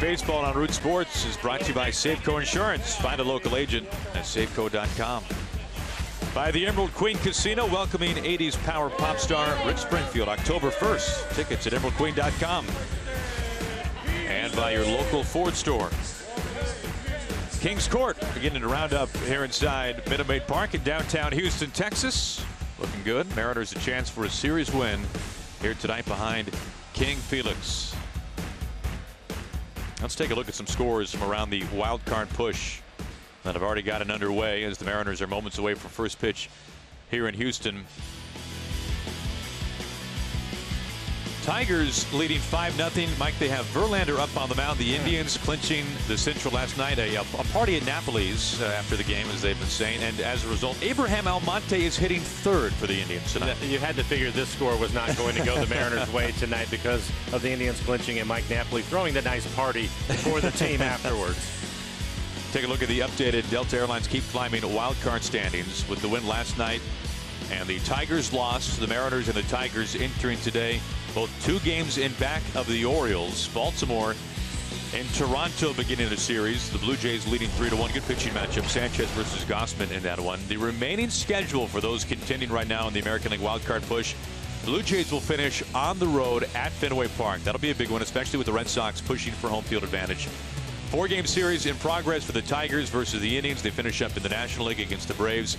Baseball on Root Sports is brought to you by Safeco Insurance. Find a local agent at safeco.com. By the Emerald Queen Casino, welcoming 80s power pop star Rick Springfield, October 1st. Tickets at emeraldqueen.com. And by your local Ford store. Kings Court beginning to round up here inside Minute Maid Park in downtown Houston, Texas. Looking good. Mariners a chance for a series win here tonight behind King Felix. Let's take a look at some scores from around the wild card push that have already gotten underway as the Mariners are moments away from first pitch here in Houston. Tigers leading 5-0. Mike, they have Verlander up on the mound. The Indians clinching the Central last night. A, a party at Napoli's uh, after the game, as they've been saying. And as a result, Abraham Almonte is hitting third for the Indians tonight. You had to figure this score was not going to go the Mariners' way tonight because of the Indians clinching and Mike Napoli throwing the nice party for the team afterwards. Take a look at the updated Delta Airlines keep climbing wild card standings with the win last night and the Tigers lost. The Mariners and the Tigers entering today both two games in back of the Orioles. Baltimore and Toronto beginning the series. The Blue Jays leading 3 to 1. Good pitching matchup. Sanchez versus Gausman in that one. The remaining schedule for those contending right now in the American League wildcard push. Blue Jays will finish on the road at Fenway Park. That'll be a big one, especially with the Red Sox pushing for home field advantage. Four game series in progress for the Tigers versus the Indians. They finish up in the National League against the Braves.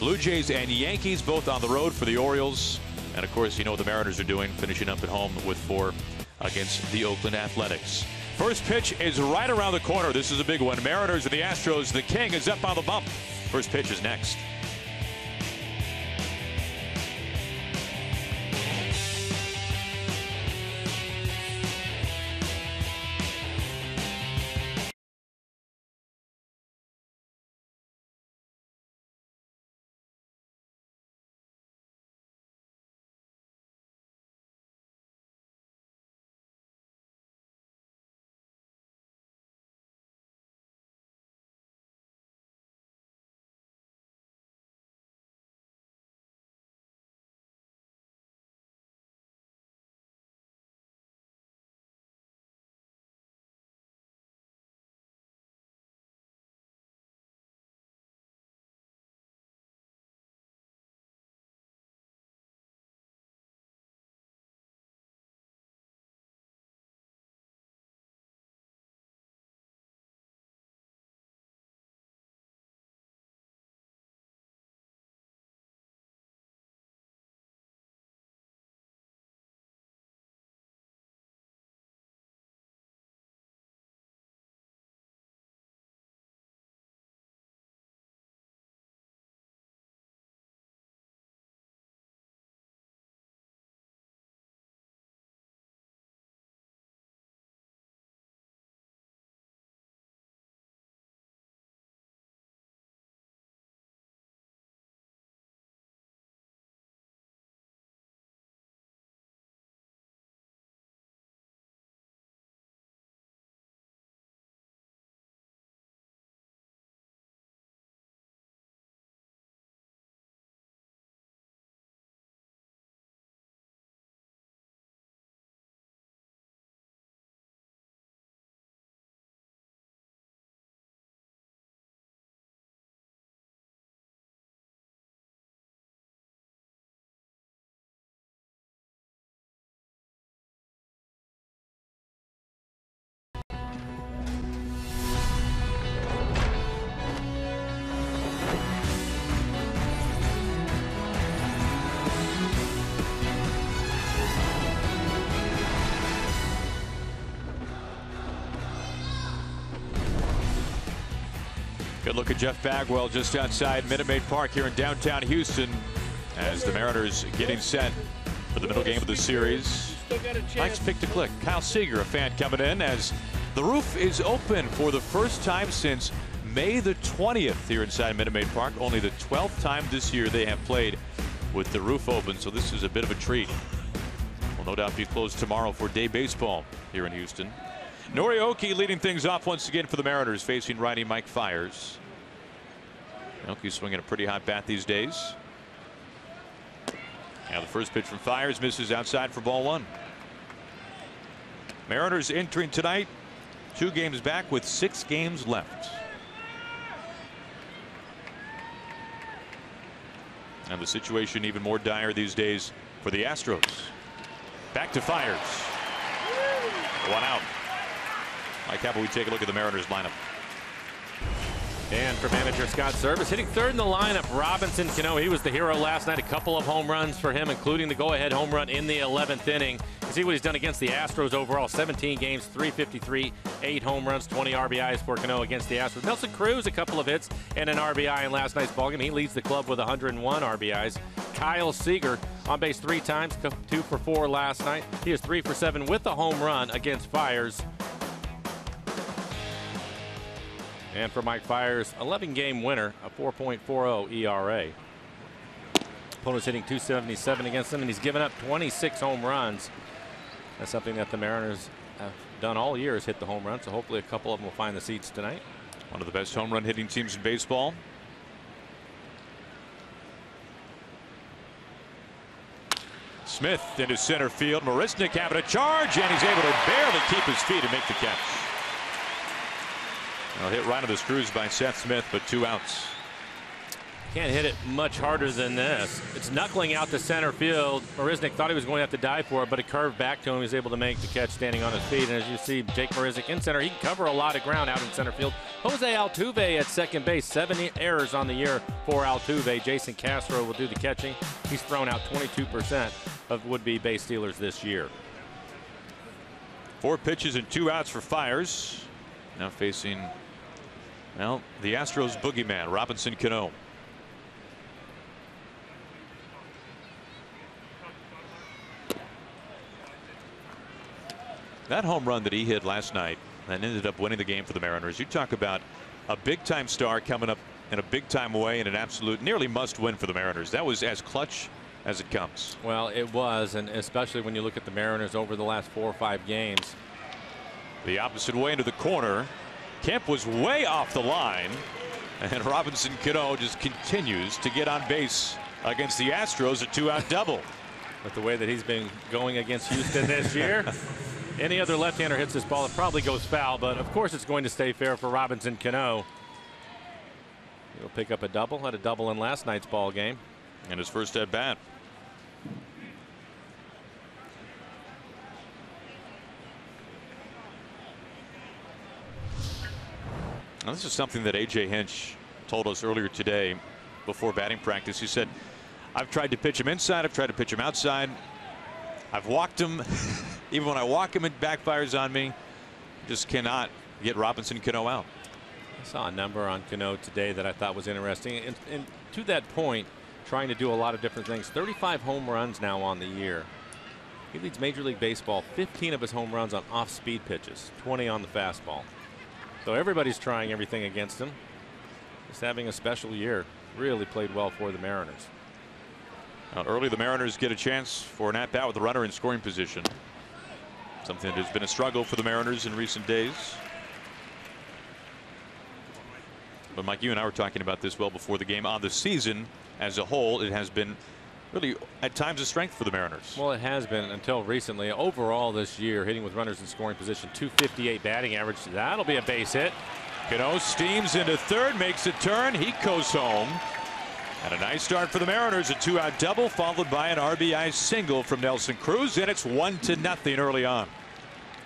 Blue Jays and Yankees both on the road for the Orioles. And of course, you know what the Mariners are doing, finishing up at home with four against the Oakland Athletics. First pitch is right around the corner. This is a big one. Mariners and the Astros. The King is up on the bump. First pitch is next. Look at Jeff Bagwell just outside Minute Maid Park here in downtown Houston as the Mariners getting set for the middle game of the series. Mike's pick to click. Kyle Seager, a fan coming in as the roof is open for the first time since May the 20th here inside Minute Maid Park. Only the 12th time this year they have played with the roof open, so this is a bit of a treat. Will no doubt be closed tomorrow for day baseball here in Houston. Nori Aoki leading things off once again for the Mariners facing righty Mike Fiers. Aoki swinging a pretty hot bat these days. Now the first pitch from Fiers misses outside for ball one. Mariners entering tonight two games back with six games left. And the situation even more dire these days for the Astros. Back to Fiers. One out. Mike, how about we take a look at the Mariners lineup? And for manager Scott Servais, hitting third in the lineup, Robinson Cano. He was the hero last night. A couple of home runs for him, including the go-ahead home run in the 11th inning. You see what he's done against the Astros overall. 17 games, 353, 8 home runs, 20 RBIs for Cano against the Astros. Nelson Cruz, a couple of hits and an RBI in last night's ballgame. He leads the club with 101 RBIs. Kyle Seager on base three times, two for four last night. He is three for seven with a home run against Fiers. And for Mike Fiers, 11 game winner, a 4.40 ERA. Opponent's hitting 277 against him, and he's given up 26 home runs. That's something that the Mariners have done all year is hit the home run, so hopefully a couple of them will find the seats tonight. One of the best home run hitting teams in baseball. Smith into center field. Marisnick having a charge, and he's able to barely keep his feet and make the catch. Well, hit right of the screws by Seth Smith, but two outs. Can't hit it much harder than this. It's knuckling out to center field. Marisnick thought he was going to have to dive for it, but it curved back to him. He was able to make the catch standing on his feet. And as you see, Jake Marisnick in center, he can cover a lot of ground out in center field. Jose Altuve at second base, seven errors on the year for Altuve. Jason Castro will do the catching. He's thrown out 22% of would-be base stealers this year. Four pitches and two outs for Fiers. Now facing well, the Astros boogeyman, Robinson Cano. That home run that he hit last night and ended up winning the game for the Mariners. You talk about a big time star coming up in a big time way in an absolute nearly must win for the Mariners. That was as clutch as it comes. Well, it was, and especially when you look at the Mariners over the last four or five games. The opposite way into the corner. Kemp was way off the line. And Robinson Cano just continues to get on base against the Astros, a two out double. With the way that he's been going against Houston this year, any other left hander hits this ball, it probably goes foul. But of course, it's going to stay fair for Robinson Cano. He'll pick up a double, had a double in last night's ball game. And his first at bat. Now, this is something that A.J. Hinch told us earlier today before batting practice. He said, I've tried to pitch him inside. I've tried to pitch him outside. I've walked him. Even when I walk him, it backfires on me. Just cannot get Robinson Cano out. I saw a number on Cano today that I thought was interesting. And, and to that point, trying to do a lot of different things. 35 home runs now on the year. He leads Major League Baseball 15 of his home runs on off speed pitches, 20 on the fastball. So everybody's trying everything against him. Just having a special year. Really played well for the Mariners. Well, early, the Mariners get a chance for an at bat with the runner in scoring position. Something that has been a struggle for the Mariners in recent days. But Mike, you and I were talking about this well before the game. On the season as a whole, it has been really at times a strength for the Mariners. Well, it has been until recently. Overall this year, hitting with runners in scoring position, 258 batting average. That'll be a base hit. Cano steams into third, makes a turn. He goes home. And a nice start for the Mariners. A two out double followed by an RBI single from Nelson Cruz. And it's one to nothing early on.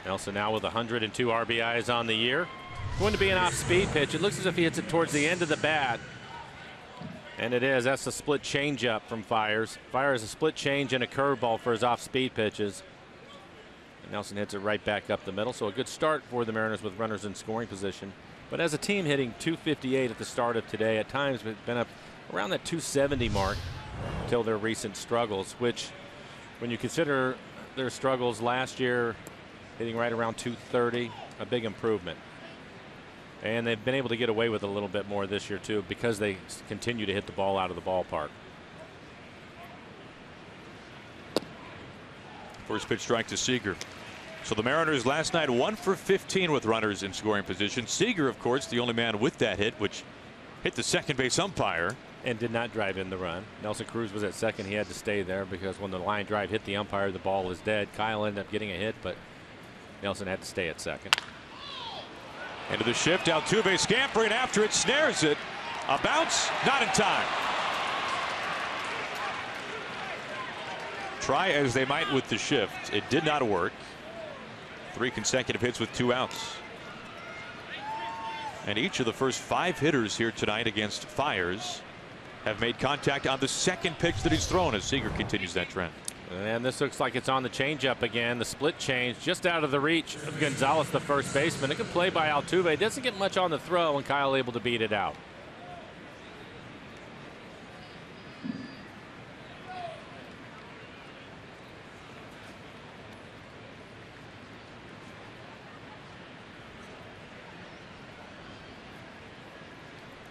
Nelson now with 102 RBIs on the year. Going to be an off speed pitch. It looks as if he hits it towards the end of the bat. And it is. That's a split changeup from Fiers. Fiers a split change and a curveball for his off-speed pitches. Nelson hits it right back up the middle. So a good start for the Mariners with runners in scoring position. But as a team hitting 258 at the start of today, at times we've been up around that 270 mark until their recent struggles, which when you consider their struggles last year, hitting right around 230, a big improvement. And they've been able to get away with it a little bit more this year, too, because they continue to hit the ball out of the ballpark. First pitch strike to Seager. So the Mariners last night one for 15 with runners in scoring position. Seager, of course, the only man with that hit, which hit the second base umpire. And did not drive in the run. Nelson Cruz was at second. He had to stay there because when the line drive hit the umpire, the ball was dead. Kyle ended up getting a hit, but Nelson had to stay at second. Into the shift, Altuve scampering after it, snares it. A bounce, not in time. Try as they might with the shift, it did not work. Three consecutive hits with two outs. And each of the first five hitters here tonight against Fiers have made contact on the second pitch that he's thrown as Seager continues that trend. And this looks like it's on the changeup again. The split change just out of the reach of Gonzalez, the first baseman. A good play by Altuve. Doesn't get much on the throw, and Kyle able to beat it out.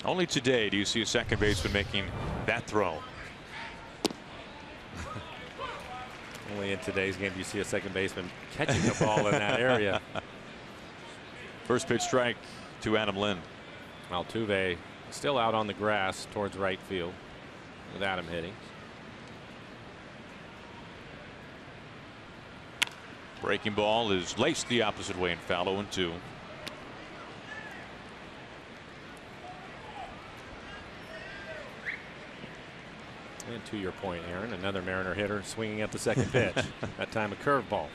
Only today do you see a second baseman making that throw. Only in today's game you see a second baseman catching the ball in that area. First pitch strike to Adam Lind. Altuve still out on the grass towards right field with Adam hitting. Breaking ball is laced the opposite way and foul 0 2. And to your point, Aaron, another Mariner hitter swinging at the second pitch. that time a curveball.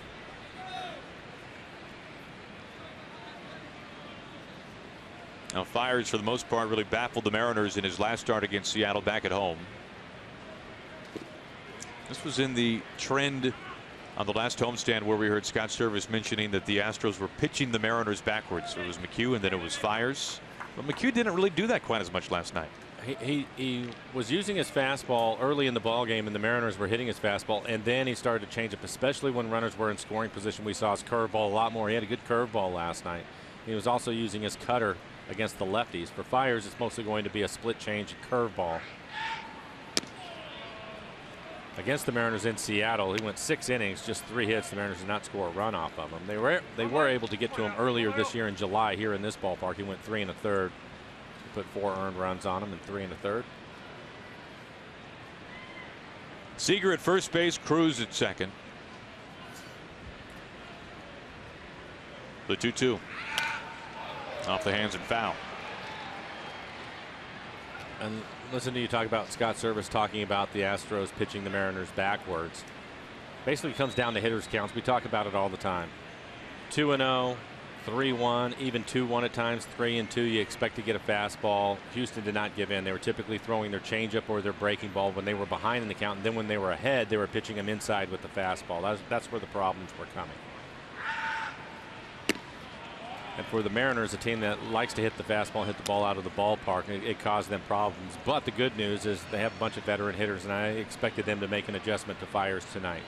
Now Fiers for the most part really baffled the Mariners in his last start against Seattle back at home. This was in the trend on the last homestand where we heard Scott Servais mentioning that the Astros were pitching the Mariners backwards. It was McHugh and then it was Fiers. But McHugh didn't really do that quite as much last night. He, he, was using his fastball early in the ball game and the Mariners were hitting his fastball and then he started to change up especially when runners were in scoring position. We saw his curveball a lot more. He had a good curveball last night. He was also using his cutter against the lefties. For Fiers, it's mostly going to be a split change curveball. Against the Mariners in Seattle he went six innings just three hits. The Mariners did not score a run off of him. They were they were able to get to him earlier this year in July here in this ballpark. He went three and a third put four earned runs on him and three and a third. Seager at first base, Cruz at second. The 2 2. Off the hands and foul. And listen to you talk about Scott Servais talking about the Astros pitching the Mariners backwards. Basically comes down to hitters counts. We talk about it all the time. 2 and 0, 3-1, even 2-1 at times, 3 and 2. You expect to get a fastball. Houston did not give in. They were typically throwing their changeup or their breaking ball when they were behind in the count. And then when they were ahead, they were pitching them inside with the fastball. That's, where the problems were coming. And for the Mariners, a team that likes to hit the fastball, and hit the ball out of the ballpark, it, it caused them problems. But the good news is they have a bunch of veteran hitters, and I expected them to make an adjustment to Fiers tonight.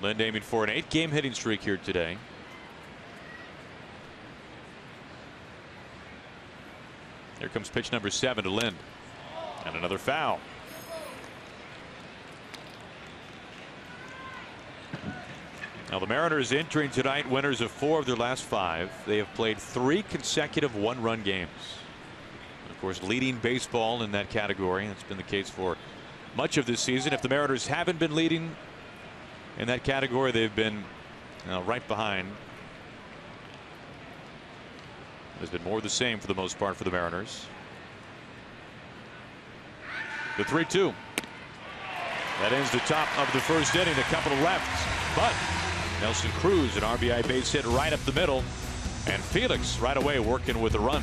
Lind aiming for an eight game hitting streak here today. Here comes pitch number seven to Lind. And another foul. Now the Mariners entering tonight winners of four of their last five. They have played three consecutive one run games. Of course leading baseball in that category. That's been the case for much of this season. If the Mariners haven't been leading in that category they've been know, right behind. Has been more the same for the most part for the Mariners. The 3 2. That ends the top of the first inning. A couple of left. But Nelson Cruz, an RBI base hit right up the middle. And Felix right away working with a run.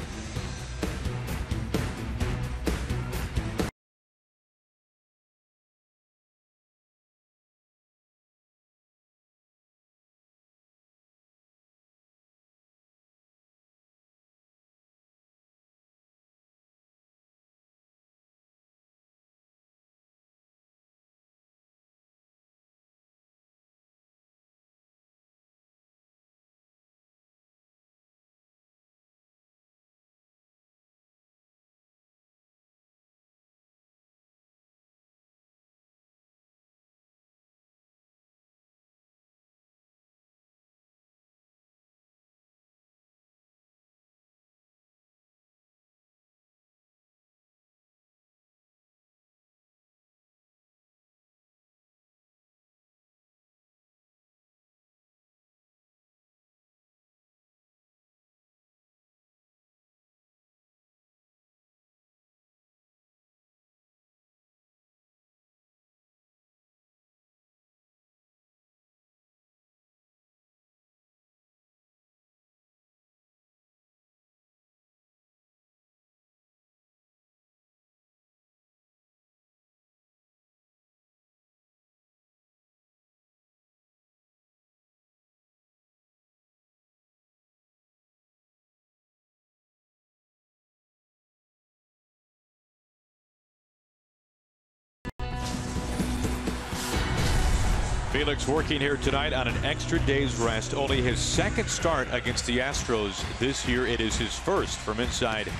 Felix working here tonight on an extra day's rest. Only his second start against the Astros this year. It is his first from inside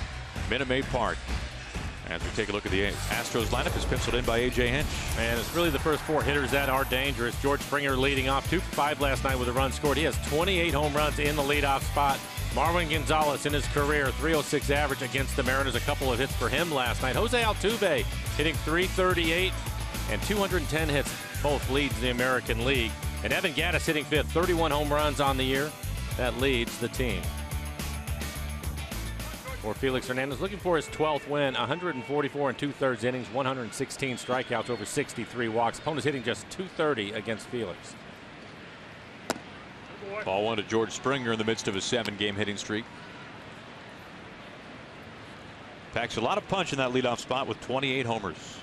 Minute Maid Park. As we take a look at the Astros lineup, is penciled in by A.J. Hinch. And it's really the first four hitters that are dangerous. George Springer leading off 2-5 last night with a run scored. He has 28 home runs in the leadoff spot. Marwin Gonzalez in his career, 306 average against the Mariners. A couple of hits for him last night. Jose Altuve hitting 338 and 210 hits both leads the American League. And Evan Gattis hitting fifth, 31 home runs on the year. That leads the team. For Felix Hernandez, looking for his 12th win, 144 and two-thirds innings, 116 strikeouts, over 63 walks. Opponents hitting just 230 against Felix. Ball one to George Springer in the midst of a seven-game hitting streak. Packs a lot of punch in that leadoff spot with 28 homers.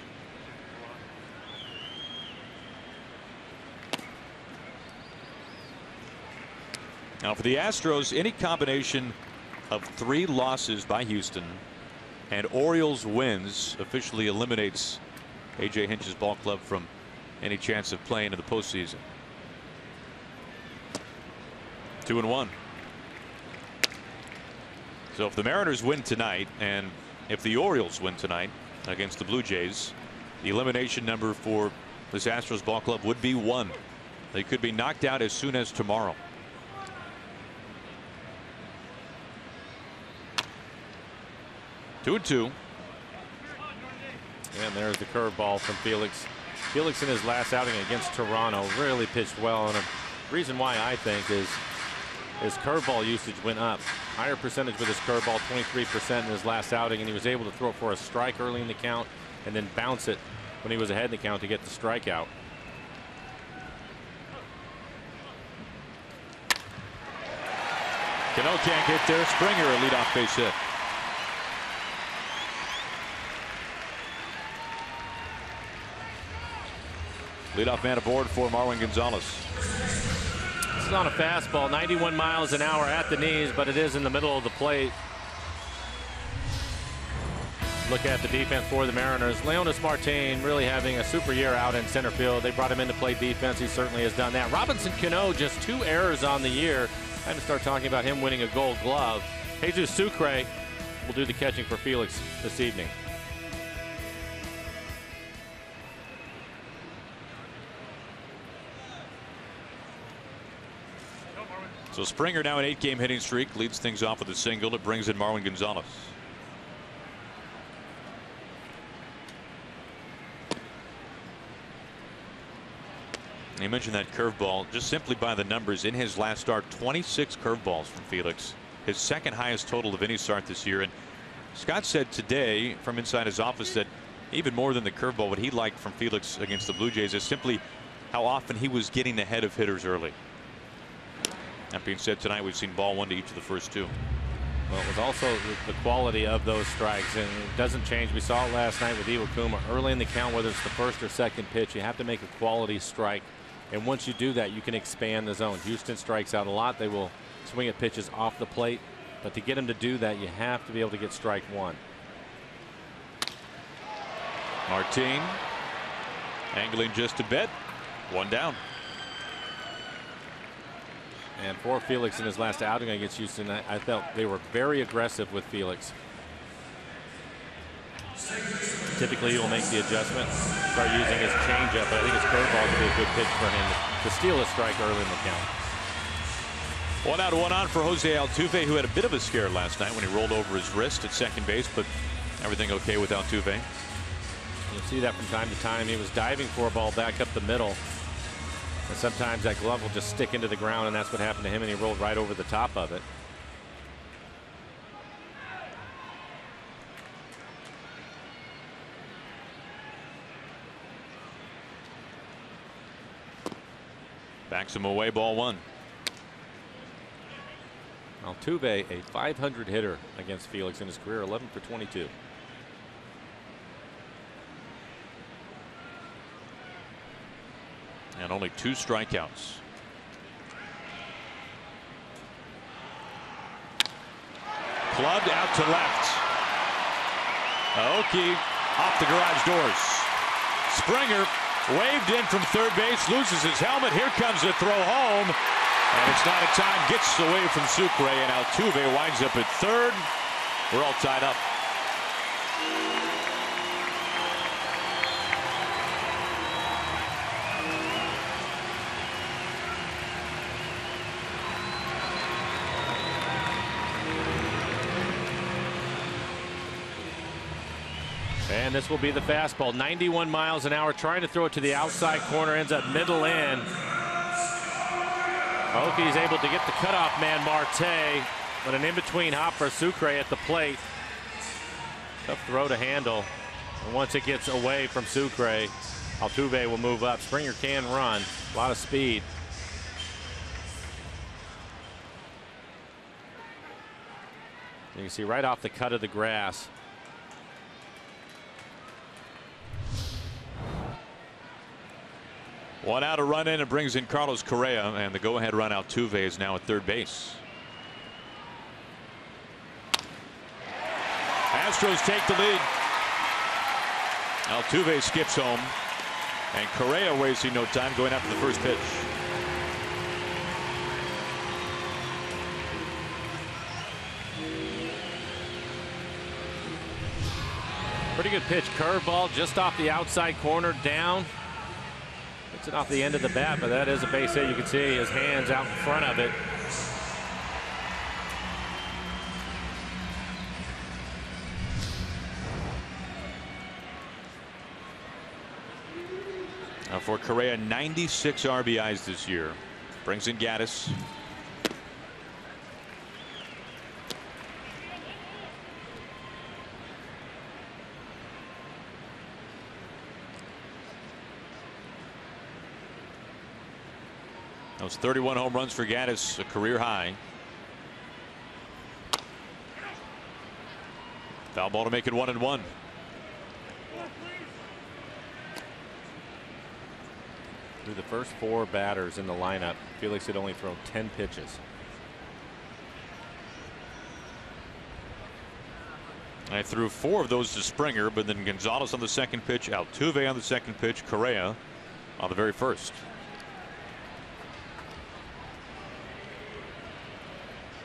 Now for the Astros, any combination of three losses by Houston and Orioles wins officially eliminates A.J. Hinch's ball club from any chance of playing in the postseason. Two and one. So if the Mariners win tonight and if the Orioles win tonight against the Blue Jays, the elimination number for this Astros ball club would be one. They could be knocked out as soon as tomorrow. Two and two. And there's the curveball from Felix. Felix in his last outing against Toronto really pitched well. And a reason why I think is his curveball usage went up. Higher percentage with his curveball, 23% in his last outing. And he was able to throw it for a strike early in the count and then bounce it when he was ahead in the count to get the strikeout. Cano can't get there. Springer a leadoff base hit. Leadoff man aboard for Marwin Gonzalez. This is on a fastball, 91 miles an hour at the knees, but it is in the middle of the plate. Look at the defense for the Mariners. Leonys Martin really having a super year out in center field. They brought him in to play defense. He certainly has done that. Robinson Cano, just two errors on the year. I Time to start talking about him winning a gold glove. Jesus Sucre will do the catching for Felix this evening. So Springer now an eight game hitting streak leads things off with a single. It brings in Marwin Gonzalez. You mentioned that curveball just simply by the numbers in his last start 26 curveballs from Felix his second highest total of any start this year and Scott said today from inside his office that even more than the curveball what he liked from Felix against the Blue Jays is simply how often he was getting ahead of hitters early. That being said, tonight we've seen ball one to each of the first two. Well, it was also the quality of those strikes, and it doesn't change. We saw it last night with Iwakuma. Early in the count, whether it's the first or second pitch, you have to make a quality strike. And once you do that, you can expand the zone. Houston strikes out a lot. They will swing at pitches off the plate. But to get them to do that, you have to be able to get strike one. Martin angling just a bit. One down. And for Felix in his last outing against Houston, I, I felt they were very aggressive with Felix. Typically, he'll make the adjustment, start using his changeup, but I think his curveball would be a good pitch for him to steal a strike early in the count. One out, one on for Jose Altuve, who had a bit of a scare last night when he rolled over his wrist at second base, but everything okay with Altuve. You'll see that from time to time. He was diving for a ball back up the middle. And sometimes that glove will just stick into the ground, and that's what happened to him, and he rolled right over the top of it. Backs him away, ball one. Altuve, a 500 hitter against Felix in his career, 11 for 22. And only two strikeouts. Clubbed out to left. Aoki off the garage doors. Springer Waved in from third base, loses his helmet. Here comes the throw home. And it's not a time. Gets away from Sucre, and Altuve winds up at third. We're all tied up. This will be the fastball. 91 miles an hour, trying to throw it to the outside corner, ends up middle in. Aoki's able to get the cutoff man, Marte, but an in-between hop for Sucre at the plate. Tough throw to handle. And once it gets away from Sucre, Altuve will move up. Springer can run. A lot of speed. You can see right off the cut of the grass. One out, a run in, and brings in Carlos Correa, and the go-ahead run Altuve is now at third base. Astros take the lead. Altuve skips home, and Correa wasting no time going after the first pitch. Pretty good pitch, curveball just off the outside corner, down. Hits it off the end of the bat, but that is a base hit. You can see his hands out in front of it. Now for Correa, 96 RBIs this year. Brings in Gattis. Those 31 home runs for Gattis, a career high. Foul ball to make it one and one. Through the first four batters in the lineup, Felix had only thrown 10 pitches. I threw four of those to Springer, but then Gonzalez on the second pitch, Altuve on the second pitch, Correa on the very first.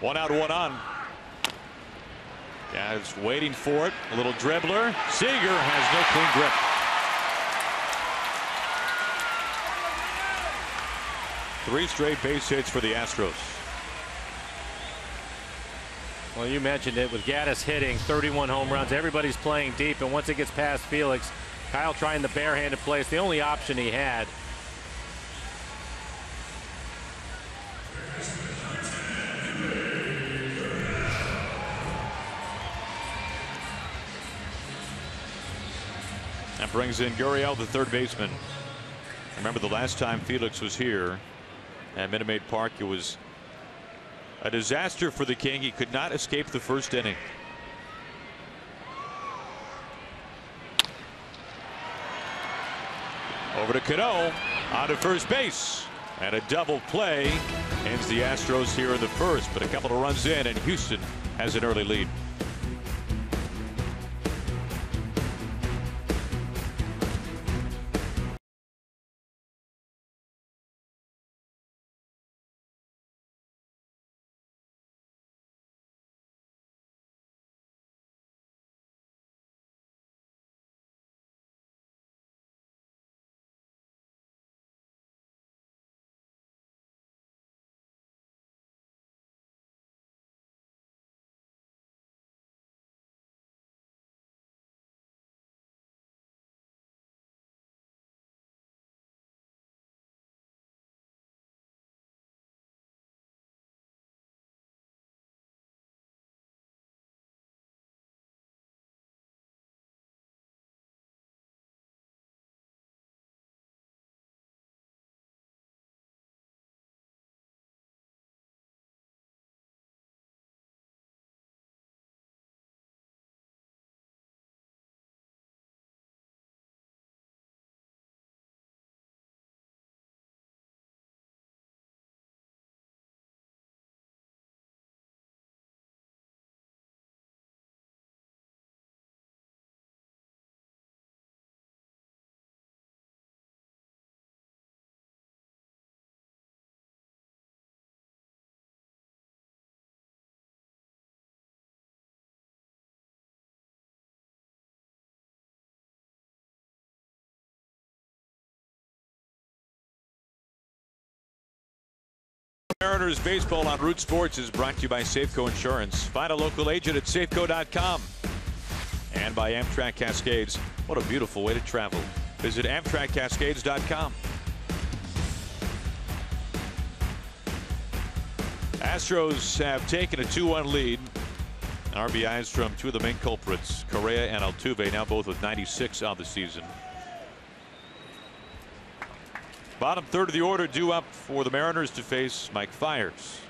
One out, one on. It's waiting for it. A little dribbler. Seager has no clean grip. Three straight base hits for the Astros. Well, you mentioned it with Gattis hitting 31 home runs. Everybody's playing deep, and once it gets past Felix, Kyle trying the barehanded play. It's the only option he had. That brings in Gurriel, the third baseman. Remember the last time Felix was here at Minute Maid Park, it was a disaster for the King. He could not escape the first inning. Over to Cano out of first base. And a double play ends the Astros here in the first, but a couple of runs in, and Houston has an early lead. Mariners baseball on Root Sports is brought to you by Safeco Insurance. Find a local agent at safeco.com. And by Amtrak Cascades. What a beautiful way to travel. Visit AmtrakCascades.com. Astros have taken a 2-1 lead. RBIs from two of the main culprits, Correa and Altuve, now both with 96 on the season. Bottom third of the order due up for the Mariners to face Mike Fiers.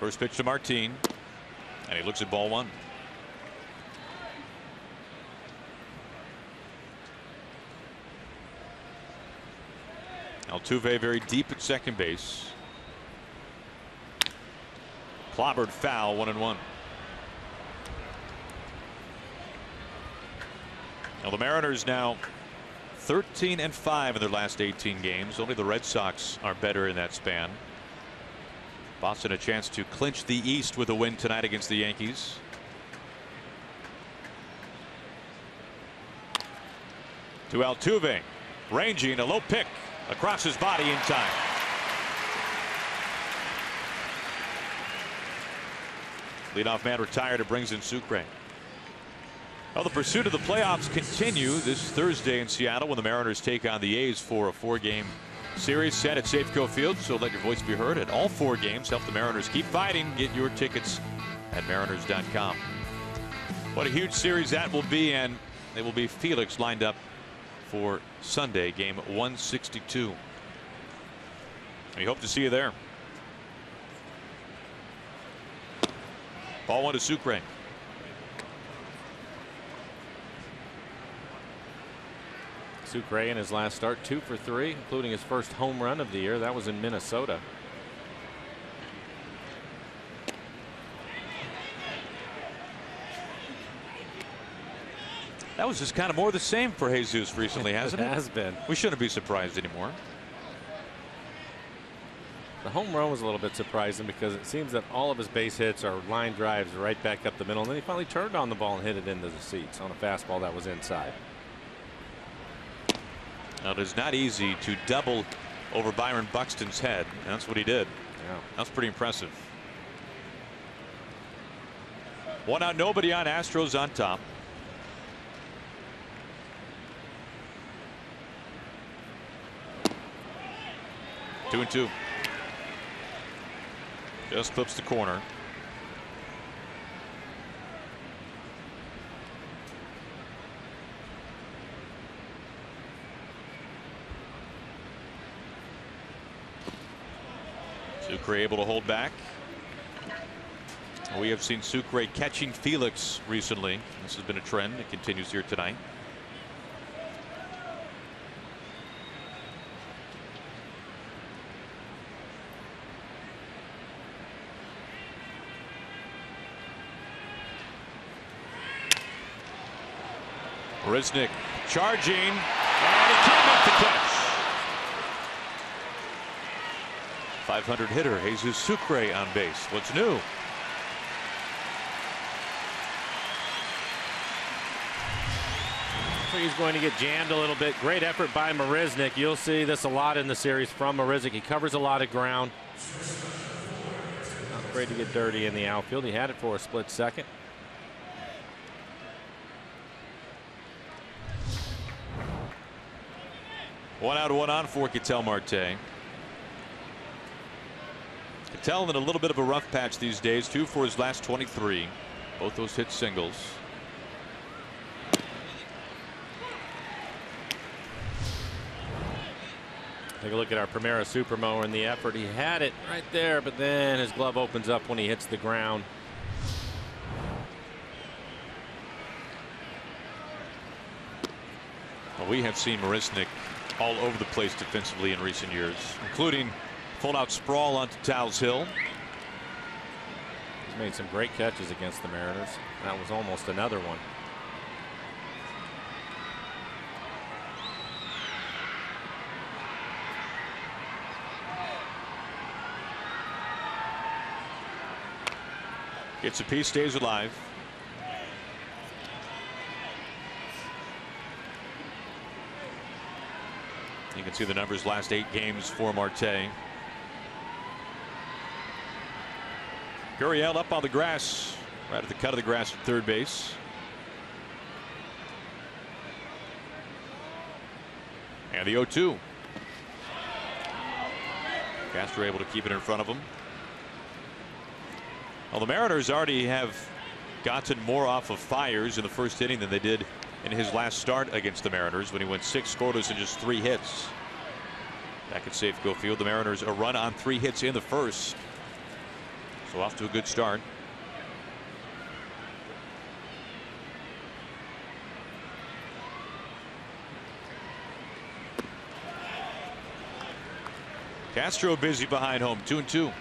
First pitch to Martin. And he looks at ball one. Altuve very deep at second base. Clobbered foul one and one. Now the Mariners now 13 and 5 in their last 18 games. Only the Red Sox are better in that span. Boston a chance to clinch the East with a win tonight against the Yankees. To Altuve. Ranging a low pick across his body in time. Leadoff man retired. It brings in Sucre. Well, the pursuit of the playoffs continue this Thursday in Seattle when the Mariners take on the A's for a four-game series set at Safeco Field. So let your voice be heard at all four games. Help the Mariners keep fighting. Get your tickets at Mariners.com. What a huge series that will be, and it will be Felix lined up for Sunday, game 162. We hope to see you there. Ball one to Sucre. Sucre in his last start, two for three, including his first home run of the year. That was in Minnesota. That was just kind of more the same for Jesus recently, hasn't it? It has been. We shouldn't be surprised anymore. The home run was a little bit surprising because it seems that all of his base hits are line drives right back up the middle. And then he finally turned on the ball and hit it into the seats on a fastball that was inside. Now, it is not easy to double over Byron Buxton's head. And that's what he did. Yeah. That's pretty impressive. One out, nobody on Astros on top. Two and two. Just clips the corner. Sucre able to hold back. We have seen Sucre catching Felix recently. This has been a trend. It continues here tonight. Marisnick charging, and he can't make the catch. 500 hitter Jesus Sucre on base. What's new? he's going to get jammed a little bit. Great effort by Marisnick. You'll see this a lot in the series from Marisnick. He covers a lot of ground. Not afraid to get dirty in the outfield. He had it for a split second. One out, one on for Ketel Marte. Ketel in a little bit of a rough patch these days. Two for his last 23. Both those hit singles. Take a look at our Premera Supermower and the effort. He had it right there, but then his glove opens up when he hits the ground. Well, we have seen Marisnick all over the place defensively in recent years, including full out sprawl onto Tal's Hill. He's made some great catches against the Mariners. That was almost another one. Gets a piece, stays alive. You can see the numbers last eight games for Marte. Gurriel up on the grass, right at the cut of the grass at third base. And the 0 2. Castro able to keep it in front of him. Well, the Mariners already have gotten more off of Fiers in the first inning than they did in his last start against the Mariners when he went six scoreless and just three hits. Back at Safeco Field, the Mariners a run on three hits in the first. So off to a good start. Castro busy behind home, two and two.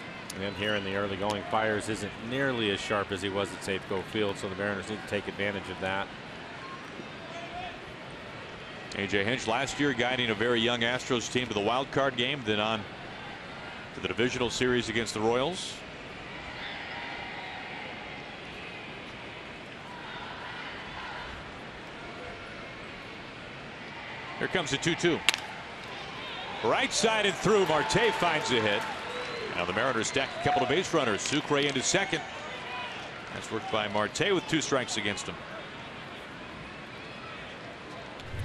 And here in the early going, Fiers isn't nearly as sharp as he was at Safeco Field, so the Mariners need to take advantage of that. AJ Hinch last year guiding a very young Astros team to the wild card game, then on to the divisional series against the Royals. Here comes a 2 2. Right side and through. Marte finds a hit. Now the Mariners stack a couple of base runners. Sucre into second. That's worked by Marte with two strikes against him.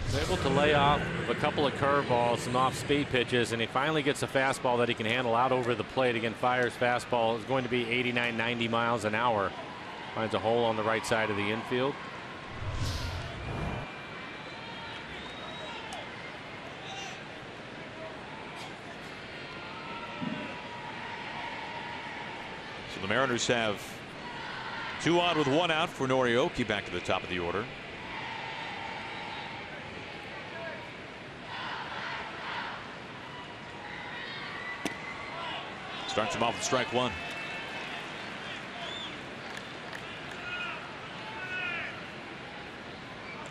He's able to lay off a couple of curveballs, some off speed pitches, and he finally gets a fastball that he can handle out over the plate. Again, Fiers fastball is going to be 89, 90 miles an hour. Finds a hole on the right side of the infield. Mariners have two on with one out for Nori Aoki back to the top of the order. Starts him off with strike one.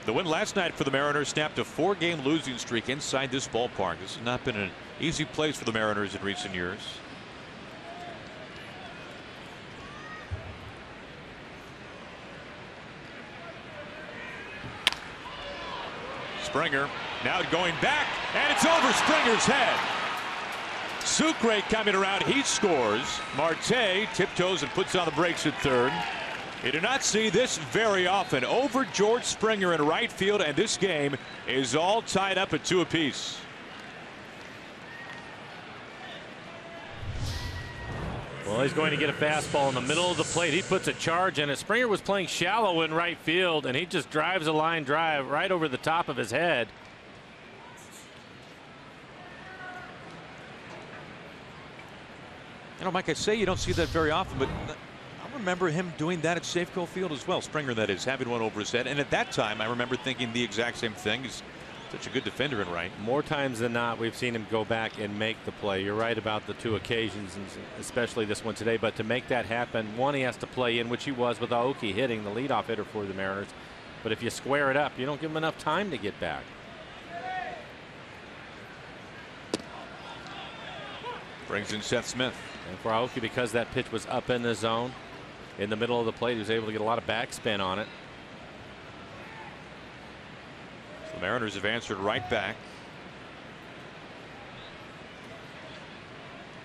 The win last night for the Mariners snapped a four game losing streak inside this ballpark. This has not been an easy place for the Mariners in recent years. Springer now going back and it's over Springer's head. Sucre coming around he scores. Marte tiptoes and puts on the brakes at third. You do not see this very often over George Springer in right field and this game is all tied up at two apiece. Well, he's going to get a fastball in the middle of the plate. He puts a charge in it. Springer was playing shallow in right field, and he just drives a line drive right over the top of his head. You know, Mike, I say you don't see that very often, but I remember him doing that at Safeco Field as well. Springer, that is, having one over his head. And at that time, I remember thinking the exact same thing. Such a good defender in right. More times than not, we've seen him go back and make the play. You're right about the two occasions, and especially this one today. But to make that happen, one, he has to play in, which he was with Aoki hitting the leadoff hitter for the Mariners. But if you square it up, you don't give him enough time to get back. Brings in Seth Smith. And for Aoki, because that pitch was up in the zone, in the middle of the plate, he was able to get a lot of backspin on it. So the Mariners have answered right back.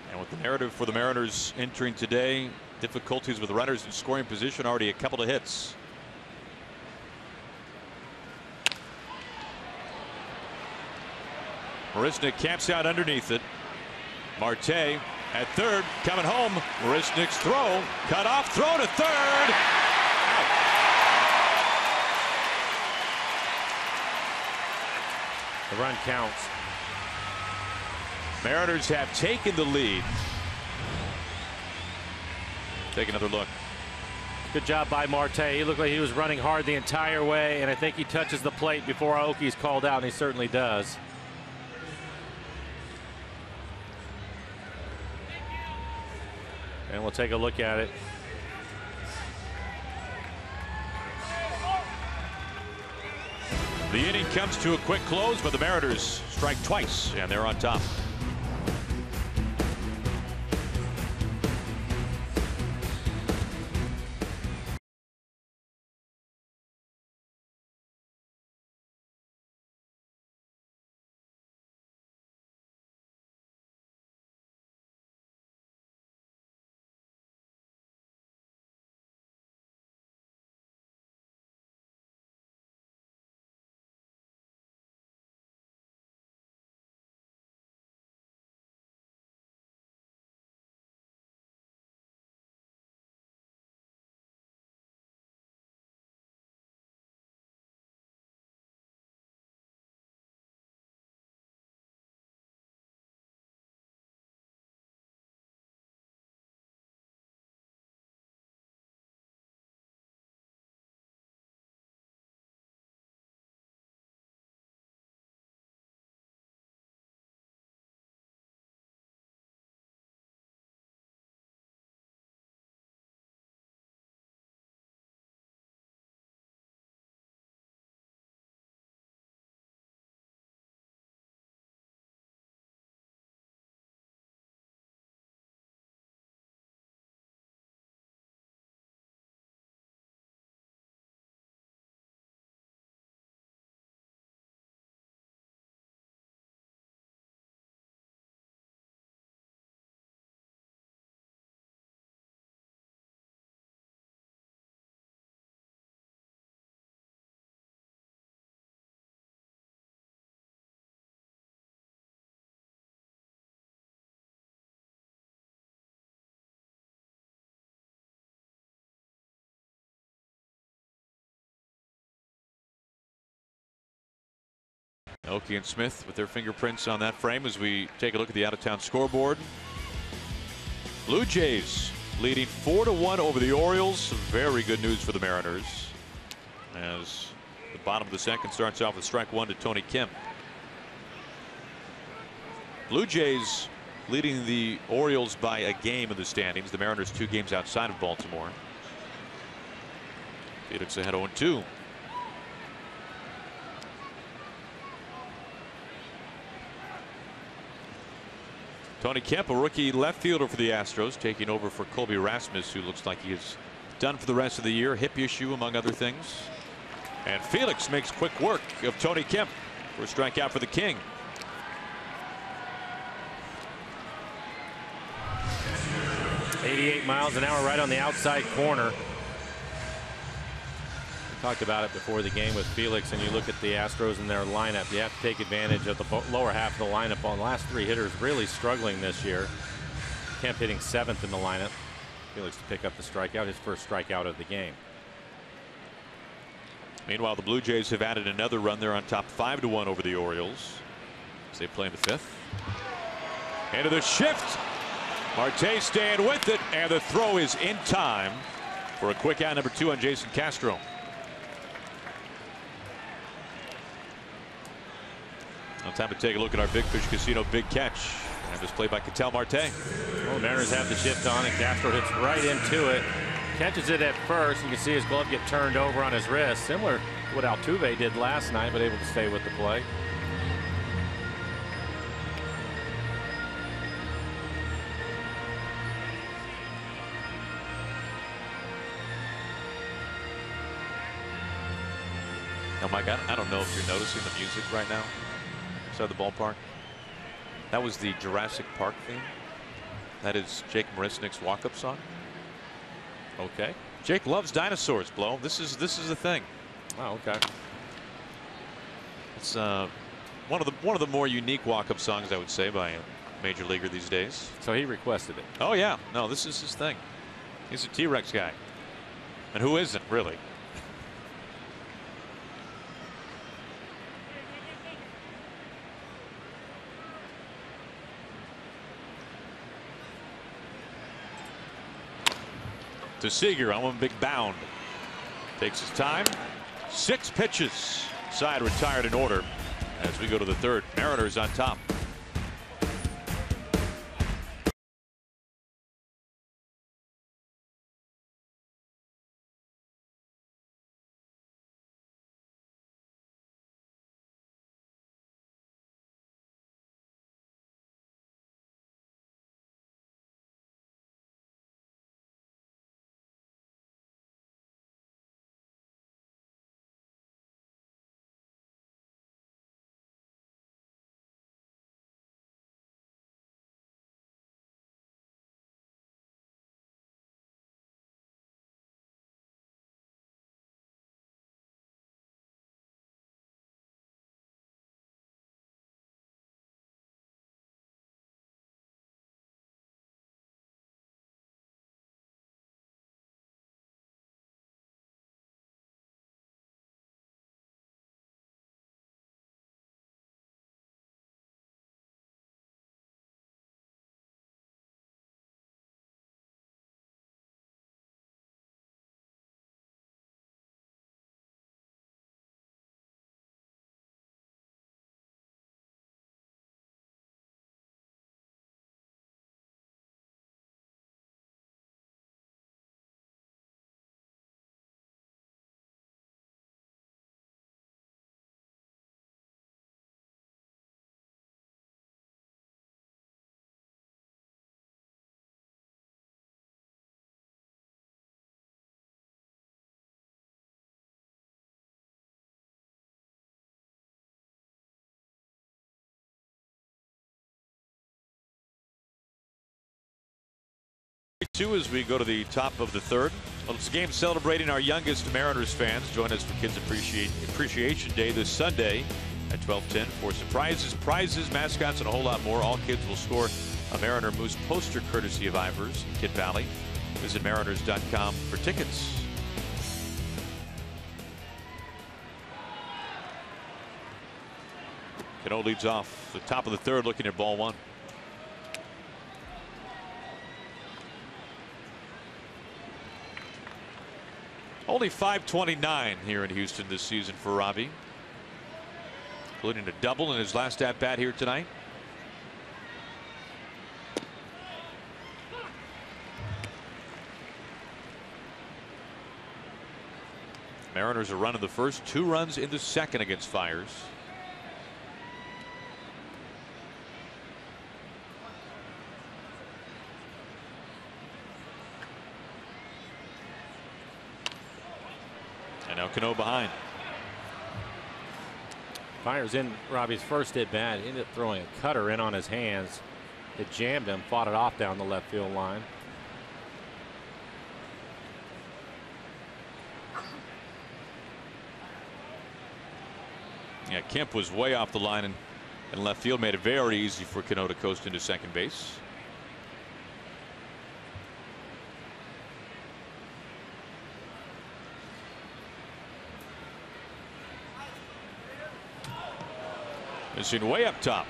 And with the narrative for the Mariners entering today, difficulties with runners in scoring position, already a couple of hits. Marisnick camps out underneath it. Marte at third coming home. Marisnick's throw cut off throw to third. The run counts. Mariners have taken the lead. Take another look. Good job by Marte. He looked like he was running hard the entire way, and I think he touches the plate before Aoki's called out, and he certainly does. And we'll take a look at it. The inning comes to a quick close, but the Mariners strike twice, and they're on top. Aoki and Smith with their fingerprints on that frame as we take a look at the out of town scoreboard. Blue Jays leading four to one over the Orioles. Very good news for the Mariners as the bottom of the second starts off with strike one to Tony Kemp. Blue Jays leading the Orioles by a game in the standings. The Mariners two games outside of Baltimore. Felix ahead 0 Tony Kemp, a rookie left fielder for the Astros, taking over for Colby Rasmus, who looks like he is done for the rest of the year. Hip issue, among other things. And Felix makes quick work of Tony Kemp for a strikeout for the King. Eighty-eight miles an hour right on the outside corner. Talked about it before the game with Felix, and you look at the Astros and their lineup. You have to take advantage of the lower half of the lineup. On the last three hitters really struggling this year. Kemp hitting seventh in the lineup. Felix to pick up the strikeout, his first strikeout of the game. Meanwhile, the Blue Jays have added another run. They're on top five to one over the Orioles as they play in the fifth. Into the shift. Marte staying with it, and the throw is in time for a quick out number two on Jason Castro. Now time to take a look at our Big Fish Casino big catch. And this play by Ketel Marte. Well, Mariners have the shift on, and Castro hits right into it. Catches it at first. You can see his glove get turned over on his wrist, similar to what Altuve did last night, but able to stay with the play. Oh my God, I don't know if you're noticing the music right now outside the ballpark. That was the Jurassic Park theme. That is Jake Marisnick's walk-up song. Okay. Jake loves dinosaurs, Blow. This is this is the thing. Oh, okay. It's uh, one of the one of the more unique walk-up songs I would say by a major leaguer these days. So he requested it. Oh yeah, no, this is his thing. He's a T-Rex guy, and who isn't really? To Seager on one big bound. Takes his time. Six pitches. Side retired in order as we go to the third. Mariners on top. Two as we go to the top of the third. Well, it's a game celebrating our youngest Mariners fans. Join us for Kids Appreciate Appreciation Day this Sunday at 12:10 for surprises, prizes, mascots, and a whole lot more. All kids will score a Mariner Moose poster courtesy of Ivar's Kidd Valley. Visit Mariners.com for tickets. Cano leads off the top of the third looking at ball one. Only 529 here in Houston this season for Robbie. Including a double in his last at bat here tonight. Mariners are running the first two runs in the second against Fiers. Cano behind. Fiers in Robbie's first at bat. Ended up throwing a cutter in on his hands. It jammed him, fought it off down the left field line. Yeah, Kemp was way off the line and, and left field made it very easy for Cano to coast into second base. It's in way up top.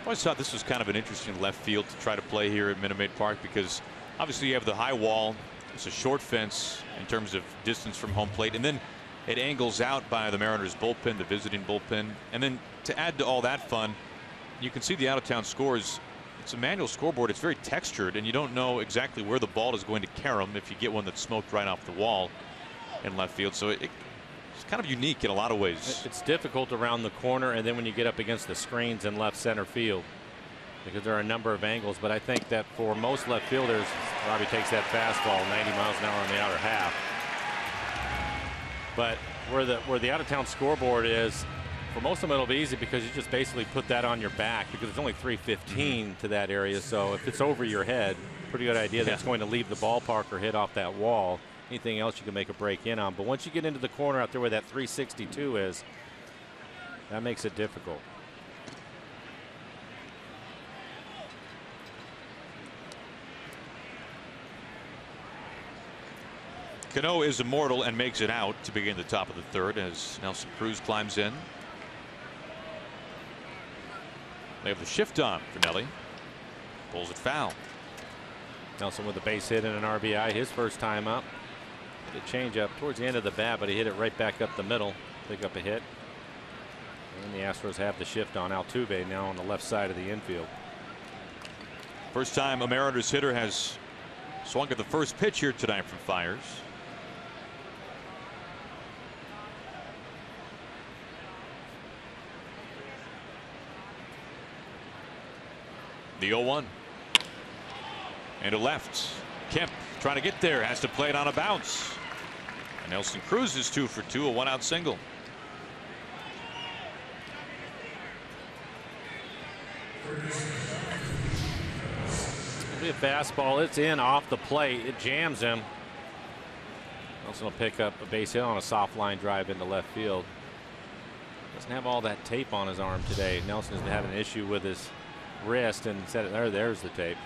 I always thought this was kind of an interesting left field to try to play here at Minute Maid Park because obviously you have the high wall. It's a short fence in terms of distance from home plate. And then it angles out by the Mariners bullpen, the visiting bullpen. And then to add to all that fun, you can see the out of town scores. It's a manual scoreboard. It's very textured, and you don't know exactly where the ball is going to carry if you get one that's smoked right off the wall in left field. So it, it's kind of unique in a lot of ways. It's difficult around the corner, and then when you get up against the screens in left center field, because there are a number of angles. But I think that for most left fielders, Robbie takes that fastball 90 miles an hour on the outer half. But where the where the out of town scoreboard is, for most of them it'll be easy because you just basically put that on your back because it's only 315 mm-hmm. to that area. So if it's over your head, pretty good idea that it's going to leave the ballpark or hit off that wall. Anything else you can make a break in on. But once you get into the corner out there where that 362 is, that makes it difficult. Cano is immortal and makes it out to begin the top of the third as Nelson Cruz climbs in. They have the shift on for Nelly. Pulls it foul. Nelson with a base hit and an RBI his first time up. Hit a change up towards the end of the bat, but he hit it right back up the middle. Pick up a hit. And the Astros have the shift on Altuve now on the left side of the infield. First time a Mariners hitter has swung at the first pitch here tonight from Fiers. The 0 1. And to left. Kemp trying to get there. Has to play it on a bounce. And Nelson Cruz is two for two. A one out single. Be a fastball. It's in off the plate. It jams him. Nelson will pick up a base hit on a soft line drive into left field. Doesn't have all that tape on his arm today. Nelson has been having an issue with his wrist and it there. There's the tape.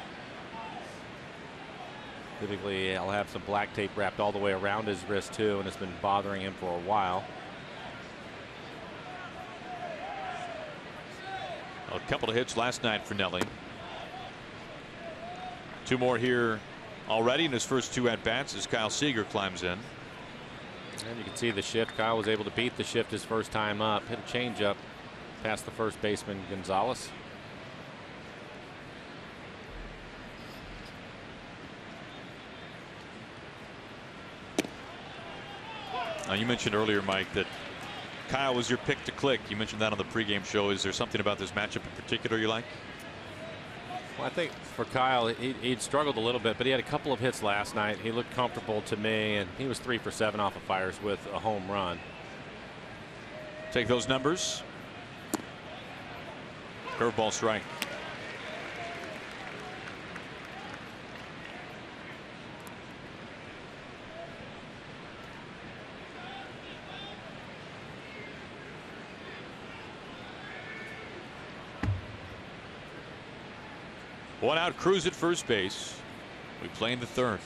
Typically, I'll have some black tape wrapped all the way around his wrist too, and it's been bothering him for a while. A couple of hits last night for Nelly. Two more here already in his first two at bats as Kyle Seager climbs in. And you can see the shift. Kyle was able to beat the shift his first time up. Hit a changeup past the first baseman Gonzalez. Now you mentioned earlier, Mike, that Kyle was your pick to click. You mentioned that on the pregame show. Is there something about this matchup in particular you like? Well, I think for Kyle, he, would struggled a little bit, but he had a couple of hits last night. He looked comfortable to me, and he was three for seven off of Fiers with a home run. Take those numbers. Curveball strike. One out, Cruz at first base. We play in the third.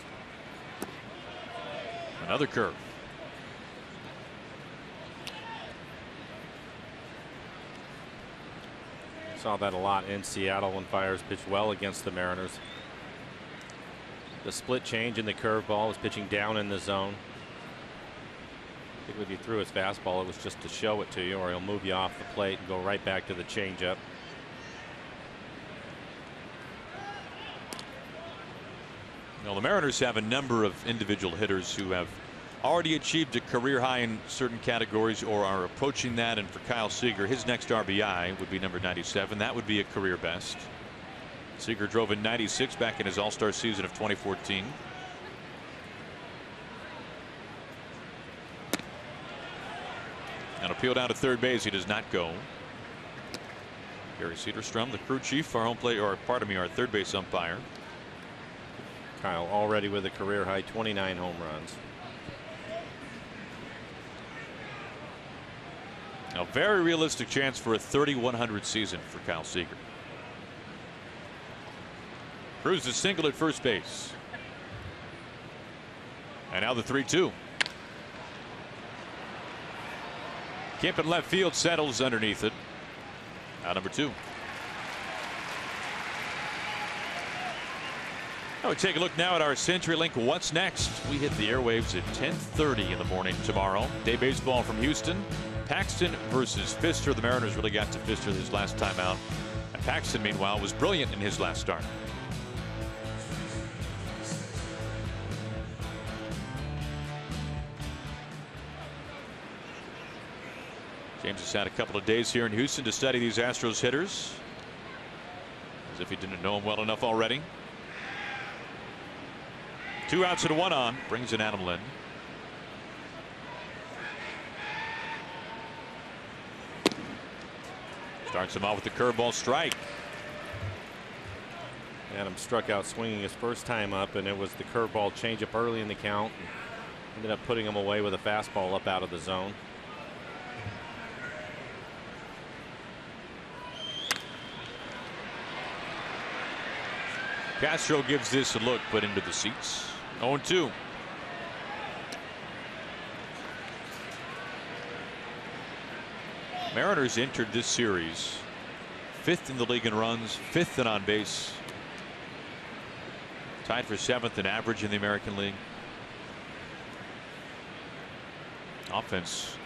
Another curve. Saw that a lot in Seattle when Fiers pitched well against the Mariners. The split change in the curveball was pitching down in the zone. I think if he threw his fastball, it was just to show it to you, or he'll move you off the plate and go right back to the changeup. Well, the Mariners have a number of individual hitters who have already achieved a career high in certain categories or are approaching that. And for Kyle Seager, his next RBI would be number 97. That would be a career best. Seager drove in 96 back in his All Star season of 2014. And appeal down to third base. He does not go. Gary Cederstrom, the crew chief, our home plate, or pardon me, our third base umpire. Kyle already with a career high 29 home runs. A very realistic chance for a 3,100 season for Kyle Seager. Cruz is single at first base. And now the 3 2. Kemp in left field settles underneath it. Out number two. Now we take a look now at our CenturyLink What's Next. We hit the airwaves at 10:30 in the morning tomorrow. Day baseball from Houston. Paxton versus Fister. The Mariners really got to Fister this last time out. And Paxton, meanwhile, was brilliant in his last start. James has had a couple of days here in Houston to study these Astros hitters. As if he didn't know them well enough already. Two outs and one on brings in Adam Lind. Starts him off with the curveball strike. Adam struck out swinging his first time up, and it was the curveball changeup early in the count. Ended up putting him away with a fastball up out of the zone. Castro gives this a look, but into the seats. 0 2. Mariners entered this series fifth in the league in runs, fifth in on base, tied for seventh in average in the American League. Offense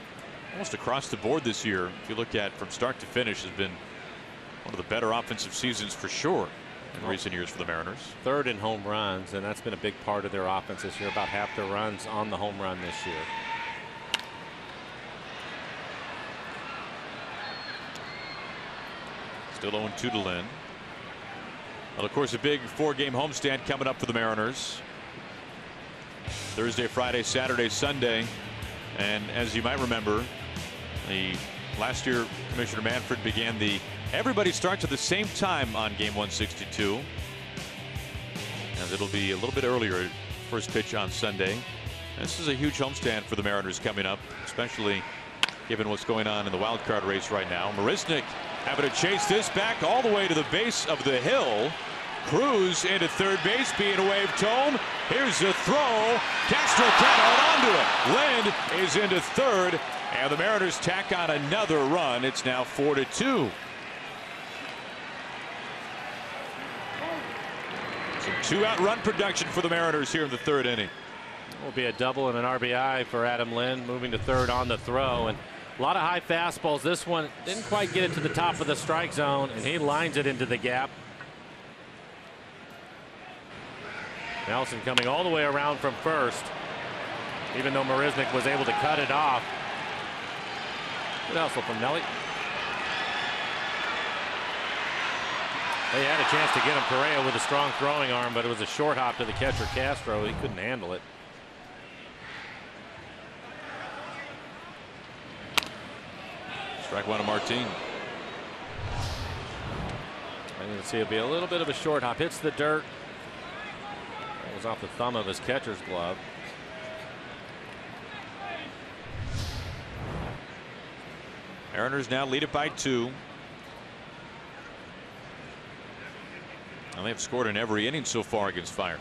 almost across the board this year, if you look at from start to finish, has been one of the better offensive seasons for sure in recent years for the Mariners. Third in home runs, and that's been a big part of their offense this year. About half their runs on the home run this year. Still 0 2 to Lind. Well, of course, a big four game homestand coming up for the Mariners. Thursday, Friday, Saturday, Sunday. And as you might remember, the last year Commissioner Manfred began the Everybody starts at the same time on game 162. And it'll be a little bit earlier, first pitch on Sunday. This is a huge homestand for the Mariners coming up, especially given what's going on in the wild card race right now. Marisnick having to chase this back all the way to the base of the hill. Cruz into third base, being waved home. Here's the throw. Castro can't hold on to it. Lind is into third, and the Mariners tack on another run. It's now 4 to 2. Two out run production for the Mariners here in the third inning. Will be a double and an RBI for Adam Lind moving to third on the throw and a lot of high fastballs. This one didn't quite get it to the top of the strike zone and he lines it into the gap. Nelson coming all the way around from first even though Marisnick was able to cut it off. Good hustle from Nelly. They had a chance to get him Correa with a strong throwing arm, but it was a short hop to the catcher Castro. He couldn't handle it. Strike one to Martin. And you can see it'll be a little bit of a short hop. Hits the dirt. It was off the thumb of his catcher's glove. Mariners now lead it by two. And they've scored in every inning so far against Fiers.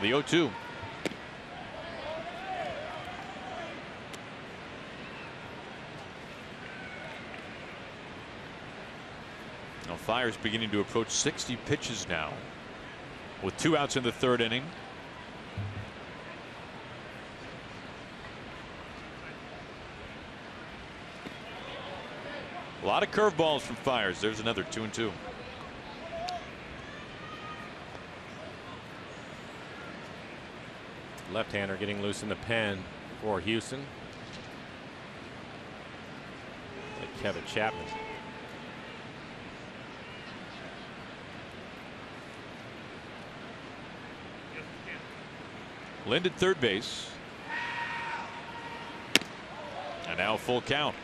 The 0 2. Fiers beginning to approach 60 pitches now with two outs in the third inning. A lot of curveballs from Fiers. There's another two and two. Left-hander getting loose in the pen for Houston. Kevin Chapman. Lind at third base. And now full count.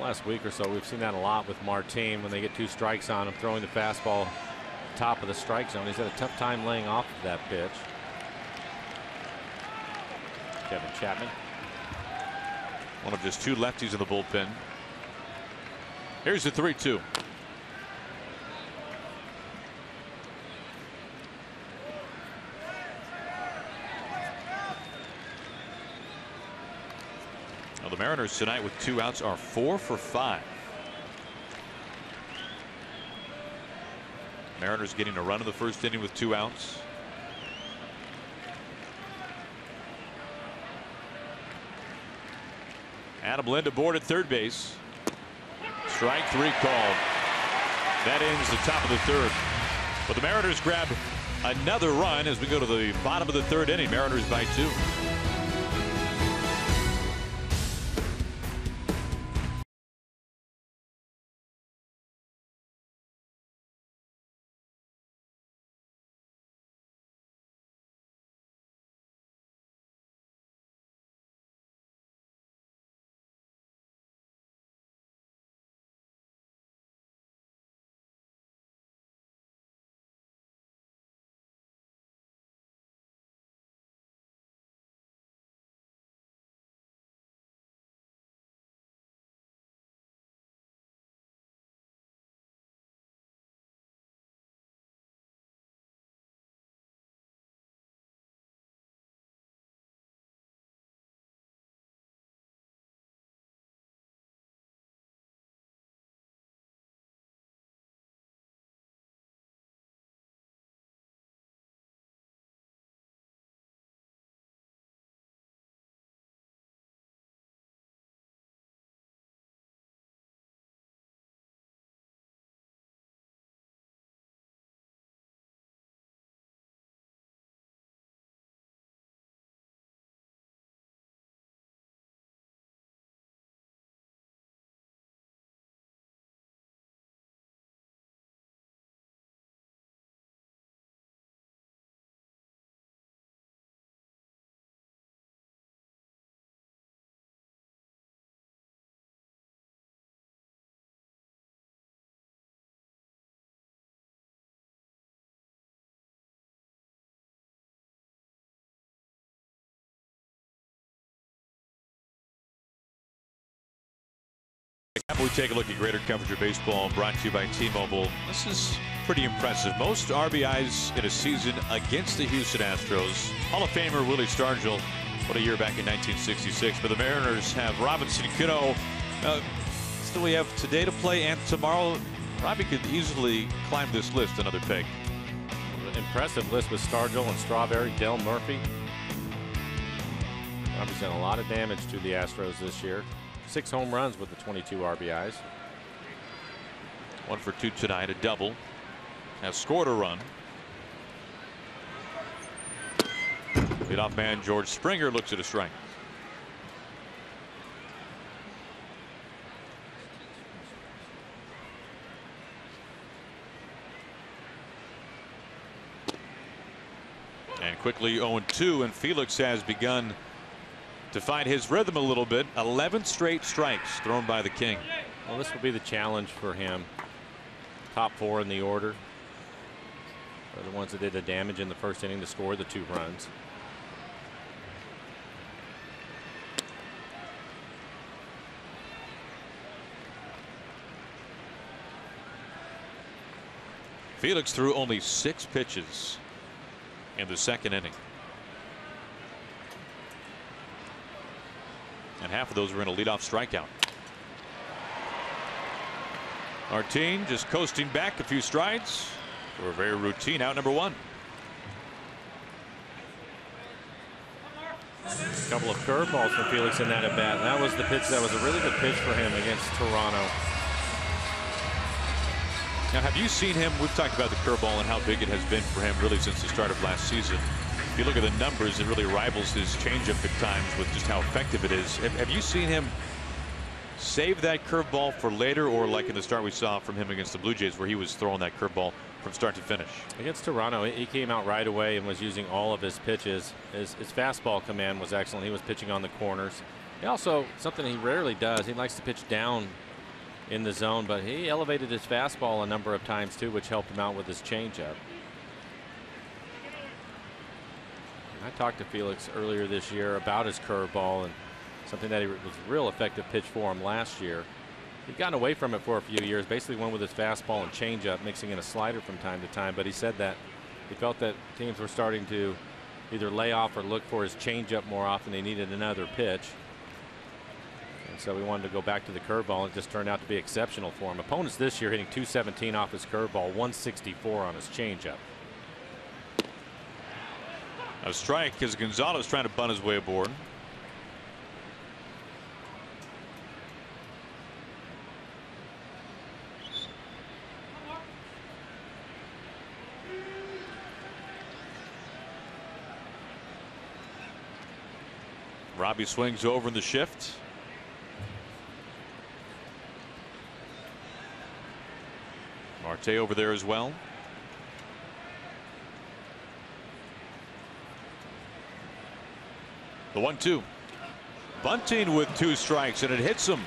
Last week or so, we've seen that a lot with Martin when they get two strikes on him, throwing the fastball top of the strike zone. He's had a tough time laying off of that pitch. Kevin Chapman. One of just two lefties in the bullpen. Here's the 3 2. Mariners tonight with two outs are four for five. Mariners getting a run in the first inning with two outs. Adam Lind aboard at third base. Strike three called. That ends the top of the third. But the Mariners grab another run as we go to the bottom of the third inning. Mariners by two. We take a look at greater coverage of baseball brought to you by T-Mobile. This is pretty impressive. Most RBIs in a season against the Houston Astros. Hall of Famer Willie Stargell. What a year back in 1966. But the Mariners have Robinson Cano. Uh, still we have today to play and tomorrow. Robbie could easily climb this list another peg. Impressive list with Stargell and Strawberry, Dale Murphy. Robbie's done a lot of damage to the Astros this year. Six home runs with the 22 RBIs. One for two tonight, a double. Has scored a run. Leadoff man George Springer looks at a strike. And quickly 0-2 and Felix has begun to find his rhythm a little bit. 11 straight strikes thrown by the King. Well, this will be the challenge for him. Top four in the order. They're the ones that did the damage in the first inning to score the two runs. Felix threw only six pitches in the second inning. And half of those were in a leadoff strikeout. Martin just coasting back a few strides for a very routine out number one. A couple of curveballs for Felix in that at bat. That was the pitch that was a really good pitch for him against Toronto. Now, have you seen him? We've talked about the curveball and how big it has been for him really since the start of last season. You look at the numbers, it really rivals his changeup at times with just how effective it is. Have, have you seen him save that curveball for later or like in the start we saw from him against the Blue Jays where he was throwing that curveball from start to finish. Against Toronto, he came out right away and was using all of his pitches. His, his fastball command was excellent. He was pitching on the corners. He also, something he rarely does, he likes to pitch down in the zone, but he elevated his fastball a number of times too, which helped him out with his changeup. I talked to Felix earlier this year about his curveball and something that he was a real effective pitch for him last year. He'd gotten away from it for a few years, basically went with his fastball and changeup, mixing in a slider from time to time. But he said that he felt that teams were starting to either lay off or look for his changeup more often. They needed another pitch. And so we wanted to go back to the curveball. and It just turned out to be exceptional for him. Opponents this year hitting 217 off his curveball, 164 on his changeup. A strike as Gonzalez trying to bunt his way aboard. Robbie swings over in the shift. Marte over there as well. The one two. Bunting with two strikes and it hits him.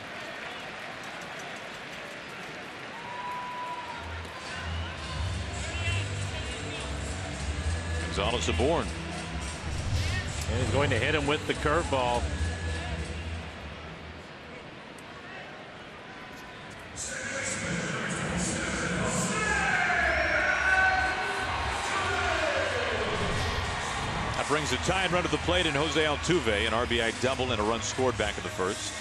Gonzalez aboard. And he's going to hit him with the curveball. Brings a tie and run to the plate in Jose Altuve, an RBI double and a run scored back in the first.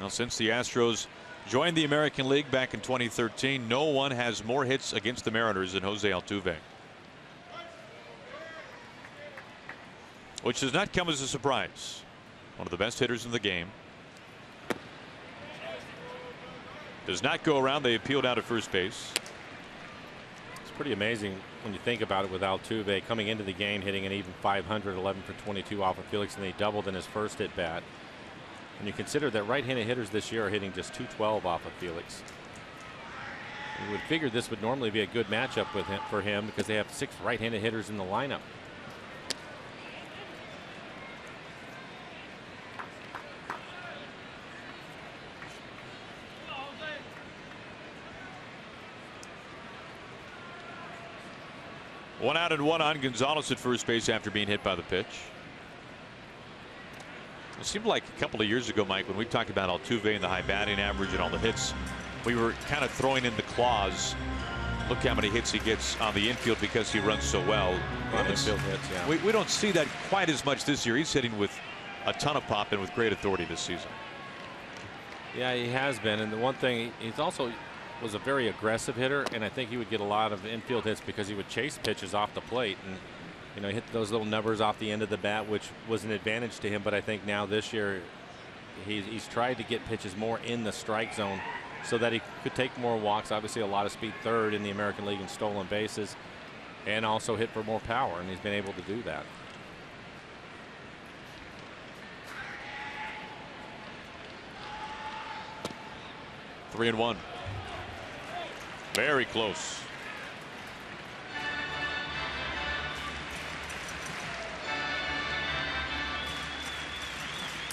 Now, since the Astros joined the American League back in 2013, no one has more hits against the Mariners than Jose Altuve. Which does not come as a surprise. One of the best hitters in the game. Does not go around. They appealed out at first base. It's pretty amazing when you think about it with Altuve coming into the game hitting an even 500 11 for 22 off of Felix and he doubled in his first at bat. And you consider that right-handed hitters this year are hitting just 212 off of Felix. You would figure this would normally be a good matchup with him, for him because they have six right-handed hitters in the lineup. One out and one on Gonzalez at first base after being hit by the pitch. It seemed like a couple of years ago, Mike, when we talked about Altuve and the high batting average and all the hits, we were kind of throwing in the claws. Look how many hits he gets on the infield because he runs so well. On infield hits, yeah. We, we don't see that quite as much this year. He's hitting with a ton of pop and with great authority this season. Yeah, he has been. And the one thing, he's also was a very aggressive hitter, and I think he would get a lot of infield hits because he would chase pitches off the plate and you know hit those little numbers off the end of the bat, which was an advantage to him. But I think now this year he's, he's tried to get pitches more in the strike zone so that he could take more walks. Obviously, a lot of speed third in the American League in stolen bases, and also hit for more power, and he's been able to do that. Three and one. Very close.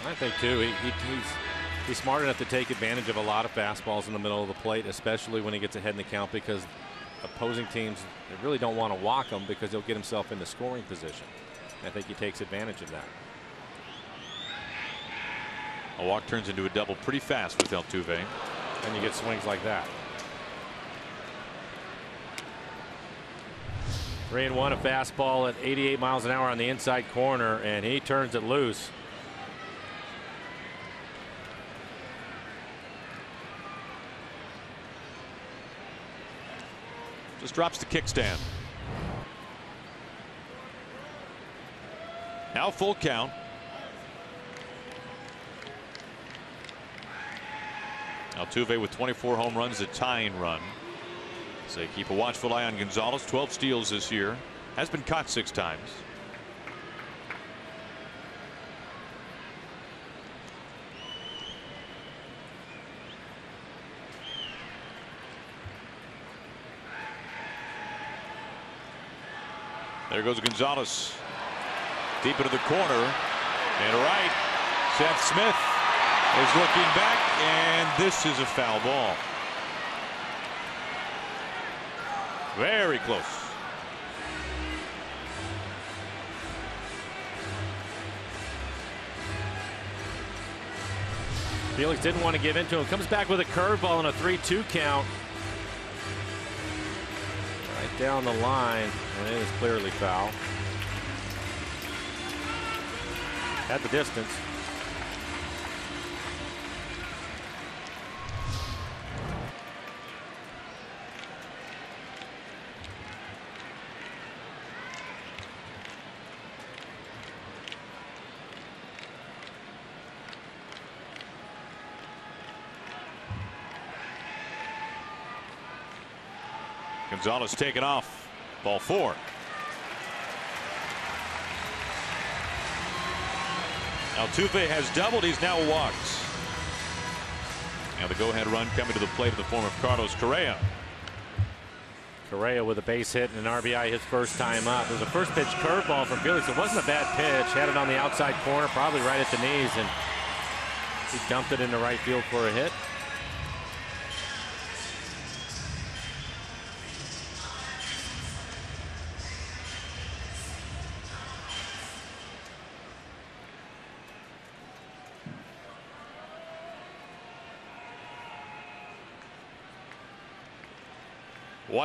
I think too. He, he, he's he's smart enough to take advantage of a lot of fastballs in the middle of the plate, especially when he gets ahead in the count because opposing teams they really don't want to walk him because he'll get himself into scoring position. I think he takes advantage of that. A walk turns into a double pretty fast with Altuve. And you get swings like that. Three and one, a fastball at 88 miles an hour on the inside corner, and he turns it loose. Just drops the kickstand. Now full count. Altuve with 24 home runs, a tying run. So they keep a watchful eye on Gonzalez. 12 steals this year. Has been caught six times. There goes Gonzalez. Deep into the corner. And right. Seth Smith is looking back, and this is a foul ball. Very close. Felix didn't want to give in to him. Comes back with a curveball and a 3-2 count. Right down the line, and it is clearly foul. At the distance. Gonzalez taken off. Ball four. Altuve has doubled. He's now walked. Now the go-ahead run coming to the plate in the form of Carlos Correa. Correa with a base hit and an RBI his first time up. It was a first pitch curveball from Felix. It wasn't a bad pitch. Had it on the outside corner, probably right at the knees, and he dumped it into right field for a hit.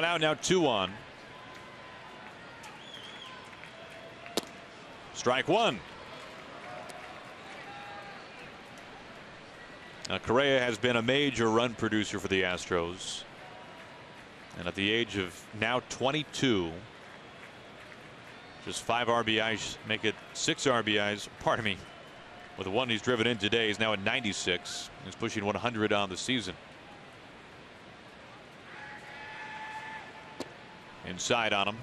One out now two on. Strike one. Now Correa has been a major run producer for the Astros. And at the age of now 22 just five RBIs make it six RBIs pardon me with the one he's driven in today he's now at 96 he's pushing 100 on the season. Inside on him.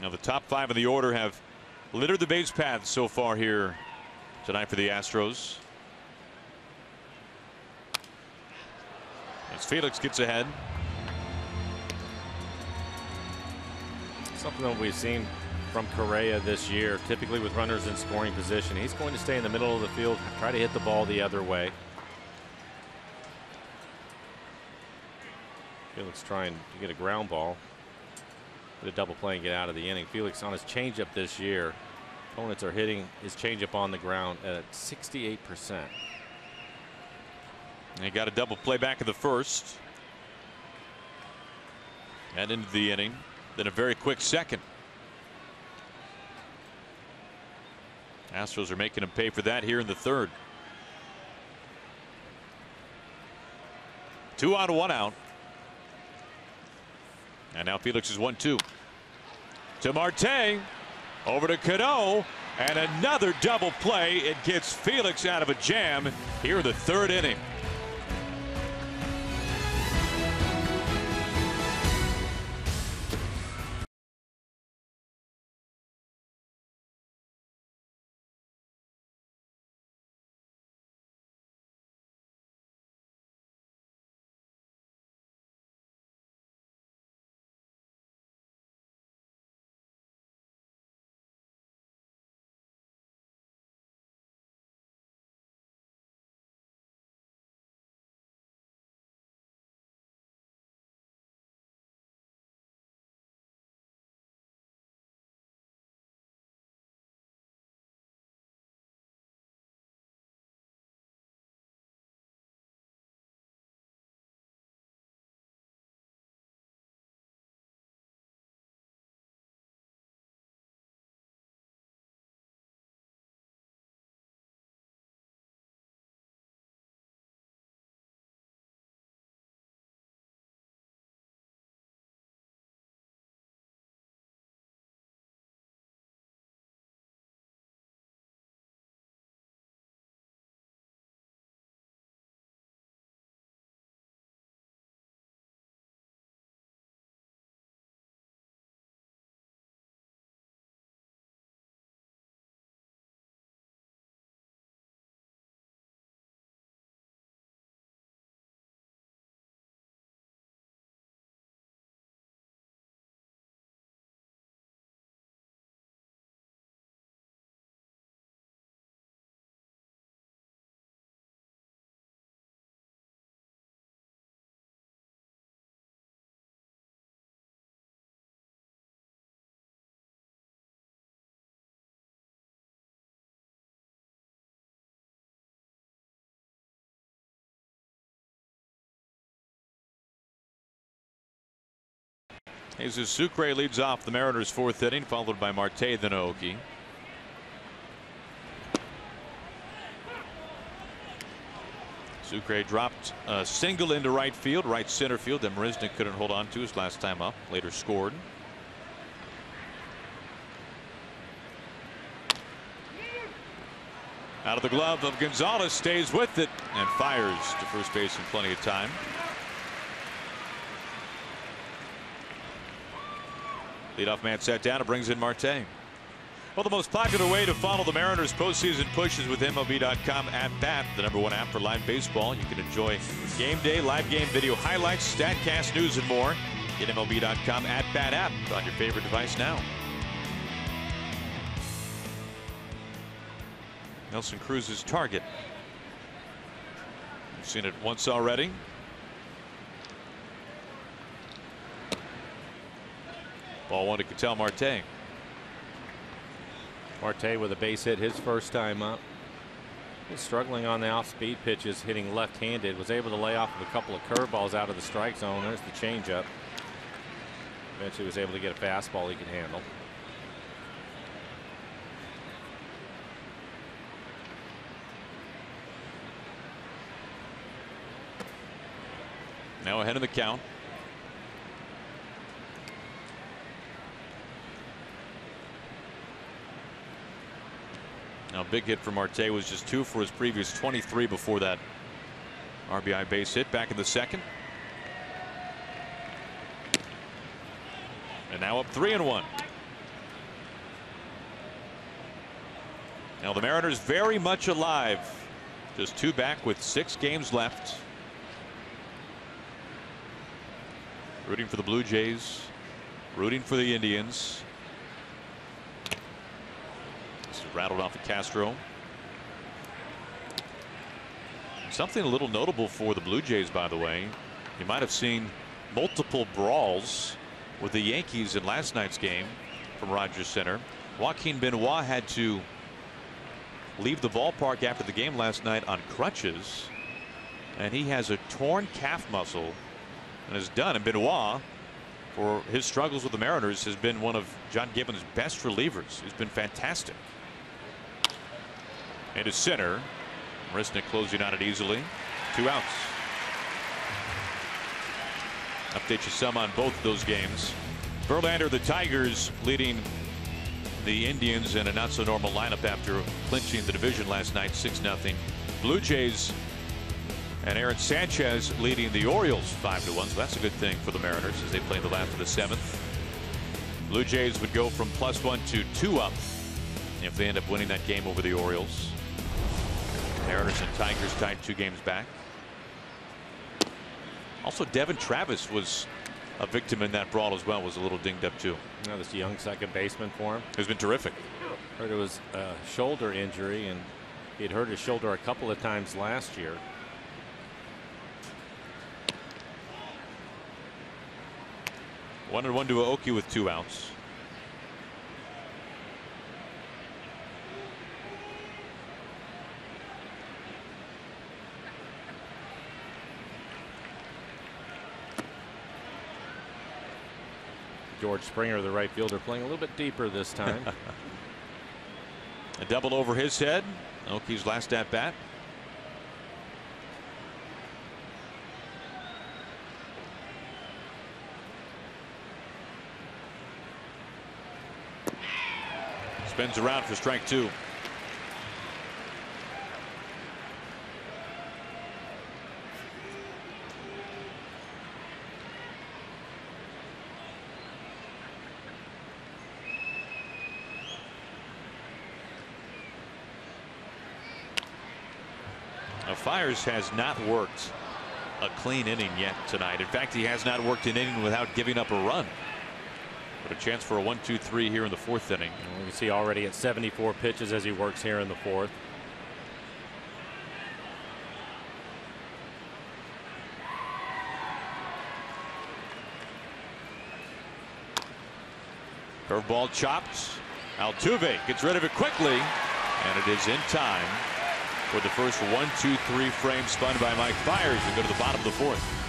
Now the top five in the order have littered the base paths so far here tonight for the Astros. As Felix gets ahead. Something that we've seen from Correa this year, typically with runners in scoring position. He's going to stay in the middle of the field, try to hit the ball the other way. Felix trying to get a ground ball. Get a double play and get out of the inning. Felix on his changeup this year. Opponents are hitting his changeup on the ground at 68%. He got a double play back of the first. And into the inning. Then a very quick second. Astros are making him pay for that here in the third. Two on, one out. And now Felix is one two. To Marte. Over to Cano. And another double play. It gets Felix out of a jam here in the third inning. Jesus Sucre leads off the Mariners fourth inning followed by Marte then Aoki. Sucre dropped a single into right field, right center field that Marisnick couldn't hold on to his last time up. Later scored. Out of the glove of Gonzalez stays with it and fires to first base in plenty of time. Leadoff man sat down and brings in Marte. Well, the most popular way to follow the Mariners postseason push is with MLB.com at bat, the number one app for live baseball. You can enjoy game day, live game video highlights, StatCast news, and more. Get MLB.com at bat app on your favorite device now. Nelson Cruz's target. We've seen it once already. Ball one to Ketel Marte. Marte with a base hit his first time up. He's struggling on the off speed pitches hitting left handed was able to lay off of a couple of curveballs out of the strike zone. There's the changeup. Eventually was able to get a fastball he could handle. Now ahead of the count. Now, big hit for Marte was just two for his previous 23 before that RBI base hit back in the second. And now up three and one. Now the Mariners very much alive. Just two back with six games left. Rooting for the Blue Jays. Rooting for the Indians. This is rattled off of Castro. Something a little notable for the Blue Jays, by the way. You might have seen multiple brawls with the Yankees in last night's game from Rogers Centre. Joaquin Benoit had to leave the ballpark after the game last night on crutches. And he has a torn calf muscle and is done. And Benoit, for his struggles with the Mariners, has been one of John Gibbons' best relievers. He's been fantastic. And his center, Marisnick closing on it easily. Two outs. Update you some on both of those games. Verlander, the Tigers, leading the Indians in a not so normal lineup after clinching the division last night 6 0. Blue Jays and Aaron Sanchez leading the Orioles 5 to 1. So that's a good thing for the Mariners as they play the last of the seventh. Blue Jays would go from plus one to two up if they end up winning that game over the Orioles. Mariners and Tigers tied two games back. Also, Devon Travis was a victim in that brawl as well, was a little dinged up too. You know, this young second baseman for him. Has been terrific. Heard it was a shoulder injury, and he had hurt his shoulder a couple of times last year. One and one to Aoki with two outs. George Springer, the right fielder, playing a little bit deeper this time. a double over his head. Aoki's last at bat. Spins around for strike two. Fiers has not worked a clean inning yet tonight. In fact, he has not worked an inning without giving up a run. But a chance for a one, two, three here in the fourth inning. And we see already at 74 pitches as he works here in the fourth. Curveball chopped. Altuve gets rid of it quickly, and it is in time for the first one, two, three frame spun by Mike Fiers. and go to the bottom of the fourth.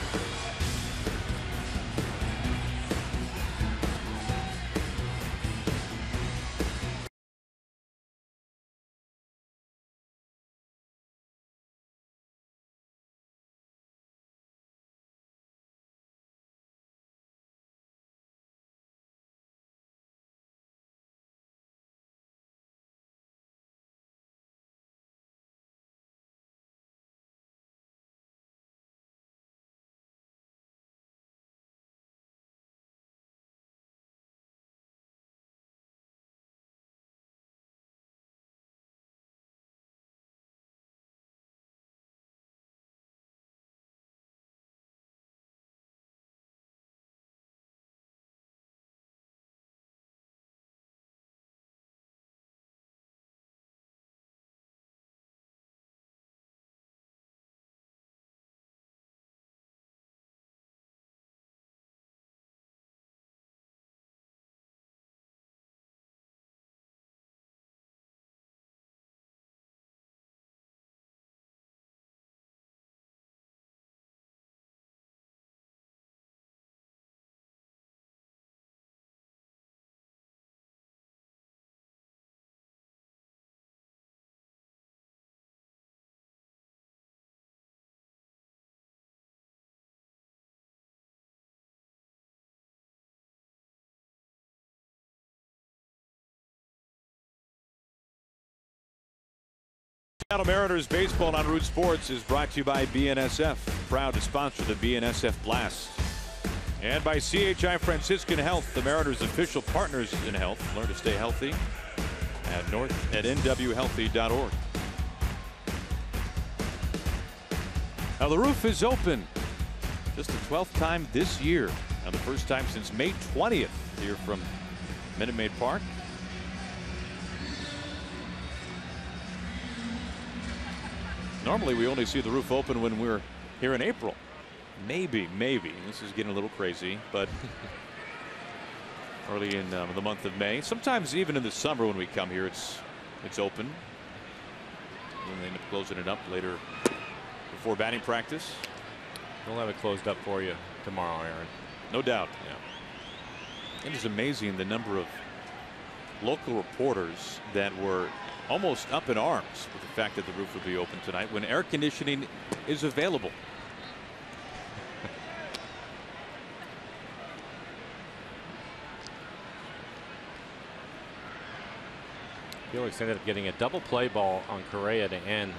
Seattle Mariners baseball on Root Sports is brought to you by BNSF, proud to sponsor the BNSF Blast. And by CHI Franciscan Health, the Mariners' official partners in health. Learn to stay healthy at north at nwhealthy.org. Now the roof is open. Just the 12th time this year. Now the first time since May 20th here from Minute Maid Park. Normally we only see the roof open when we're here in April. Maybe, maybe. This is getting a little crazy, but early in um, the month of May. Sometimes even in the summer when we come here, it's it's open. And they end up closing it up later before batting practice. We'll have it closed up for you tomorrow, Aaron. No doubt. Yeah. It is amazing the number of local reporters that were almost up in arms with the fact that the roof would be open tonight when air conditioning is available. Felix ended up getting a double play ball on Correa to end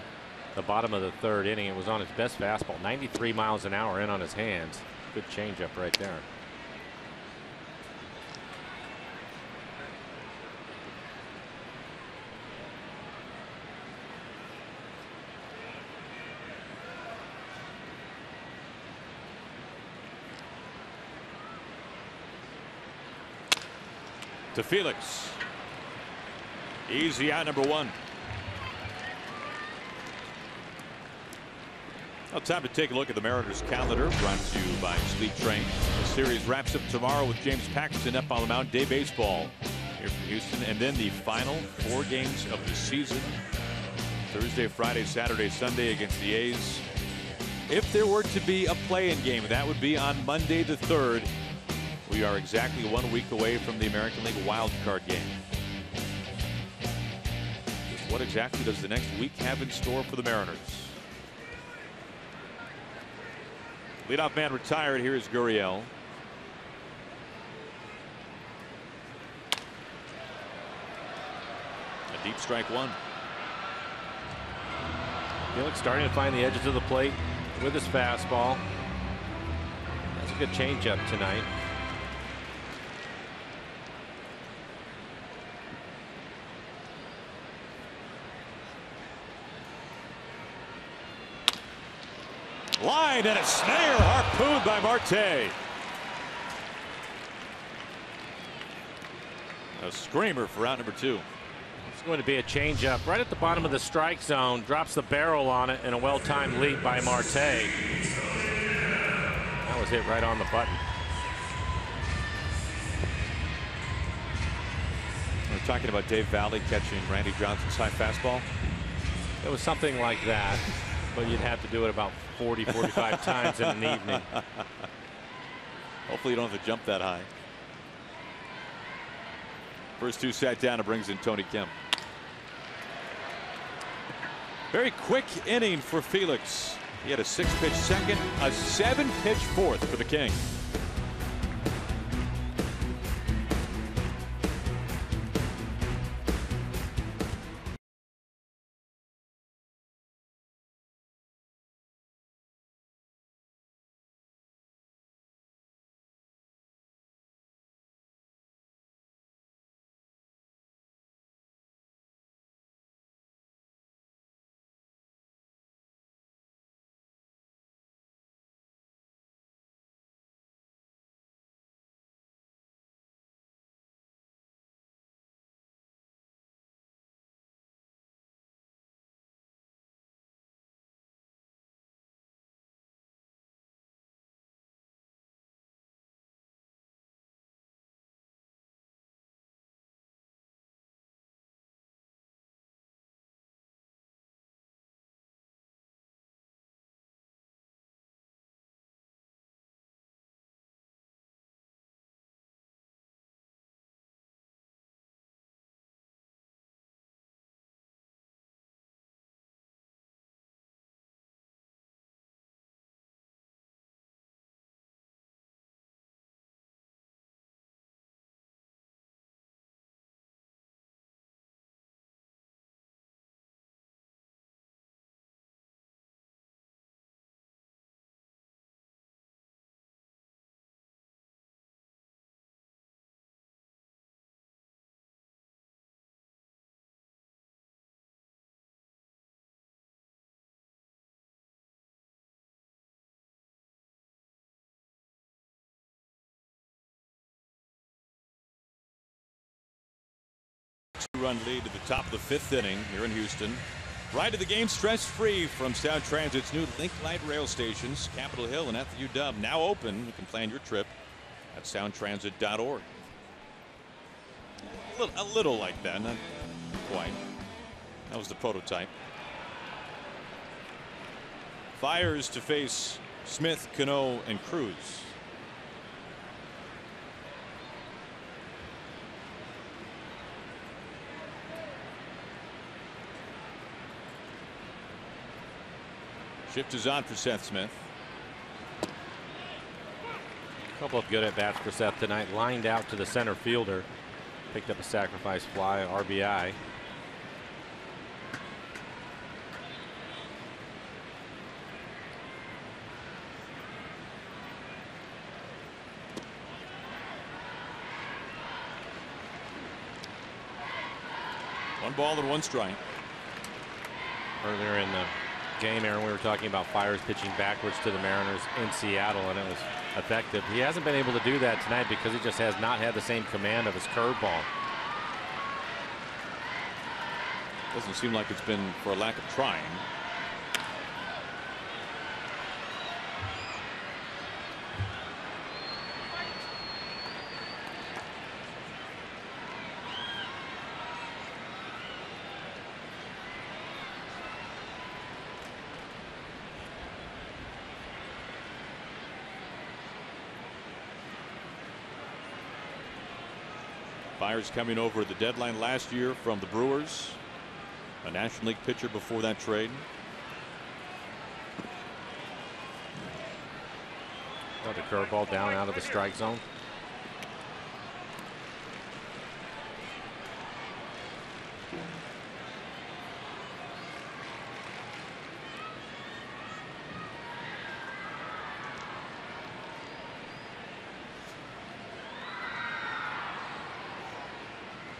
the bottom of the third inning. It was on his best fastball, 93 miles an hour in on his hands. Good changeup right there. To Felix. Easy out number one. Well, time to take a look at the Mariners calendar brought to you by Sleep Train. The series wraps up tomorrow with James Paxton up on the mound. Day baseball here from Houston. And then the final four games of the season. Thursday, Friday, Saturday, Sunday against the A's. If there were to be a play-in game, that would be on Monday the 3rd we are exactly one week away from the American League wild card game. Just what exactly does the next week have in store for the Mariners? Leadoff man retired. Here is Gurriel. A deep strike one. Felix starting to find the edges of the plate with his fastball. That's a good changeup tonight. Line and a snare harpooned by Marte. A screamer for out number two. It's going to be a changeup right at the bottom of the strike zone. Drops the barrel on it and a well-timed leap by Marte. That was hit right on the button. We're talking about Dave Valle catching Randy Johnson's high fastball. It was something like that, but you'd have to do it about 40, 45 times in an evening. Hopefully you don't have to jump that high. First two sat down and brings in Tony Kemp. Very quick inning for Felix. He had a six pitch second, a seven pitch fourth for the King. Run lead to the top of the fifth inning here in Houston. Ride to the game stress free from Sound Transit's new Link Light rail stations, Capitol Hill and the UW now open. You can plan your trip at soundtransit.org. A little, a little like that, not quite. That was the prototype. Fiers to face Smith, Cano, and Cruz. Shift is on for Seth Smith. A couple of good at bats for Seth tonight. Lined out to the center fielder. Picked up a sacrifice fly, RBI. One ball and one strike. Earlier in the game, Aaron, we were talking about Fiers pitching backwards to the Mariners in Seattle, and it was effective. He hasn't been able to do that tonight because he just has not had the same command of his curveball. Doesn't seem like it's been for a lack of trying. Fiers coming over the deadline last year from the Brewers. A National League pitcher before that trade. The curveball down out of the strike zone.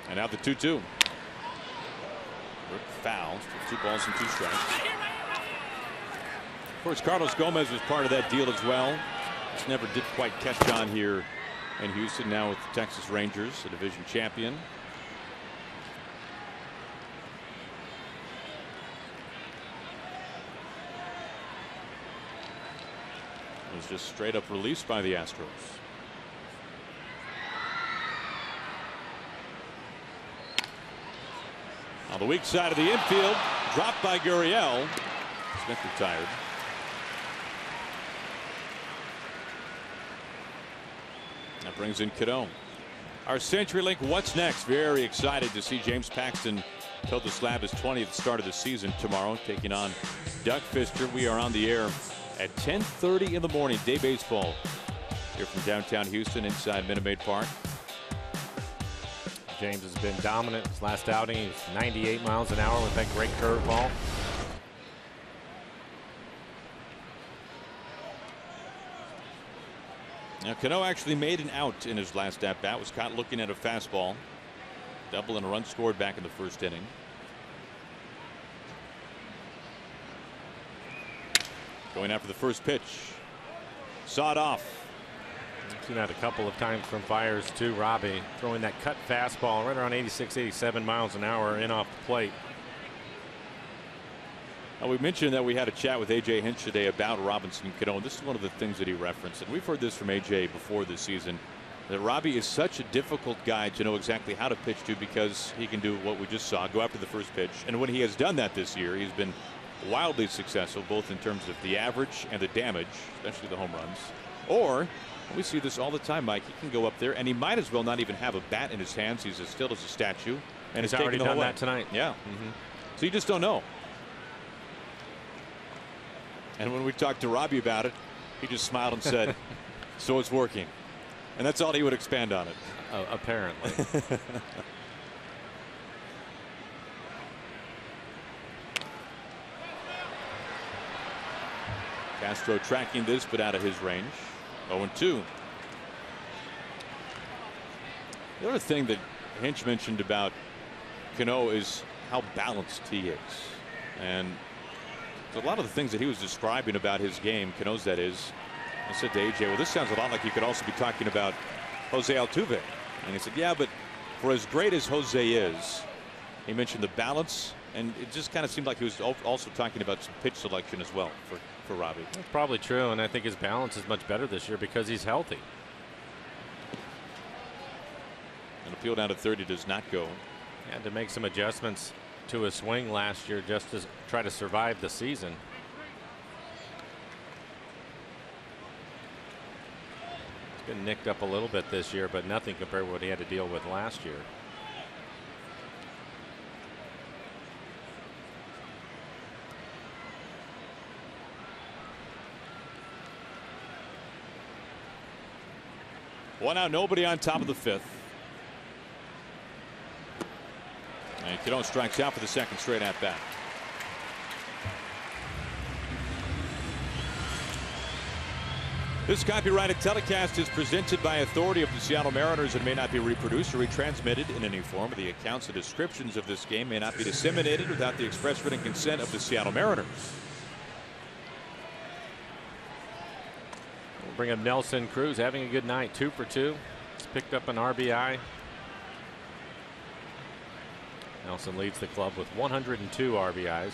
And now the 2 2. Foul for two balls and two strikes. Of course, Carlos Gomez was part of that deal as well. Just never did quite catch on here in Houston. Now with the Texas Rangers, a division champion. Was just straight up released by the Astros. On the weak side of the infield, dropped by Gurriel. Smith retired. That brings in Cano. Our CenturyLink What's Next? Very excited to see James Paxton tilt the slab his 20th start of the season tomorrow, taking on Doug Fister. We are on the air at 10:30 in the morning. Day baseball here from downtown Houston, inside Minute Maid Park. James has been dominant his last outing. He's 98 miles an hour with that great curveball. Now Cano actually made an out in his last at bat. Was caught looking at a fastball. Double and a run scored back in the first inning. Going after the first pitch. Sawed off. Seen that a couple of times from Fiers too. Robbie throwing that cut fastball right around 86, 87 miles an hour in off the plate. Now, we mentioned that we had a chat with AJ Hinch today about Robinson Cano. This is one of the things that he referenced. And we've heard this from AJ before this season that Robbie is such a difficult guy to know exactly how to pitch to because he can do what we just saw go after the first pitch. And when he has done that this year, he's been wildly successful both in terms of the average and the damage, especially the home runs. Or we see this all the time, Mike. He can go up there and he might as well not even have a bat in his hands. He's as still as a statue. And he's already done that tonight. Yeah. Mm -hmm. So you just don't know. And when we talked to Robbie about it, he just smiled and said, so it's working. And that's all he would expand on it. Oh, apparently. Castro tracking this, but out of his range. 0 2. The other thing that Hinch mentioned about Cano is how balanced he is. And a lot of the things that he was describing about his game, Cano's that is, I said to AJ, well, this sounds a lot like you could also be talking about Jose Altuve. And he said, yeah, but for as great as Jose is, He mentioned the balance, and it just kind of seemed like he was also talking about some pitch selection as well for, for Robbie. That's probably true, and I think his balance is much better this year because he's healthy. An appeal down to 30 does not go. Had to make some adjustments to his swing last year just to try to survive the season. It's been nicked up a little bit this year, but nothing compared to what he had to deal with last year. One out, nobody on top of the fifth. And Cano strikes out for the second straight at bat. This copyrighted telecast is presented by authority of the Seattle Mariners and may not be reproduced or retransmitted in any form. The accounts and descriptions of this game may not be disseminated without the express written consent of the Seattle Mariners. Bring up Nelson Cruz having a good night, two for two. He's picked up an RBI. Nelson leads the club with 102 RBIs.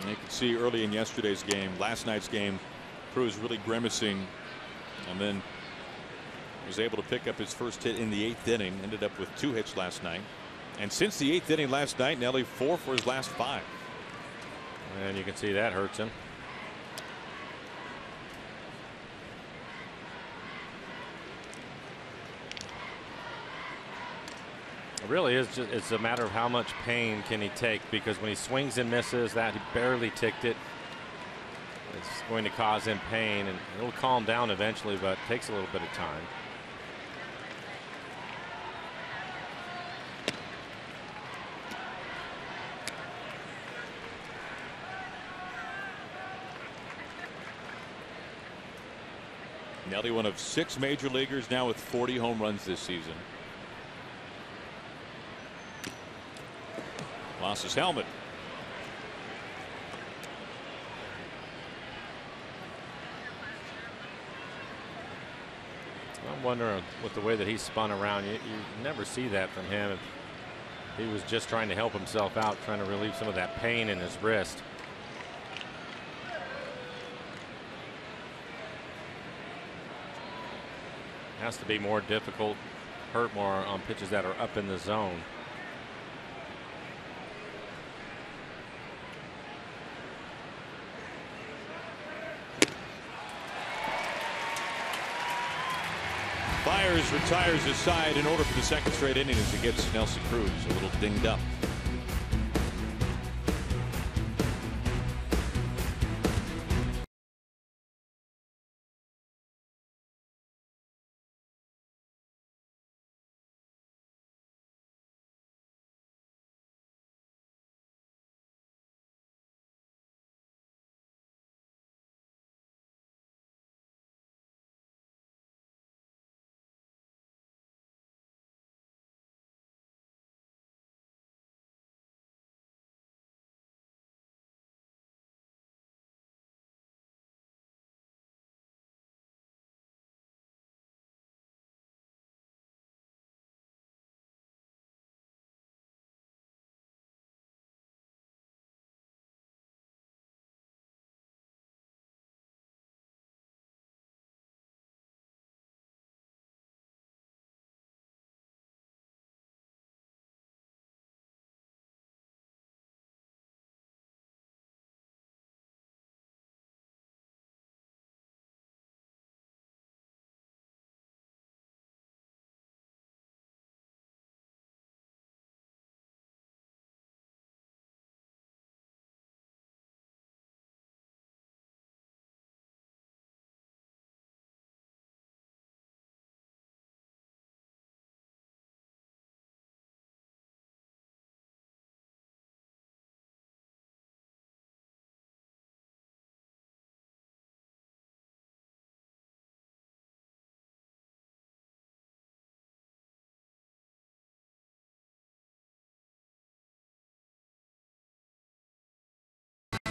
And you could see early in yesterday's game, last night's game, Cruz really grimacing and then was able to pick up his first hit in the eighth inning. Ended up with two hits last night. And since the eighth inning last night, Nelly four for his last five. And you can see that hurts him. It really is just it's a matter of how much pain can he take because when he swings and misses that he barely ticked it it's going to cause him pain and it'll calm down eventually but it takes a little bit of time. Nelly one of six major leaguers now with 40 home runs this season. Lost his helmet. I'm wondering with the way that he spun around, you, you never see that from him. He was just trying to help himself out, trying to relieve some of that pain in his wrist. Has to be more difficult, hurt more on pitches that are up in the zone. Fiers retires his side in order for the second straight inning as he gets Nelson Cruz a little dinged up.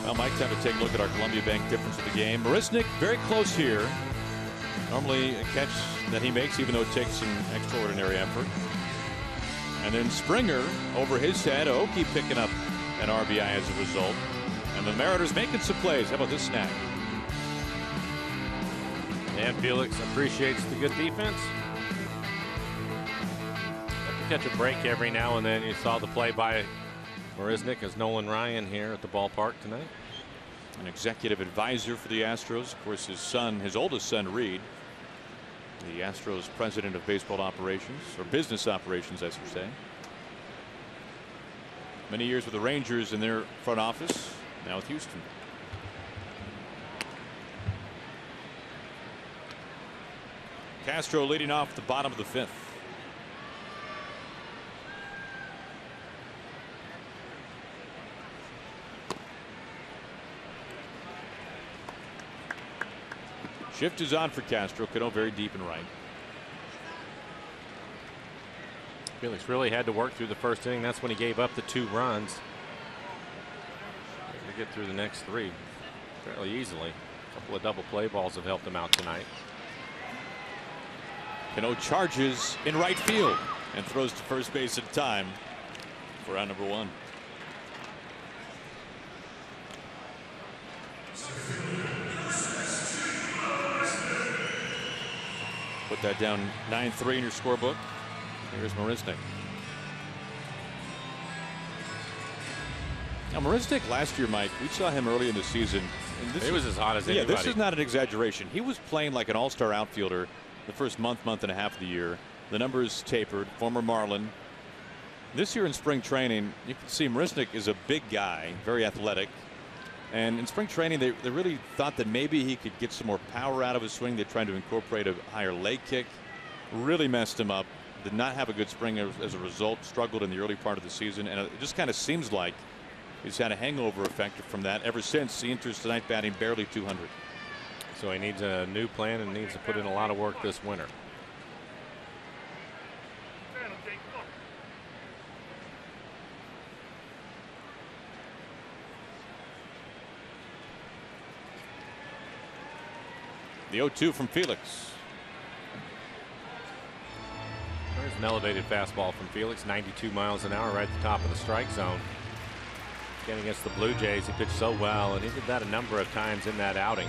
Well, Mike, time to take a look at our Columbia Bank difference of the game. Marisnick very close here. Normally a catch that he makes, even though it takes an extraordinary effort. And then Springer over his head. Aoki picking up an RBI as a result. And the Mariners making some plays. How about this snap? And Felix appreciates the good defense. Catch a break every now and then. You saw the play by Marisnick as Nolan Ryan here at the ballpark tonight. An executive advisor for the Astros. Of course, his son, his oldest son, Reid, the Astros president of baseball operations or business operations, I should say. Many years with the Rangers in their front office, now with Houston. Castro leading off the bottom of the fifth. Shift is on for Castro. Cano very deep and right. Felix really had to work through the first inning. That's when he gave up the two runs. To get through the next three fairly easily. A couple of double play balls have helped him out tonight. Cano charges in right field and throws to first base in time for round number one. Put that down 9-3 in your scorebook. Here's Marisnick. Now Marisnick last year, Mike, we saw him early in the season. And this he was as hot as yeah, anybody. this is not an exaggeration. He was playing like an all-star outfielder the first month, month and a half of the year. The numbers tapered. Former Marlin. This year in spring training, you can see Marisnick is a big guy, very athletic. And in spring training, they, they really thought that maybe he could get some more power out of his swing. They tried to incorporate a higher leg kick. Really messed him up. Did not have a good spring as, a result. Struggled in the early part of the season. And it just kind of seems like he's had a hangover effect from that ever since he enters tonight batting barely 200. So he needs a new plan and needs to put in a lot of work this winter. The 0-2 from Felix. There's an elevated fastball from Felix, 92 miles an hour, right at the top of the strike zone. Again, against the Blue Jays, he pitched so well, and he did that a number of times in that outing.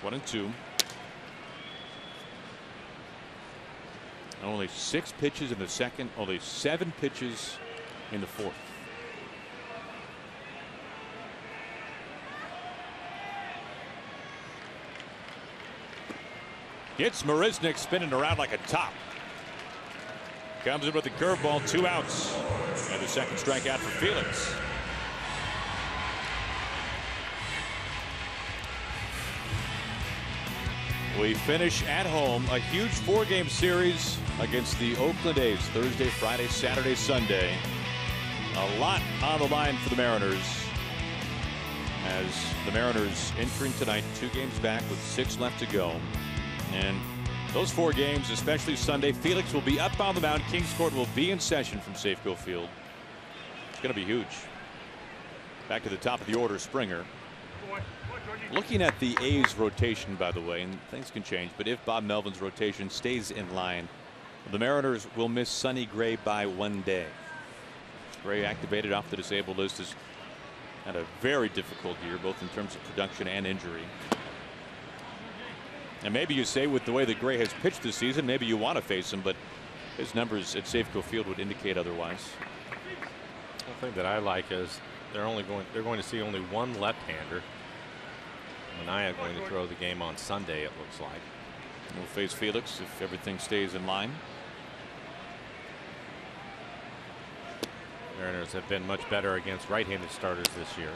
One and two. Only six pitches in the second, only seven pitches in the fourth. Gets Marisnick spinning around like a top. Comes in with the curveball, two outs. And the second strikeout for Felix. We finish at home a huge four game series against the Oakland A's Thursday, Friday, Saturday, Sunday. A lot on the line for the Mariners as the Mariners entering tonight two games back with six left to go. And those four games, especially Sunday, Felix will be up on the mound. Kings Court will be in session from Safeco Field. It's going to be huge. Back to the top of the order, Springer. Looking at the A's rotation, by the way, and things can change, but if Bob Melvin's rotation stays in line, the Mariners will miss Sonny Gray by one day. Gray activated off the disabled list has had a very difficult year, both in terms of production and injury. And maybe you say with the way that Gray has pitched this season, maybe you want to face him, but his numbers at Safeco Field would indicate otherwise. The thing that I like is they're only going they're going to see only one left-hander. Manaea going to throw the game on Sunday, it looks like. We'll face Felix if everything stays in line. Mariners have been much better against right-handed starters this year.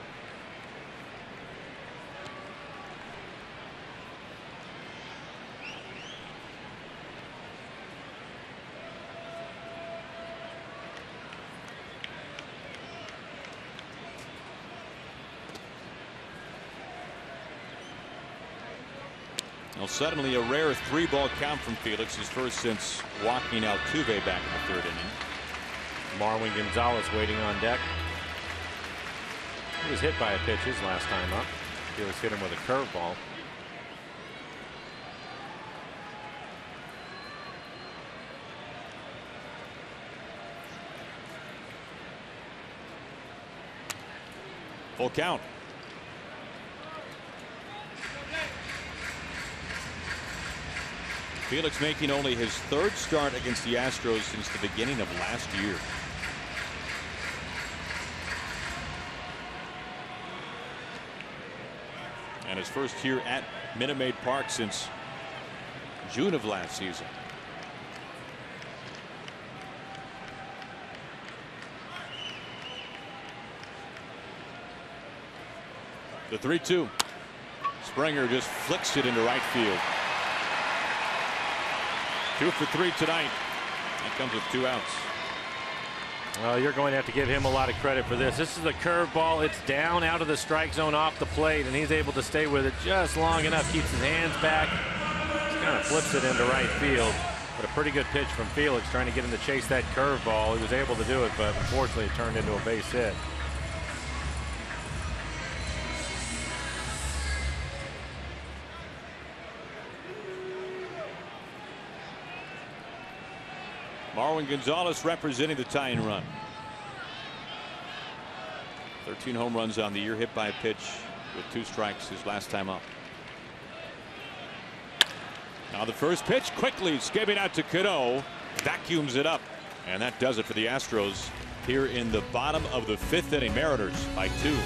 Well, suddenly a rare three ball count from Felix, his first since walking Altuve back in the third inning. Marwin Gonzalez waiting on deck. He was hit by a pitch his last time up. Felix hit him with a curveball. Full count. Felix making only his third start against the Astros since the beginning of last year. And his first here at Minute Maid Park since June of last season. The 3 2. Springer just flicks it into right field. Two for three tonight. That comes with two outs. Well, you're going to have to give him a lot of credit for this. This is a curveball. It's down out of the strike zone off the plate, and he's able to stay with it just long enough. Keeps his hands back. Kind of flips it into right field. But a pretty good pitch from Felix trying to get him to chase that curveball. He was able to do it, but unfortunately it turned into a base hit. Gonzalez representing the tying run. 13 home runs on the year hit by a pitch with two strikes his last time up. Now the first pitch quickly skipping out to Cano vacuums it up and that does it for the Astros here in the bottom of the fifth inning Mariners by two.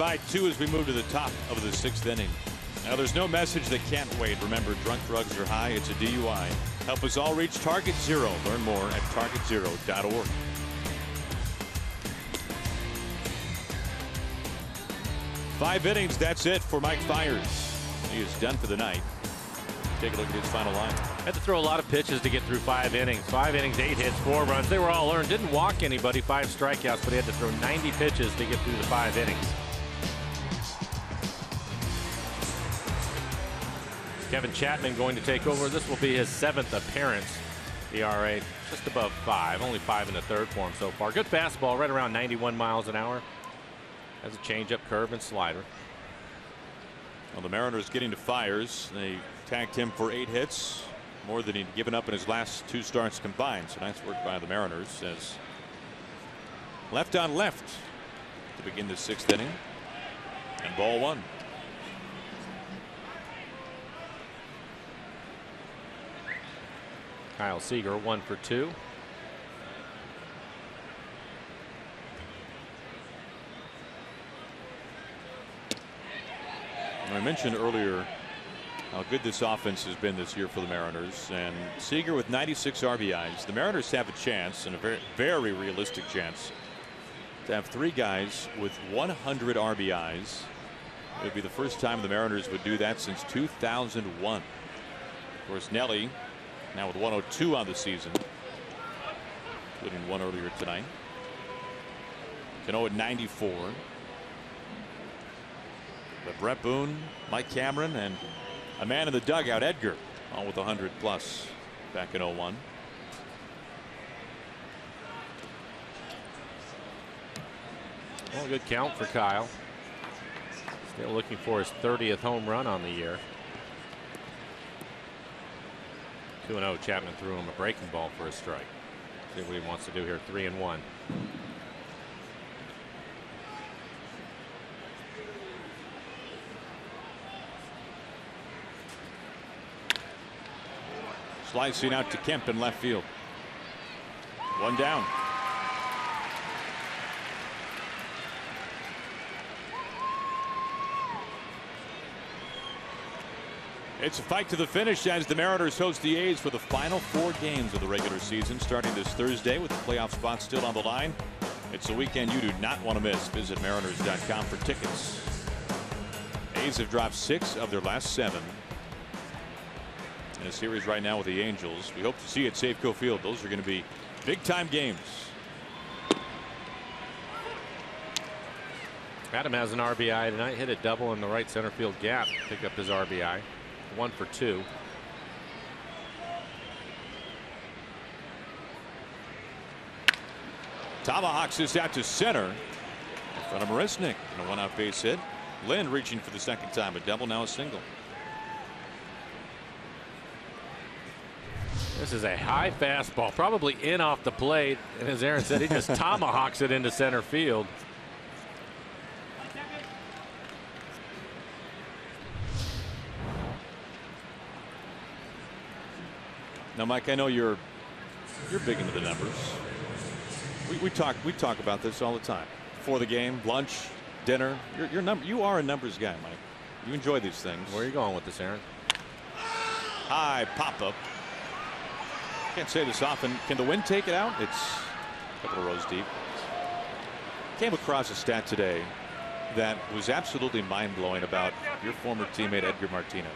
By two as we move to the top of the sixth inning. Now there's no message that can't wait. Remember, drunk drugs are high. It's a DUI. Help us all reach Target Zero. Learn more at targetzero.org. Five innings. That's it for Mike Fiers. He is done for the night. Take a look at his final line. Had to throw a lot of pitches to get through five innings. Five innings, eight hits, four runs. They were all earned. Didn't walk anybody. Five strikeouts, but he had to throw 90 pitches to get through the five innings. Kevin Chapman going to take over. This will be his seventh appearance. ERA just above five, only five in the third for him so far. Good fastball, right around 91 miles an hour. Has a changeup, curve, and slider. Well, the Mariners getting to Fiers. They tagged him for eight hits, more than he'd given up in his last two starts combined. So nice work by the Mariners as left on left to begin the sixth inning. And ball one. Kyle Seager one for two. I mentioned earlier how good this offense has been this year for the Mariners. And Seager with 96 RBIs. The Mariners have a chance and a very, very realistic chance to have three guys with 100 RBIs. It would be the first time the Mariners would do that since 2001. Of course, Nelly now with 102 on the season, including one earlier tonight. Cano oh at 94. But Bret Boone, Mike Cameron, and a man in the dugout, Edgar, all with 100 plus back in 01. Well, good count for Kyle. Still looking for his 30th home run on the year. 2 0. Chapman threw him a breaking ball for a strike. See what he wants to do here. 3 and 1. Slicing out to Kemp in left field. One down. It's a fight to the finish as the Mariners host the A's for the final four games of the regular season starting this Thursday with the playoff spot still on the line. It's a weekend you do not want to miss. Visit mariners.com for tickets. A's have dropped six of their last seven in a series right now with the Angels. We hope to see at Safeco Field. Those are going to be big time games. Adam has an RBI tonight. Hit a double in the right center field gap. Pick up his RBI. One for two. Tomahawks this out to center in front of Marisnick and a one out base hit. Lind reaching for the second time a double now a single. This is a high fastball probably in off the plate and as Aaron said he just tomahawks it into center field. Now Mike I know you're you're big into the numbers. We, we talk we talk about this all the time before the game lunch dinner you're, you're number you are a numbers guy Mike. You enjoy these things. Where are you going with this Aaron? High pop up. Can't say this often. Can the wind take it out? It's a couple of rows deep. Came across a stat today that was absolutely mind blowing about your former teammate Edgar Martinez.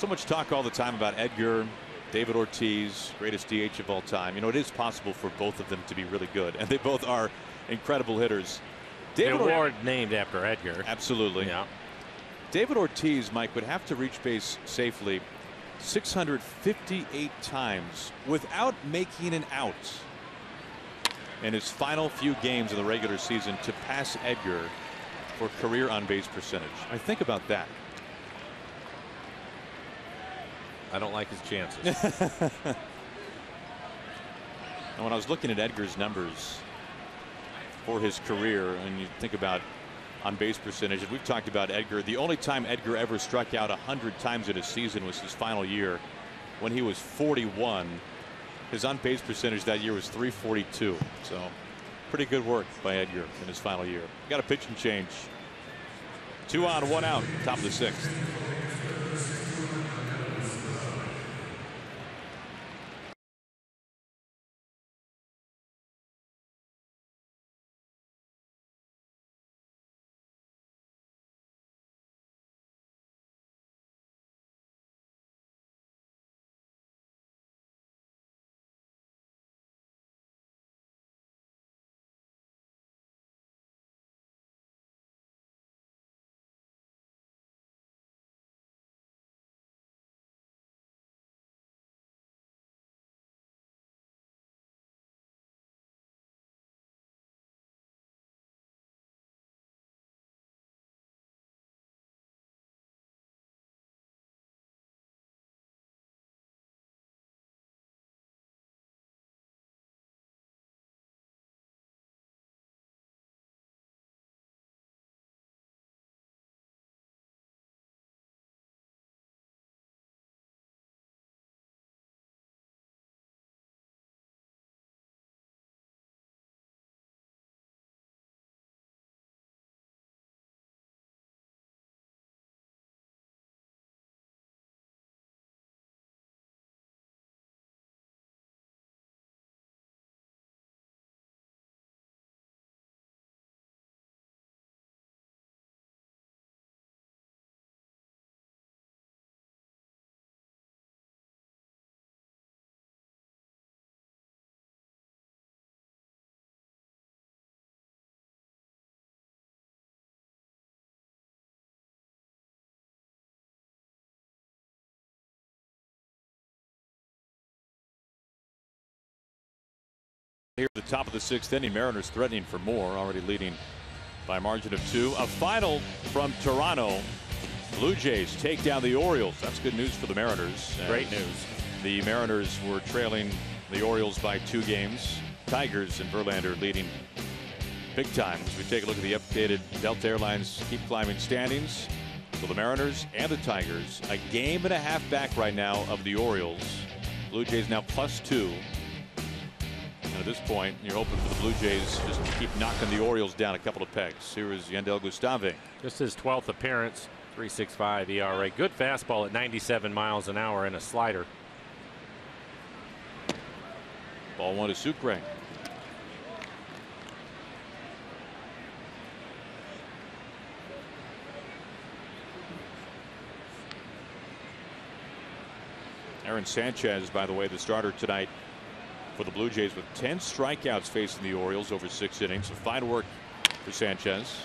So much talk all the time about Edgar, David Ortiz, greatest DH of all time. You know, it is possible for both of them to be really good, and they both are incredible hitters. David the award Or named after Edgar. Absolutely. Yeah. David Ortiz, Mike, would have to reach base safely 658 times without making an out in his final few games of the regular season to pass Edgar for career on base percentage. I think about that. I don't like his chances. and when I was looking at Edgar's numbers for his career, and you think about on base percentage. And we've talked about Edgar. The only time Edgar ever struck out 100 times in a season was his final year when he was 41. His on base percentage that year was 342. So pretty good work by Edgar in his final year. Got a pitch and change. Two on, one out, top of the sixth. Here at the top of the sixth inning, Mariners threatening for more, already leading by a margin of two. A final from Toronto. Blue Jays take down the Orioles. That's good news for the Mariners. Great news. The Mariners were trailing the Orioles by two games. Tigers and Verlander leading big time as we take a look at the updated Delta Airlines keep climbing standings. So the Mariners and the Tigers a game and a half back right now of the Orioles. Blue Jays now plus two. And at this point, you're hoping for the Blue Jays just to keep knocking the Orioles down a couple of pegs. Here is Jandel Gustave. Just his 12th appearance, 3.65 ERA. Good fastball at 97 miles an hour and a slider. Ball one to Sucre. Aaron Sanchez, by the way, the starter tonight for the Blue Jays with 10 strikeouts facing the Orioles over six innings. So fine work for Sanchez.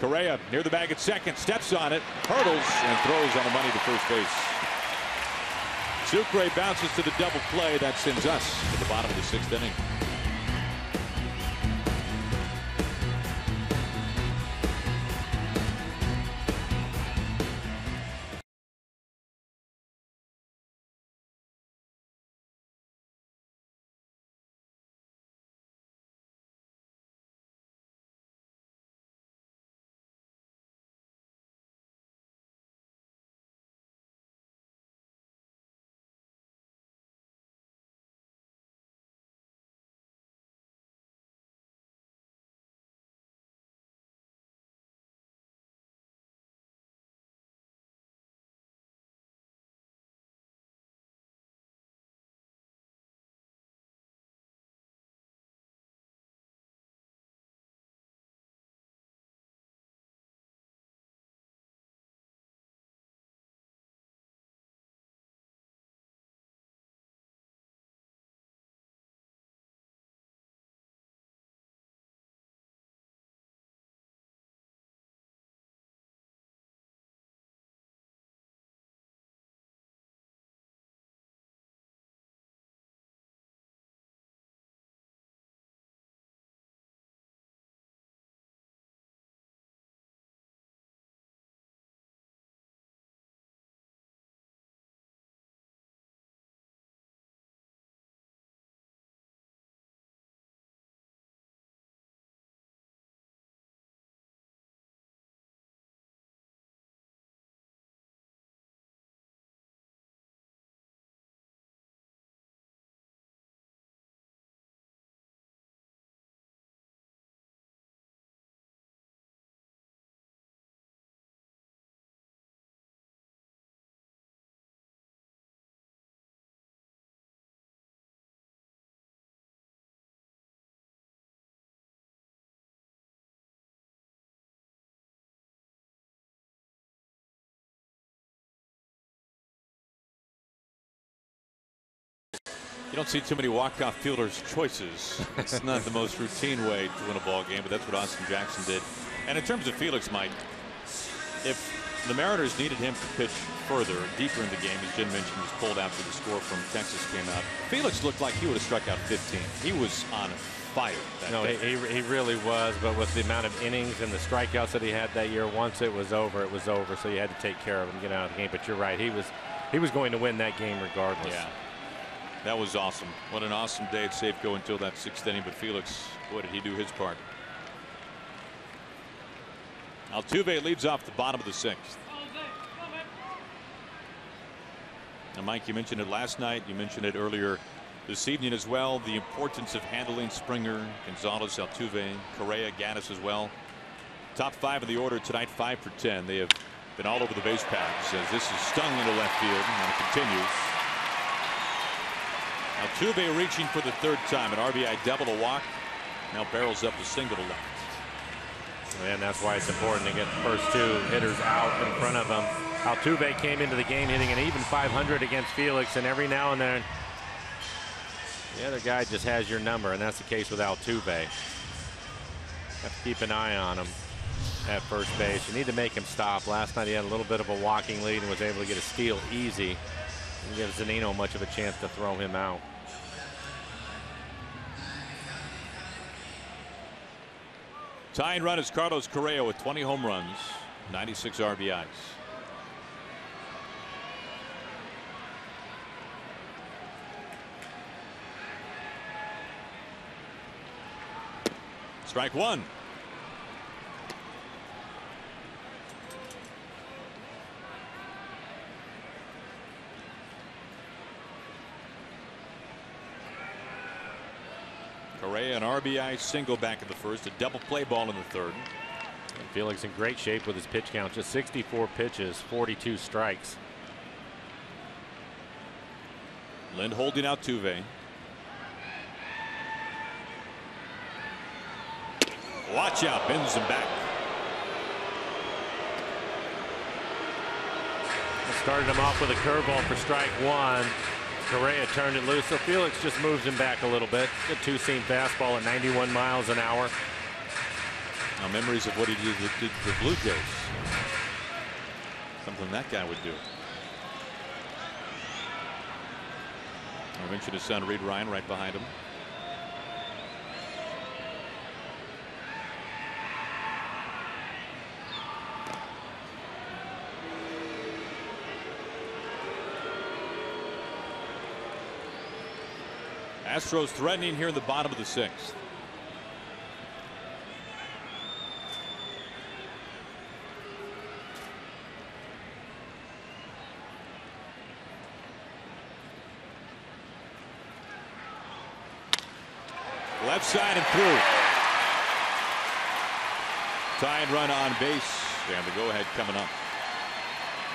Correa near the bag at second, steps on it, hurdles, and throws on the money to first base. Sucre bounces to the double play. That sends us to the bottom of the sixth inning. You don't see too many walk-off fielders' choices. It's not the most routine way to win a ball game, but that's what Austin Jackson did. And in terms of Felix, Mike, if the Mariners needed him to pitch further, deeper in the game, as Jim mentioned, he was pulled after the score from Texas came out. Felix looked like he would have struck out 15. He was on fire. no, he, he really was. But with the amount of innings and the strikeouts that he had that year, once it was over, it was over. So you had to take care of him, get out of the game. But you're right. He was he was going to win that game regardless. Yeah. That was awesome. What an awesome day at Safeco until that sixth inning. But Felix, boy, did he do his part. Altuve leads off the bottom of the sixth. Now, Mike, you mentioned it last night. You mentioned it earlier this evening as well. The importance of handling Springer, Gonzalez, Altuve, Correa, Gattis as well. Top five in the order tonight, five for 10. They have been all over the base paths as this is stung into left field and it continues. Altuve reaching for the third time. An RBI double to walk. Now barrels up a single to left. And that's why it's important to get the first two hitters out in front of him. Altuve came into the game hitting an even 500 against Felix, and every now and then the other guy just has your number, and that's the case with Altuve. Have to keep an eye on him at first base. You need to make him stop. Last night he had a little bit of a walking lead and was able to get a steal easy and give Zunino much of a chance to throw him out. Tying run is Carlos Correa with 20 home runs, 96 RBIs. Strike one. Correa an RBI single back in the first, a double play ball in the third. And Felix in great shape with his pitch count, just 64 pitches, 42 strikes. Lind holding Altuve. Watch out, bends him back. Started him off with a curveball for strike one. Correa turned it loose, so Felix just moves him back a little bit. The two-seam fastball at 91 miles an hour. Now memories of what he did with the Blue Jays. Something that guy would do. I mentioned his son Reid Ryan right behind him. Astros threatening here in the bottom of the sixth. Left side and through. Tie and run on base. And the go ahead coming up.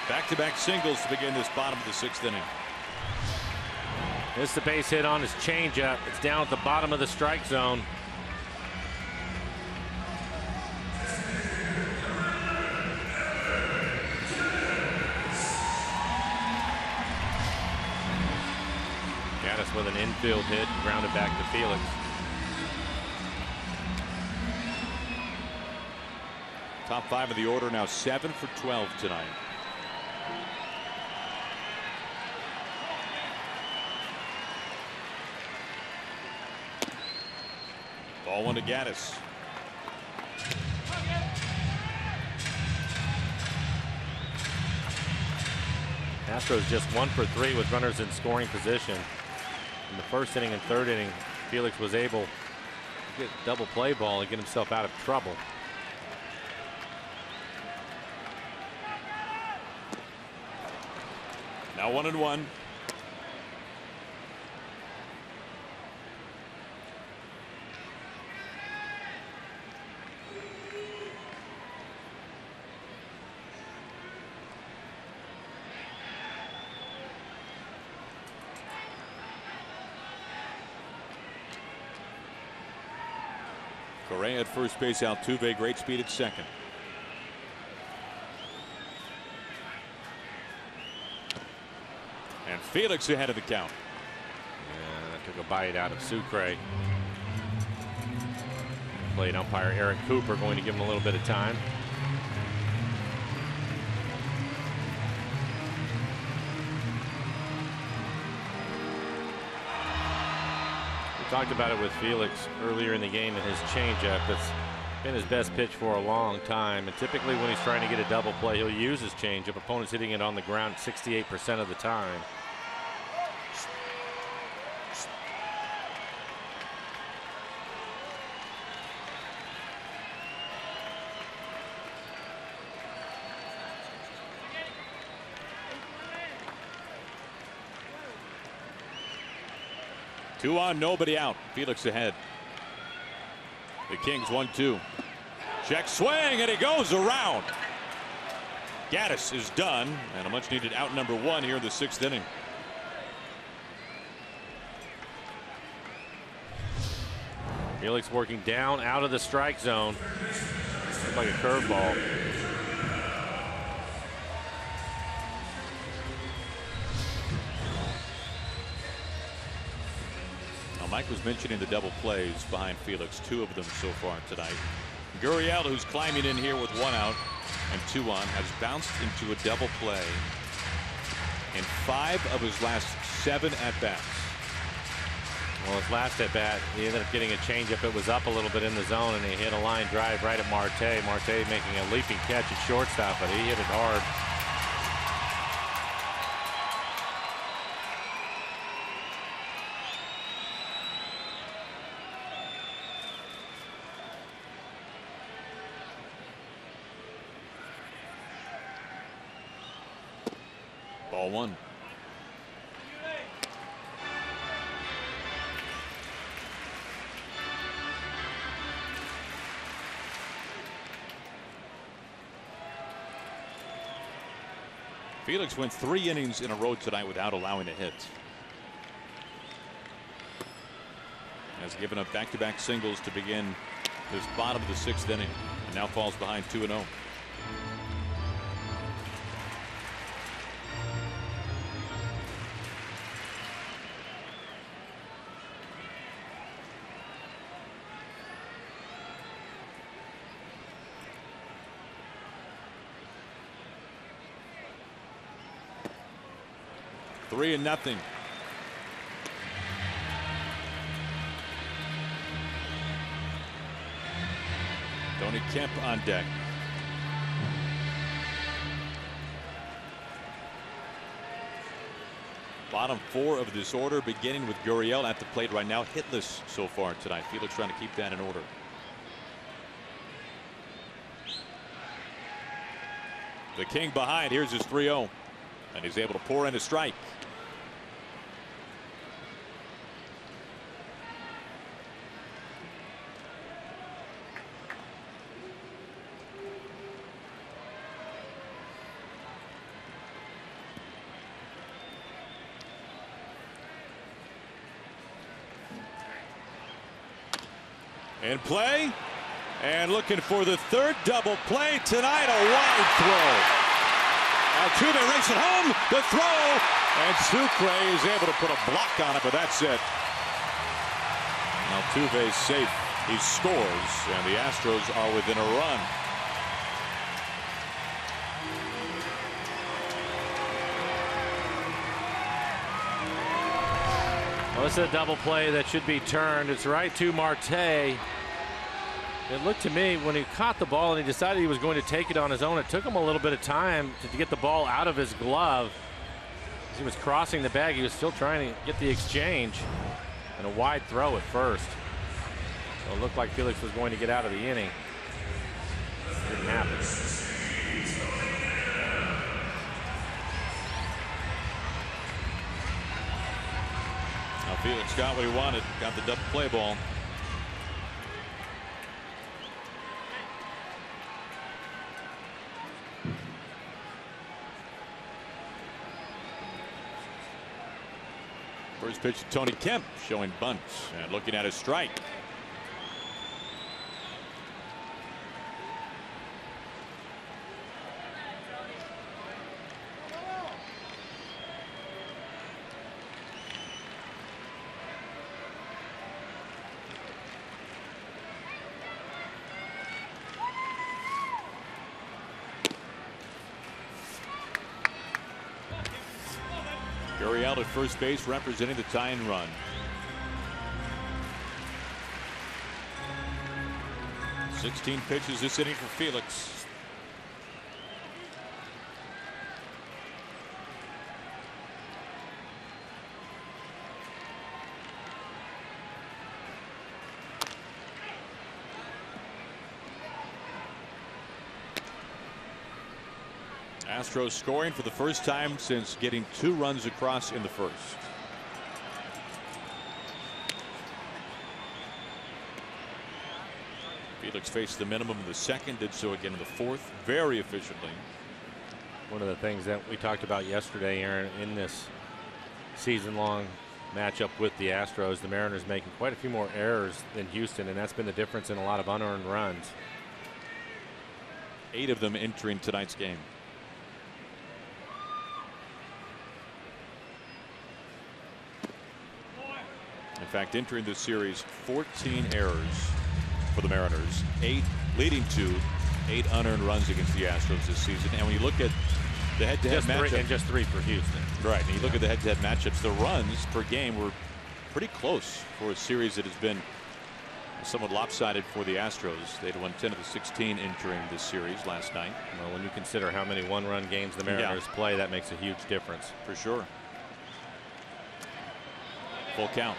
Back to back singles to begin this bottom of the sixth inning. This is the base hit on his changeup. It's down at the bottom of the strike zone. Gattis with an infield hit, grounded back to Felix. Top five of the order now seven for 12 tonight. To Gattis. Astros just one for three with runners in scoring position. In the first inning and third inning, Felix was able to get double play ball and get himself out of trouble. Now one and one. At first base, Altuve, great speed at second. And Felix ahead of the count. Took a bite out of Sucre. Plate umpire Eric Cooper going to give him a little bit of time. Talked about it with Felix earlier in the game and his changeup. It's been his best pitch for a long time. And typically when he's trying to get a double play, he'll use his changeup. Opponents hitting it on the ground 68% of the time. Two on, nobody out. Felix ahead. The Kings one two. Check swing and he goes around. Gattis is done and a much needed out number one here in the sixth inning. Felix working down out of the strike zone. Looks like a curveball. Was mentioning the double plays behind Felix, two of them so far tonight. Gurriel, who's climbing in here with one out and two on, has bounced into a double play in five of his last seven at bats. Well, his last at bat, he ended up getting a changeup. It was up a little bit in the zone, and he hit a line drive right at Marte. Marte making a leaping catch at shortstop, but he hit it hard. Felix went three innings in a row tonight without allowing a hit. Has given up back-to-back -back singles to begin this bottom of the sixth inning and now falls behind 2 Three and nothing. Tony Kemp on deck. Bottom four of this order beginning with Gurriel at the plate right now hitless so far tonight. Felix trying to keep that in order. The King behind. Here's his 3 0. And he's able to pour in a strike. In play. And looking for the third double play tonight. A wide throw. Altuve rakes it home. The throw. And Sucre is able to put a block on it, but that's it. Altuve safe. He scores, and the Astros are within a run. Well, this is a double play that should be turned. It's right to Marte. It looked to me when he caught the ball and he decided he was going to take it on his own, it took him a little bit of time to get the ball out of his glove. As he was crossing the bag, he was still trying to get the exchange and a wide throw at first. So it looked like Felix was going to get out of the inning. Didn't happen. Now Felix got what he wanted, got the double play ball. Pitch to Tony Kemp showing bunts and looking at his strike. At first base representing the tie and run. Sixteen pitches this inning for Felix. Astros scoring for the first time since getting two runs across in the first. Felix faced the minimum in the second, did so again in the fourth, very efficiently. One of the things that we talked about yesterday, Aaron, in this season long matchup with the Astros, the Mariners making quite a few more errors than Houston, and that's been the difference in a lot of unearned runs. Eight of them entering tonight's game. Fact, entering this series, 14 errors for the Mariners, eight leading to eight unearned runs against the Astros this season. And when you look at the head-to-head matchup, three, and just three for Houston. Right, and you look at the head-to-head matchups, the runs per game were pretty close for a series that has been somewhat lopsided for the Astros. They'd won 10 of the 16 entering this series last night. Well, when you consider how many one-run games the Mariners yeah. play, that makes a huge difference. For sure. Full count.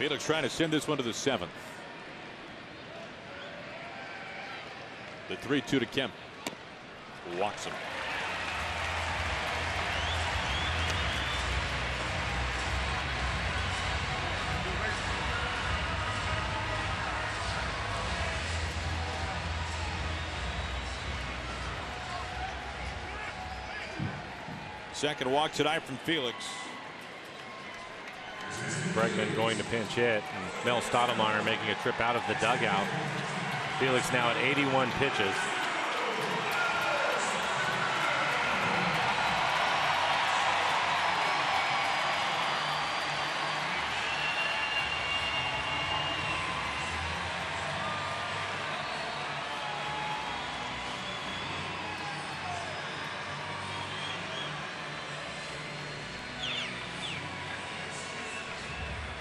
Felix trying to send this one to the seventh. The 3 2 to Kemp. Walks him. Second walk tonight from Felix. Bregman going to pinch hit. And Mel Stottlemyre making a trip out of the dugout. Felix now at 81 pitches.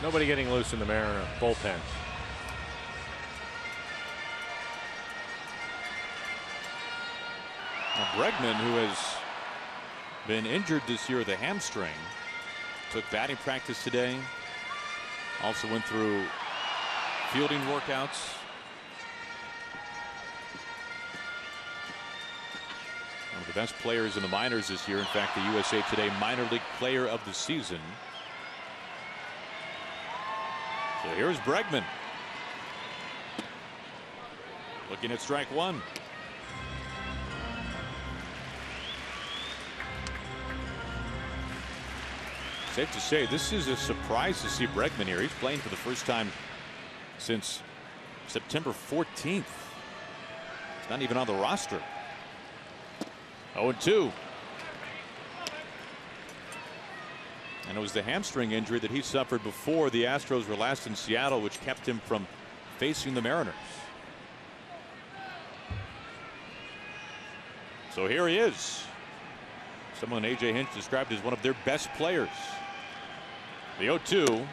Nobody getting loose in the Mariner bullpen. Now Bregman, who has been injured this year with a hamstring, took batting practice today. Also went through fielding workouts. One of the best players in the minors this year. In fact, the USA Today Minor League Player of the Season. So here's Bregman. Looking at strike one. Safe to say this is a surprise to see Bregman here. He's playing for the first time since September 14th. He's not even on the roster. 0 2. And it was the hamstring injury that he suffered before the Astros were last in Seattle, which kept him from facing the Mariners. So here he is. Someone A.J. Hinch described as one of their best players. The 0 2.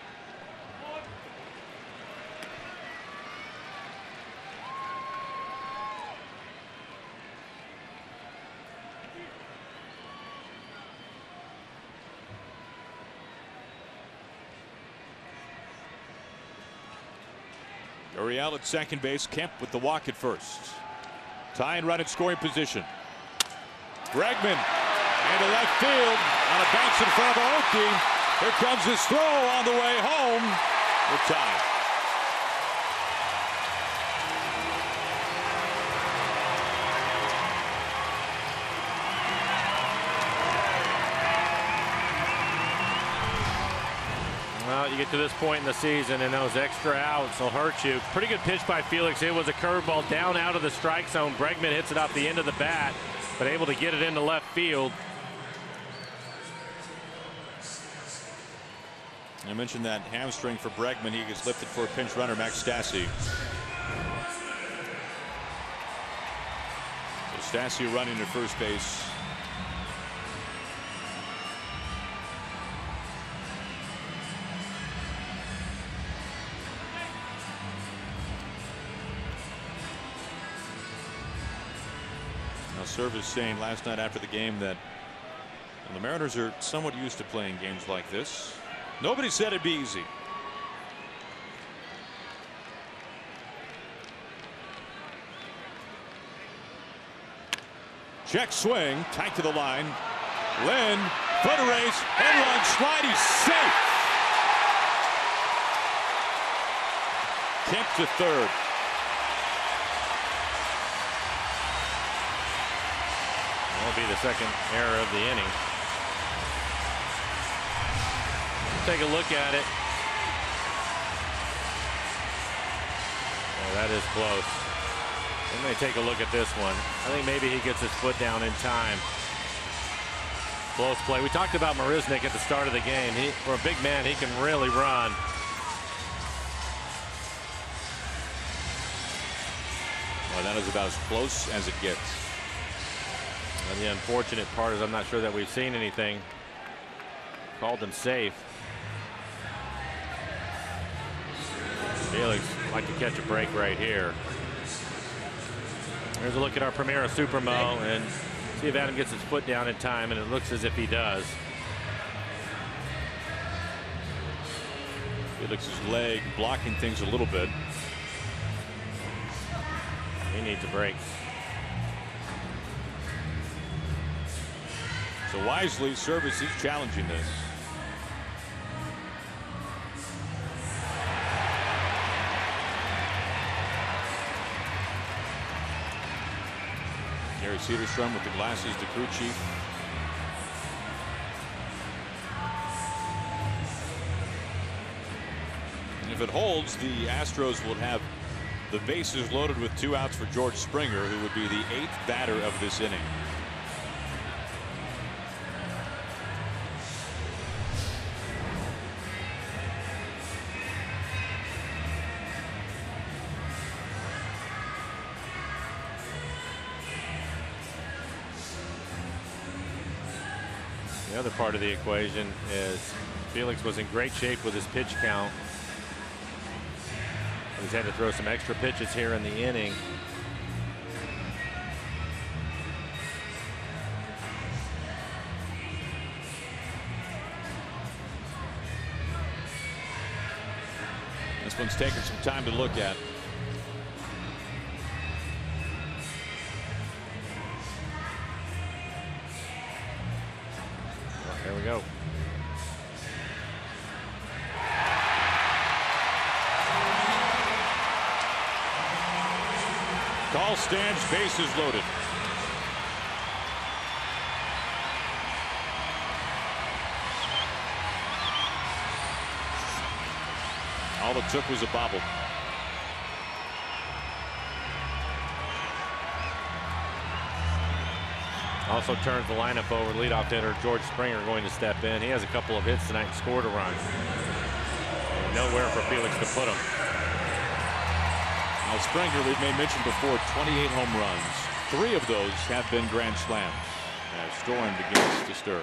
Gurriel at second base. Kemp with the walk at first. And run at scoring position. Bregman into left field on a bounce in front of Aoki. Here comes his throw on the way home. We're tied. Get to this point in the season and those extra outs will hurt you. Pretty good pitch by Felix. It was a curveball down out of the strike zone. Bregman hits it off the end of the bat, but able to get it into left field. I mentioned that hamstring for Bregman. He gets lifted for a pinch runner, Max Stassi. So Stassi running to first base. Servais saying last night after the game that the Mariners are somewhat used to playing games like this. Nobody said it'd be easy. Check swing, tight to the line. Lind, foot race, run, slide, he's safe. Kemp to third. The second error of the inning. Take a look at it. Oh, that is close. We may take a look at this one. I think maybe he gets his foot down in time. Close play. We talked about Marisnick at the start of the game. He, for a big man, he can really run. Well, that is about as close as it gets. And the unfortunate part is I'm not sure that we've seen anything. Called him safe. Felix like to catch a break right here. Here's a look at our Premera Supremo and see if Adam gets his foot down in time, and it looks as if he does. Felix's leg blocking things a little bit. He needs a break. Wisely, Servais is challenging this. Gary Cederstrom with the glasses, the crew chief. And if it holds, the Astros will have the bases loaded with two outs for George Springer, who would be the eighth batter of this inning. Other part of the equation is Felix was in great shape with his pitch count. He's had to throw some extra pitches here in the inning. This one's taking some time to look at. Bases loaded. All it took was a bobble. Also turns the lineup over. Leadoff hitter George Springer going to step in. He has a couple of hits tonight and scored a run. Nowhere for Felix to put him. Now Springer, we've made mention before, 28 home runs. Three of those have been grand slams. As Storen begins to stir.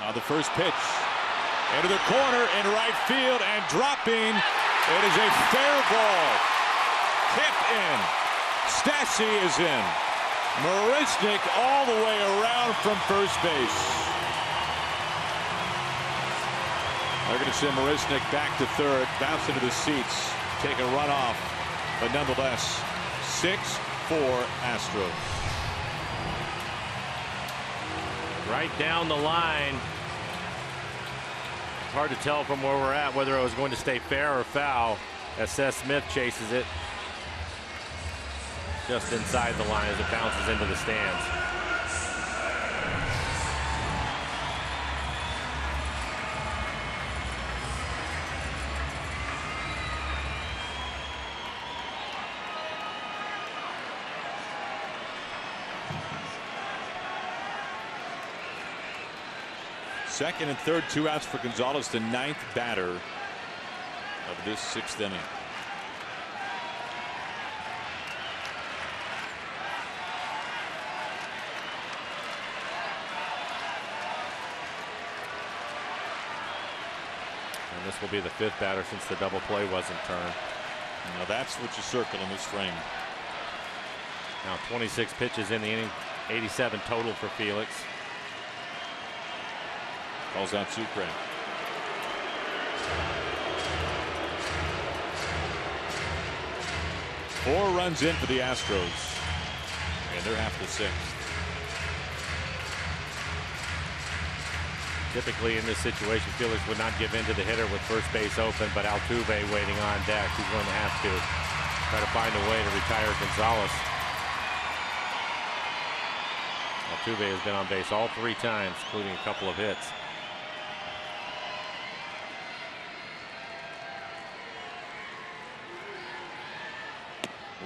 Now the first pitch into the corner in right field and dropping. It is a fair ball. In. Stassi is in. Marisnick all the way around from first base. They're going to send Marisnick back to third, bounce into the seats, take a run off. But nonetheless, 6-4 Astros. Right down the line. It's hard to tell from where we're at whether it was going to stay fair or foul as Seth Smith chases it just inside the line as it bounces into the stands. Second and third, two outs for Gonzalez, the ninth batter of this sixth inning. This will be the fifth batter since the double play wasn't turned. Now that's what you circle in this frame. Now 26 pitches in the inning, 87 total for Felix. Calls out Sucre. Four runs in for the Astros. And they're half the sixth. Typically in this situation, fielders would not give in to the hitter with first base open, but Altuve waiting on deck. He's going to have to try to find a way to retire Gonzalez. Altuve has been on base all three times, including a couple of hits.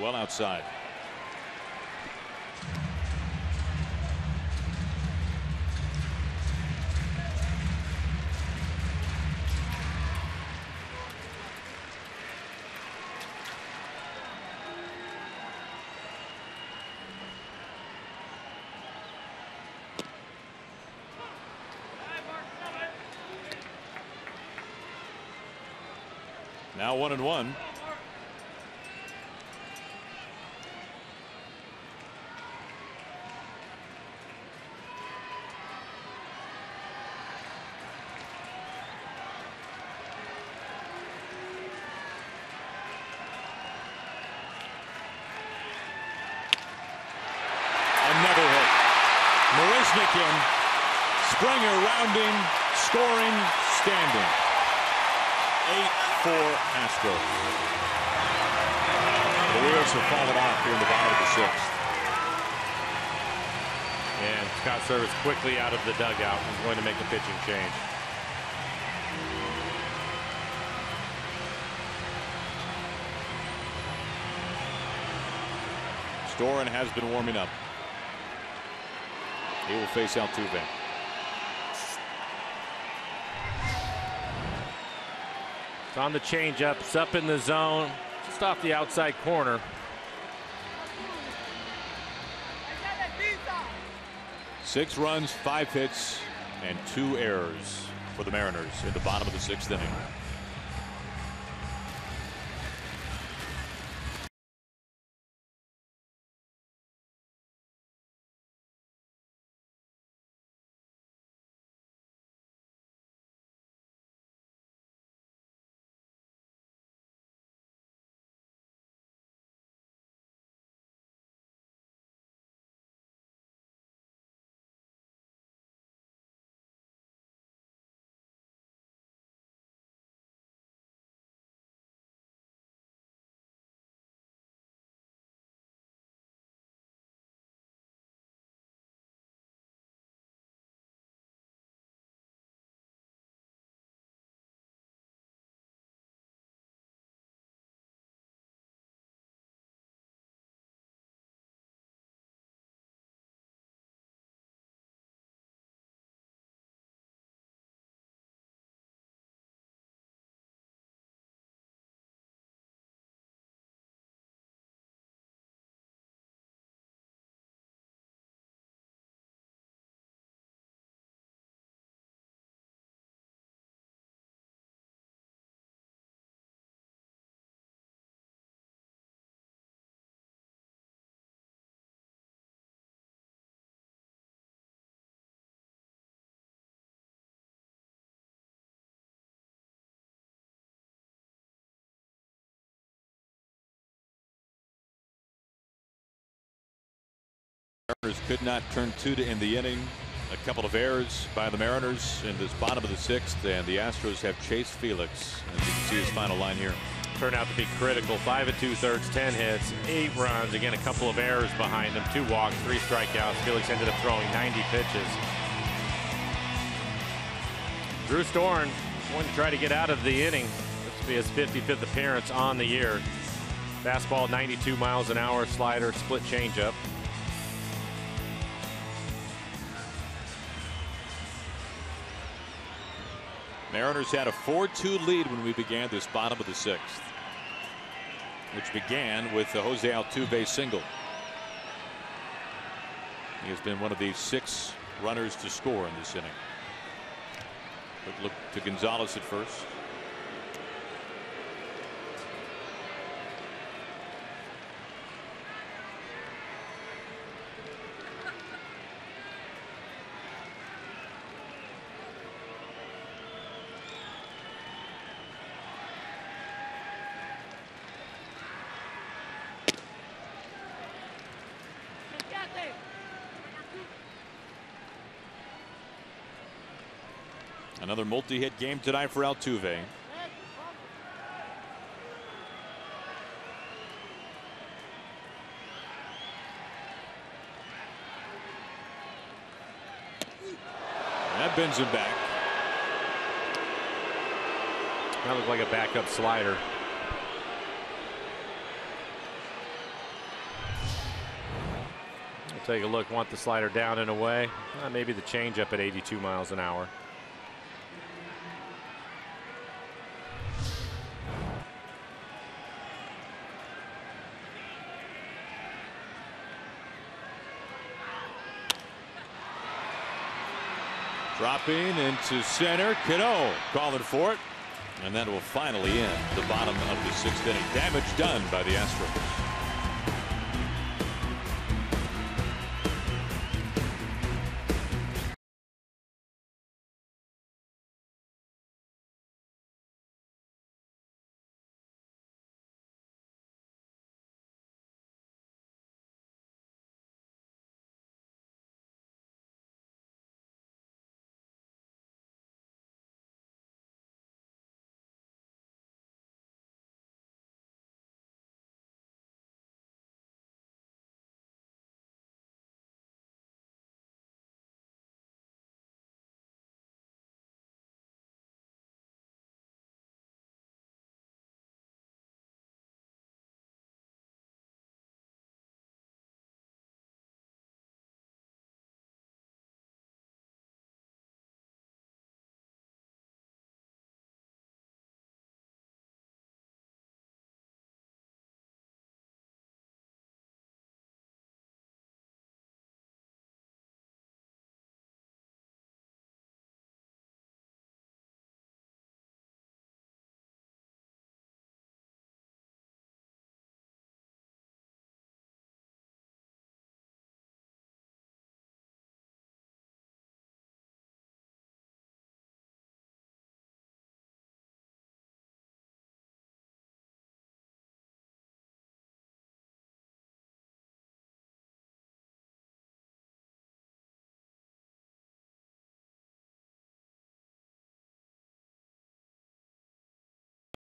Well outside. Now one and one. Another hit. Marisnick in. Springer rounding, scoring, standing. 8-4 Astros. The wheels have fallen off here in the bottom of the sixth. And Scott Servais quickly out of the dugout. He's going to make a pitching change. Storen has been warming up. He will face Altuve. It's on the changeup. It's up in the zone, just off the outside corner. Six runs, five hits, and two errors for the Mariners in the bottom of the sixth inning. Could not turn two to end the inning. A couple of errors by the Mariners in this bottom of the sixth, and the Astros have chased Felix. As you can see his final line here. Turned out to be critical. Five and two thirds, 10 hits, eight runs. Again, a couple of errors behind him. Two walks, three strikeouts. Felix ended up throwing 90 pitches. Drew Storen going to try to get out of the inning. This will be his 55th appearance on the year. Fastball 92 miles an hour, slider, split changeup. Mariners had a 4-2 lead when we began this bottom of the sixth, which began with the Jose Altuve single. He has been one of the six runners to score in this inning. Quick look to Gonzalez at first. Another multi-hit game tonight for Altuve. That bends him back. That looked like a backup slider. We'll take a look. Want the slider down and away. Uh, maybe the changeup at 82 miles an hour. Dropping into center. Cano calling for it. And that will finally end the bottom of the sixth inning. Damage done by the Astros.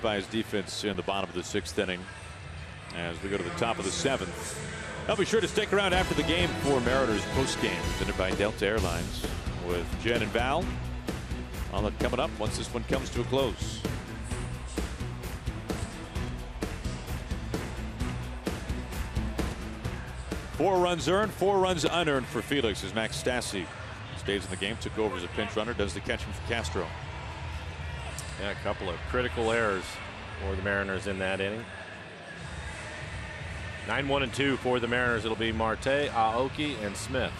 By his defense in the bottom of the sixth inning as we go to the top of the seventh. I'll be sure to stick around after the game for Mariners postgame presented by Delta Airlines with Jen and Val on the coming up once this one comes to a close. Four runs earned, four runs unearned for Felix as Max Stassi stays in the game, took over as a pinch runner, does the catching for Castro. Yeah, a couple of critical errors for the Mariners in that inning. 9 1 and 2 for the Mariners. It'll be Marte, Aoki, and Smith.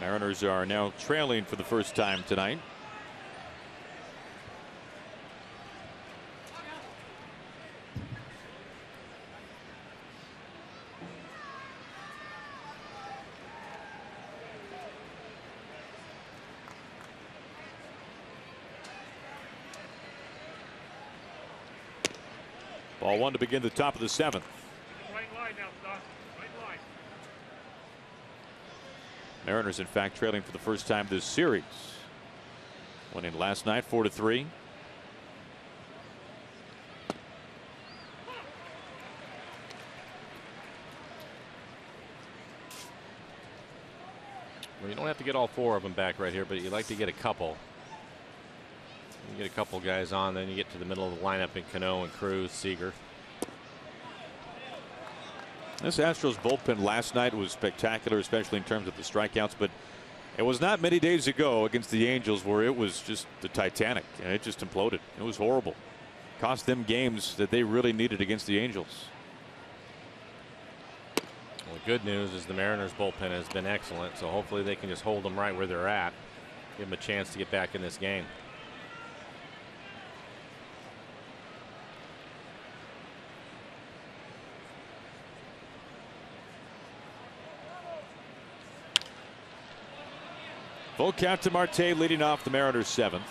Mariners are now trailing for the first time tonight. One to begin the top of the seventh. Right now, right Mariners, in fact, trailing for the first time this series. Winning last night, four to three. Well, you don't have to get all four of them back right here, but you like to get a couple. You get a couple guys on, then you get to the middle of the lineup in Cano and Cruz, Seager. This Astros bullpen last night was spectacular, especially in terms of the strikeouts. But it was not many days ago against the Angels where it was just the Titanic and it just imploded. It was horrible. Cost them games that they really needed against the Angels. Well, the good news is the Mariners bullpen has been excellent, so hopefully they can just hold them right where they're at, give them a chance to get back in this game. Full count to Marte leading off the Mariners seventh.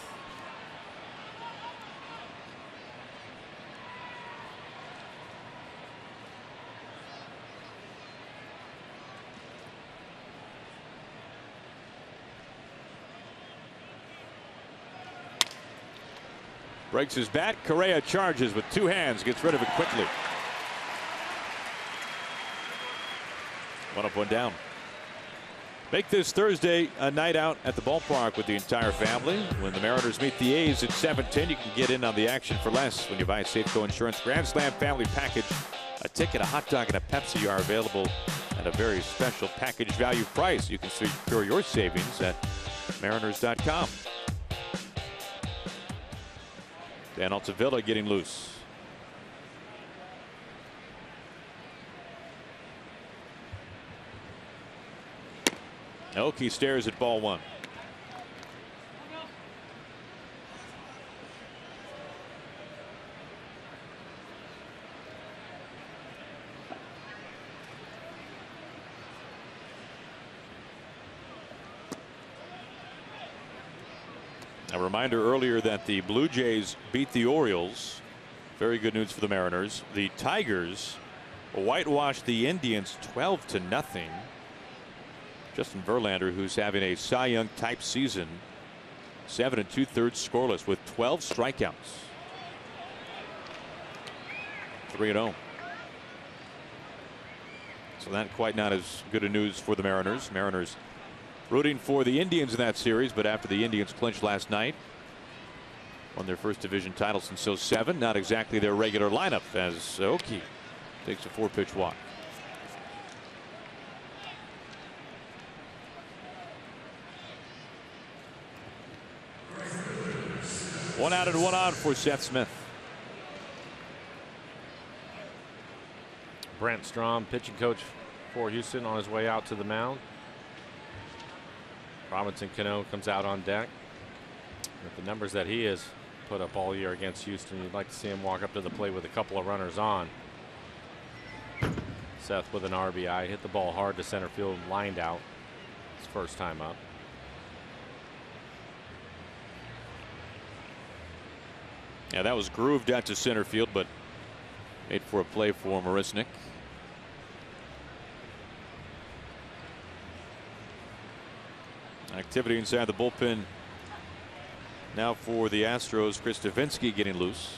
Breaks his bat. Correa charges with two hands. Gets rid of it quickly. One up, one down. Make this Thursday a night out at the ballpark with the entire family. When the Mariners meet the A's at 7:10, you can get in on the action for less when you buy a Safeco Insurance Grand Slam Family Package. A ticket, a hot dog, and a Pepsi are available at a very special package value price. You can secure your savings at Mariners.com. Dan Altavilla getting loose. Aoki stares at ball one. A reminder earlier that the Blue Jays beat the Orioles. Very good news for the Mariners. The Tigers whitewashed the Indians 12 to nothing. Justin Verlander, who's having a Cy Young type season, seven and two thirds scoreless with 12 strikeouts. 3 0. So that quite not as good a news for the Mariners. Mariners rooting for the Indians in that series, but after the Indians clinched last night, won their first division title since 07, not exactly their regular lineup as Aoki takes a four pitch walk. One out and one on for Seth Smith. Brent Strom, pitching coach for Houston, on his way out to the mound. Robinson Cano comes out on deck. With the numbers that he has put up all year against Houston, you'd like to see him walk up to the plate with a couple of runners on. Seth with an RBI hit the ball hard to center field, lined out. His first time up. Yeah, that was grooved out to center field, but made for a play for Marisnick. Activity inside the bullpen now for the Astros. Chris Devenski getting loose.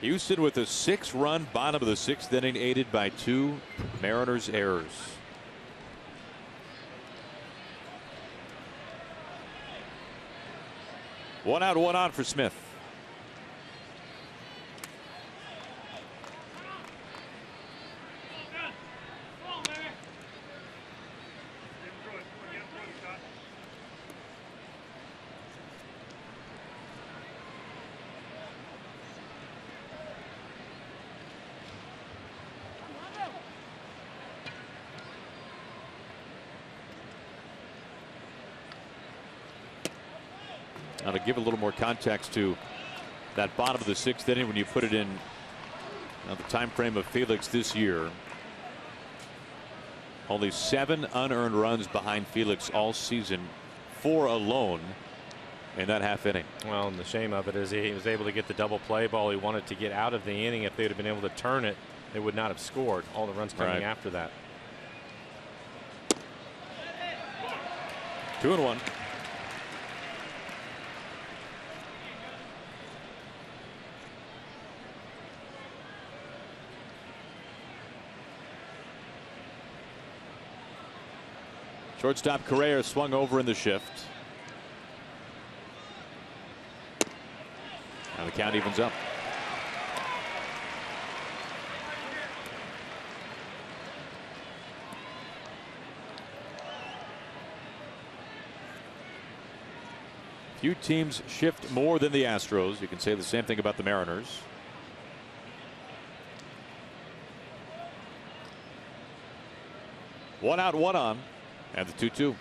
Houston with a six run bottom of the sixth inning aided by two Mariners errors. One out, one on for Smith. Context to that bottom of the sixth inning when you put it in uh, the time frame of Felix this year. Only seven unearned runs behind Felix all season, four alone in that half inning. Well, and the shame of it is he was able to get the double play ball he wanted to get out of the inning. If they'd have been able to turn it, they would not have scored. All the runs coming Right. after that. Two and one. Shortstop Correa swung over in the shift. Now the count evens up. Few teams shift more than the Astros. You can say the same thing about the Mariners. One out, one on, and the 2 2.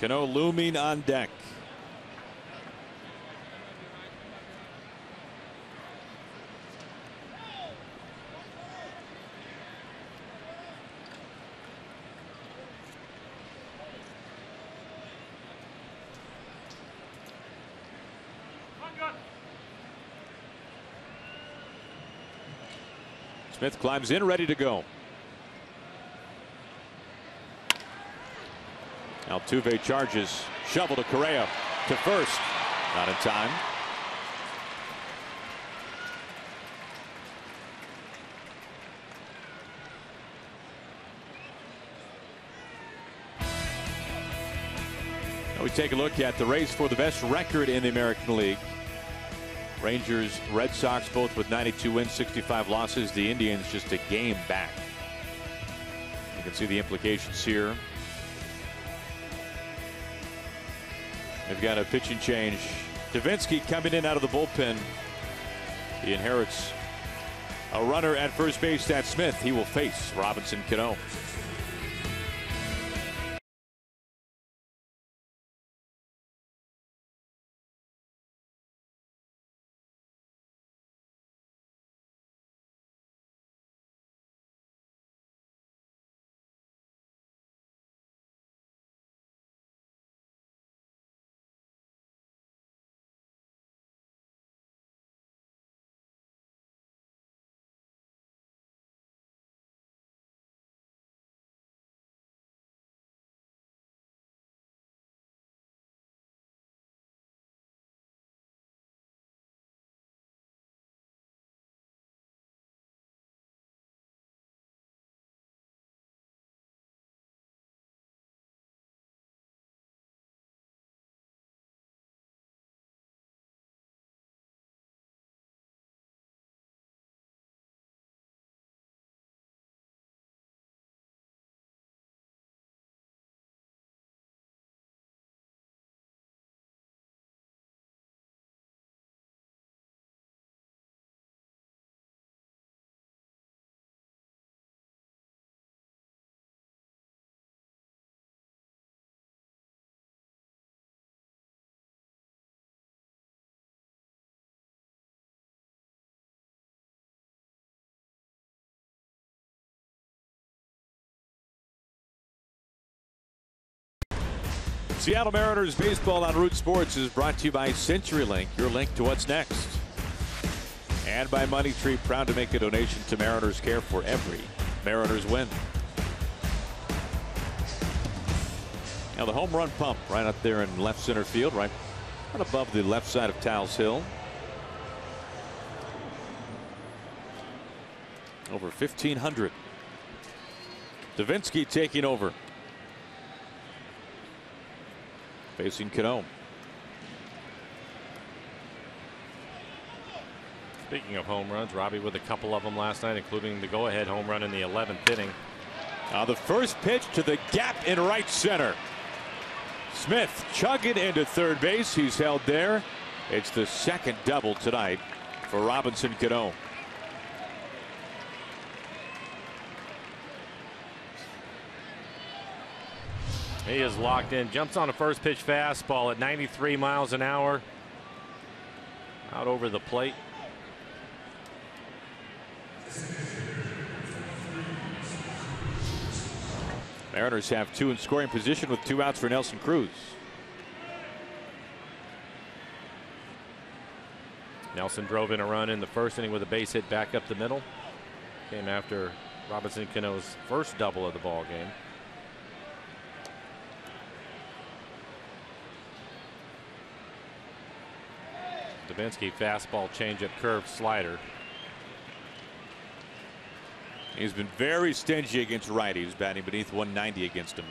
Cano looming on deck. Smith climbs in, ready to go. Altuve charges. Shovel to Correa to first. Not in time. Now we take a look at the race for the best record in the American League. Rangers, Red Sox both with 92 wins, 65 losses. The Indians just a game back. You can see the implications here. They've got a pitching change. Devenski coming in out of the bullpen. He inherits a runner at first base. That Smith. He will face Robinson Cano. Seattle Mariners baseball on Root Sports is brought to you by CenturyLink, your link to what's next. And by Moneytree, proud to make a donation to Mariners Care for every Mariners win. Now the home run pump right up there in left center field, right, right above the left side of Tal's Hill. Over 1,500. Devenski taking over. Facing Cano. Speaking of home runs, Robbie with a couple of them last night, including the go-ahead home run in the 11th inning. Uh, the first pitch to the gap in right center. Smith chugging into third base. He's held there. It's the second double tonight for Robinson Cano. He is locked in. Jumps on a first pitch fastball at 93 miles an hour. Out over the plate. Mariners have two in scoring position with two outs for Nelson Cruz. Nelson drove in a run in the first inning with a base hit back up the middle. Came after Robinson Cano's first double of the ball game. Devenski fastball changeup curve slider. He's been very stingy against righties batting beneath 190 against him.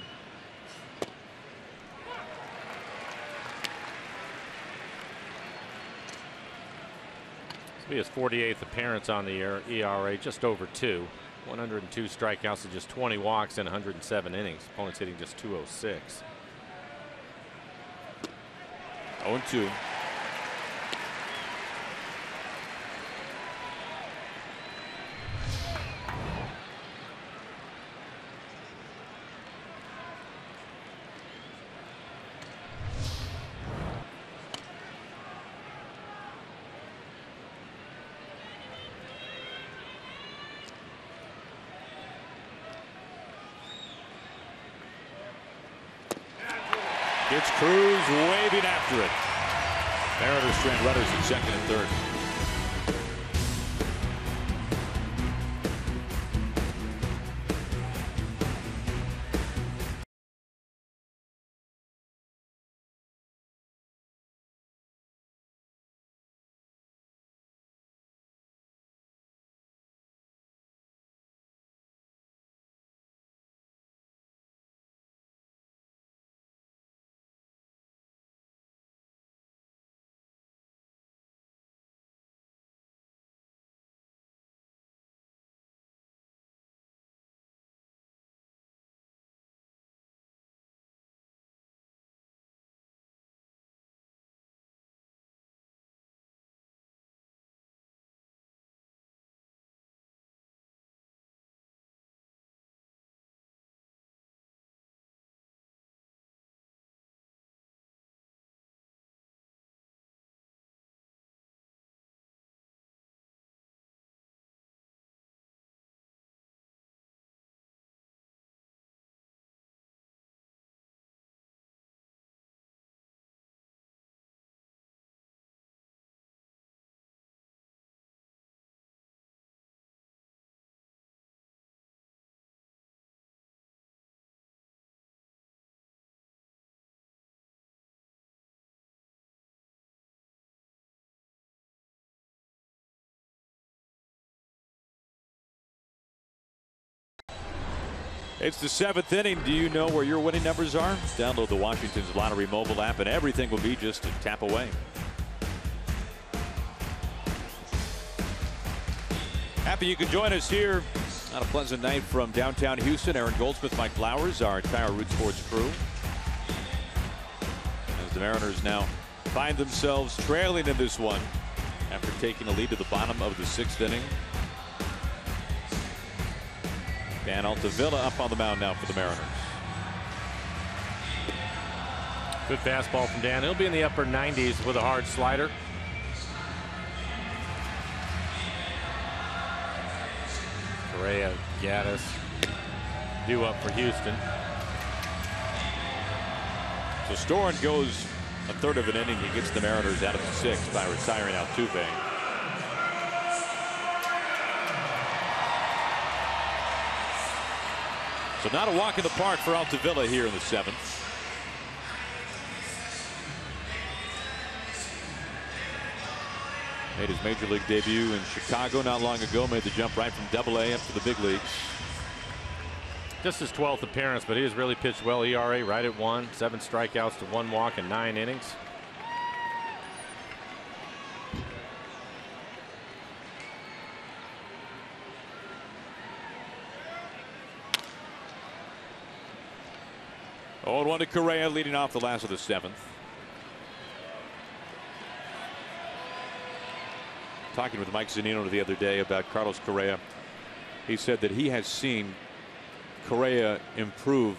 This will be his 48th appearance on the year. ERA just over two. 102 strikeouts and just 20 walks in 107 innings. Opponents hitting just 206. 0 2. It's Cruz waving after it. Mariners strand runners in second and third. It's the seventh inning. Do you know where your winning numbers are? Download the Washington's Lottery mobile app, and everything will be just a tap away. Happy you could join us here on a pleasant night from downtown Houston. Aaron Goldsmith, Mike Blowers, our entire Root Sports crew. As the Mariners now find themselves trailing in this one after taking a lead to the bottom of the sixth inning. Dan Altavilla up on the mound now for the Mariners. Good fastball from Dan. He'll be in the upper 90s with a hard slider. Correa, Gattis, due up for Houston. So Storen goes a third of an inning. He gets the Mariners out of the sixth by retiring Altuve. So not a walk in the park for Altavilla here in the seventh. Made his major league debut in Chicago not long ago. Made the jump right from Double A up to the big leagues. Just his 12th appearance, but he has really pitched well. ERA right at one, seven strikeouts to one walk in nine innings. Oh, one to Correa leading off the last of the seventh. Talking with Mike Zunino the other day about Carlos Correa. He said that he has seen Correa improve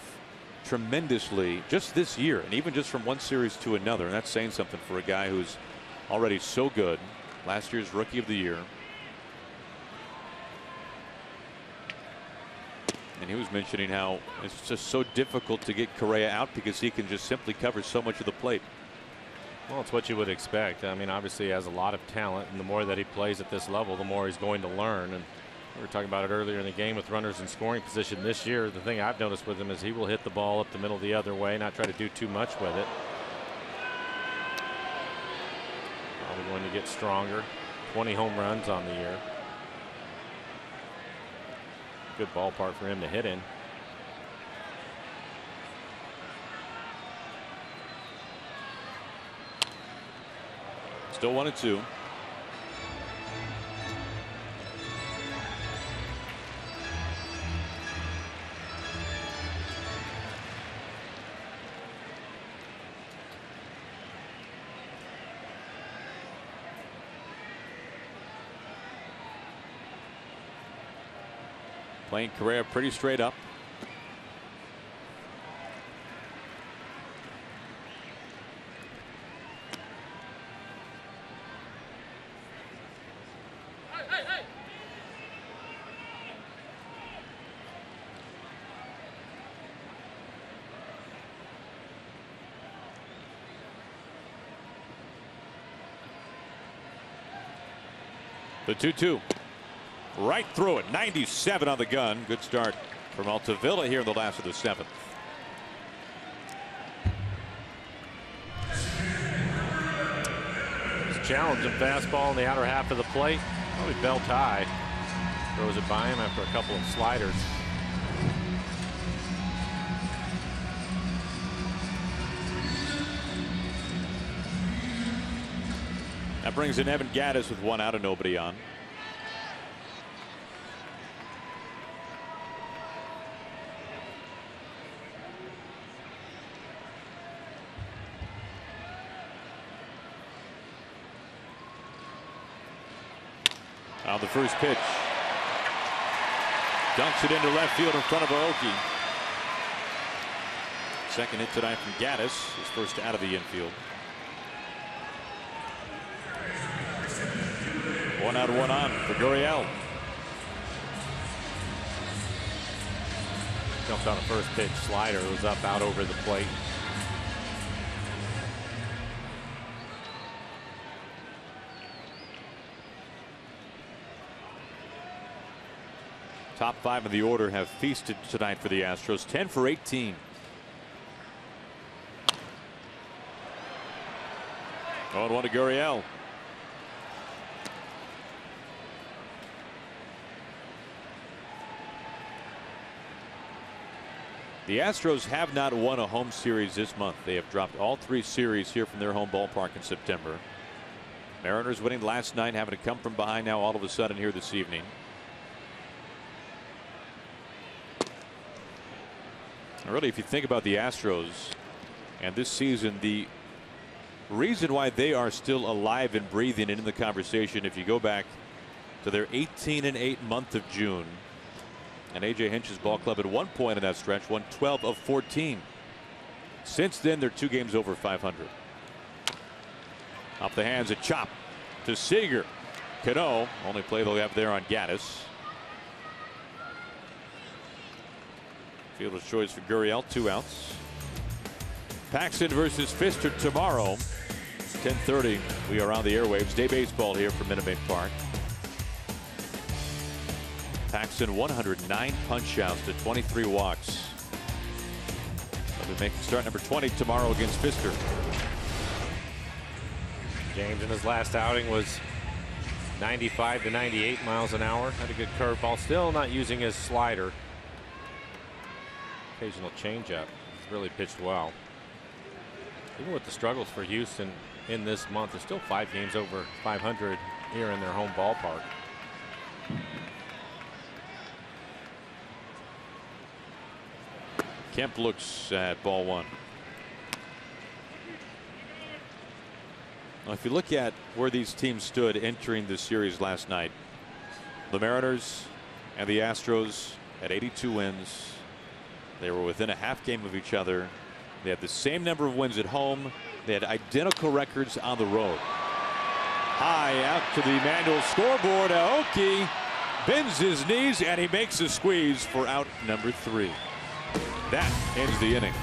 tremendously just this year and even just from one series to another. And that's saying something for a guy who's already so good. Last year's rookie of the year. And he was mentioning how it's just so difficult to get Correa out because he can just simply cover so much of the plate. Well, it's what you would expect. I mean, obviously, he has a lot of talent, and the more that he plays at this level, the more he's going to learn. And we were talking about it earlier in the game with runners in scoring position this year. The thing I've noticed with him is he will hit the ball up the middle the other way, not try to do too much with it. Probably going to get stronger. 20 home runs on the year. Good ballpark for him to hit in. Still one and two. Playing Correa pretty straight up. The 2 2. Right through it. 97 on the gun. Good start from Altavilla here in the last of the seventh. Challenging fastball in the outer half of the plate. Probably belt high. Throws it by him after a couple of sliders. That brings in Evan Gattis with one out and nobody on. First pitch. Dunks it into left field in front of Aoki. Second hit tonight from Gattis, his first out of the infield. One out, one on for Gurriel. Jumped on a first pitch slider. It was up out over the plate. Top five of the order have feasted tonight for the Astros. 10 for 18. Oh, and one to Gurriel. The Astros have not won a home series this month. They have dropped all three series here from their home ballpark in September. Mariners winning last night, having to come from behind now all of a sudden here this evening. Really, if you think about the Astros and this season, the reason why they are still alive and breathing and in the conversation, if you go back to their 18 and 8 month of June, and AJ Hinch's ball club at one point in that stretch won 12 of 14. Since then, they're two games over 500. Off the hands, a chop to Seager. Cano, only play they'll have there on Gattis. Fielder's choice for Gurriel, two outs. Paxton versus Fister tomorrow. 10:30. We are on the airwaves. Day baseball here from Minute Maid Park. Paxton 109 punch outs to 23 walks. They'll be making start number 20 tomorrow against Fister. James in his last outing was 95 to 98 miles an hour. Had a good curveball. Still not using his slider. Occasional changeup. He's really pitched well. Even with the struggles for Houston in this month, there's still five games over 500 here in their home ballpark. Kemp looks at ball one. Well, if you look at where these teams stood entering the series last night, the Mariners and the Astros had 82 wins. They were within a half game of each other. They had the same number of wins at home. They had identical records on the road. High out to the manual scoreboard. Aoki bends his knees and he makes a squeeze for out number three. That ends the inning.